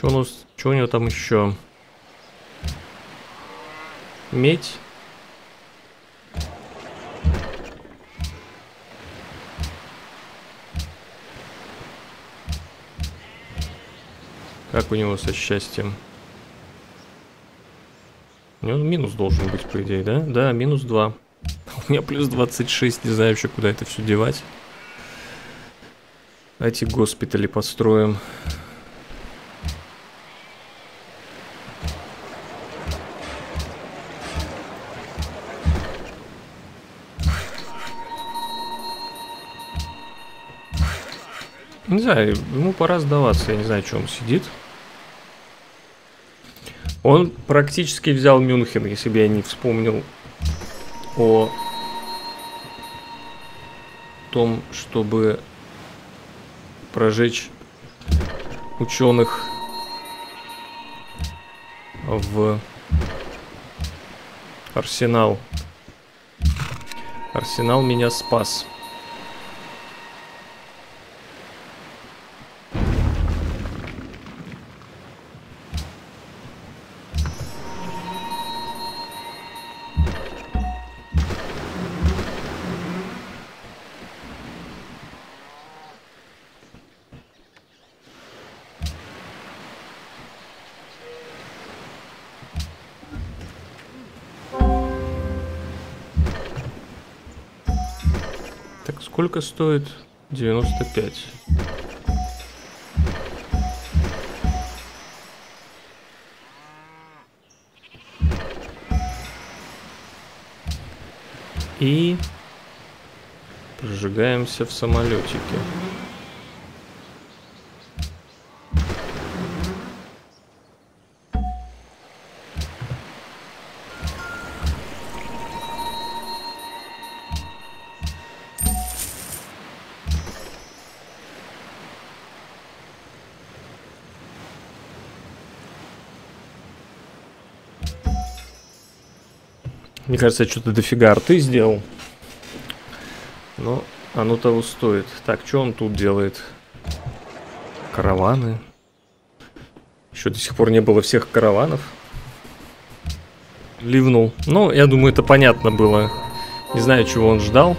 Что у нас, что у него там еще? Медь. Как у него со счастьем? У него минус должен быть, по идее, да? Да, минус 2. У меня плюс 26, не знаю еще, куда это все девать. Эти госпитали построим. Знаю, ему пора сдаваться, я не знаю, что он сидит. Он практически взял Мюнхен, если бы я не вспомнил о том, чтобы прожечь ученых в Арсенал. Арсенал меня спас. Сколько стоит? 95. И прожигаемся в самолетике. Мне кажется, что-то дофига арты сделал. Но оно того стоит. Так, что он тут делает? Караваны. Еще до сих пор не было всех караванов. Ливнул. Ну, я думаю, это понятно было. Не знаю, чего он ждал.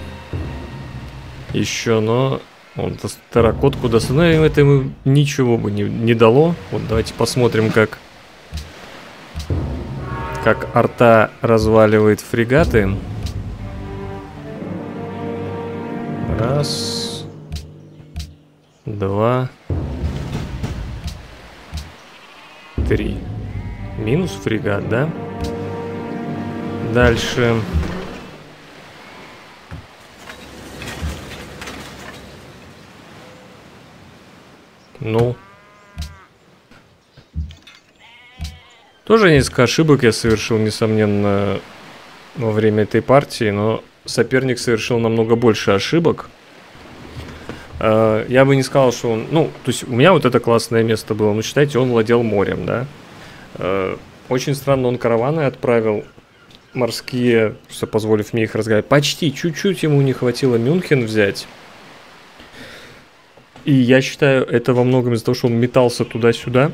Еще, но... Он терракотку даст. Но это ему ничего бы не, не дало. Вот давайте посмотрим, как как арта разваливает фрегаты. Раз. Два. Три. Минус фрегат, да? Дальше. Ну. Тоже несколько ошибок я совершил, несомненно, во время этой партии, но соперник совершил намного больше ошибок. А, я бы не сказал, что он... Ну, то есть у меня вот это классное место было. Ну, считайте, он владел морем, да. А, очень странно, он караваны отправил морские, что позволив мне их разгадать. Почти, чуть-чуть ему не хватило Мюнхен взять. И я считаю, это во многом из-за того, что он метался туда-сюда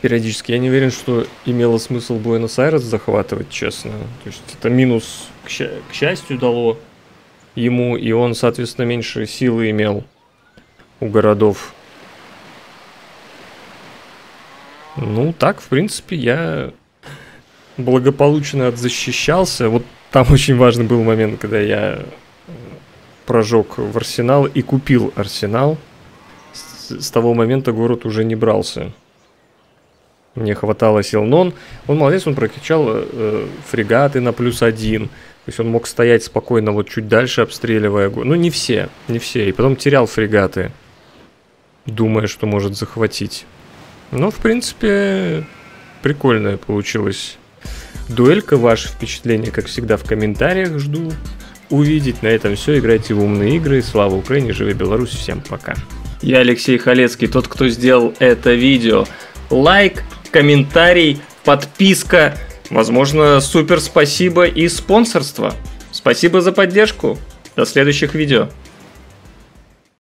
периодически. Я не уверен, что имело смысл Буэнос-Айрес захватывать, честно. То есть это минус, к, ща- к счастью, дало ему, и он, соответственно, меньше силы имел у городов. Ну, так, в принципе, я благополучно отзащищался. Вот там очень важный был момент, когда я прожег в арсенал и купил арсенал. С, с того момента город уже не брался не хватало сил. Но он, он молодец, он прокачал э, фрегаты на плюс один. То есть он мог стоять спокойно вот чуть дальше, обстреливая. Ну, не все, не все. И потом терял фрегаты, думая, что может захватить. Но, в принципе, прикольная получилась дуэлька. Ваши впечатления, как всегда, в комментариях жду увидеть. На этом все. Играйте в умные игры. Слава Украине, живи Беларусь. Всем пока. Я Алексей Халецкий, тот, кто сделал это видео. Лайк, комментарий, подписка, возможно, супер спасибо и спонсорство. Спасибо за поддержку. До следующих видео.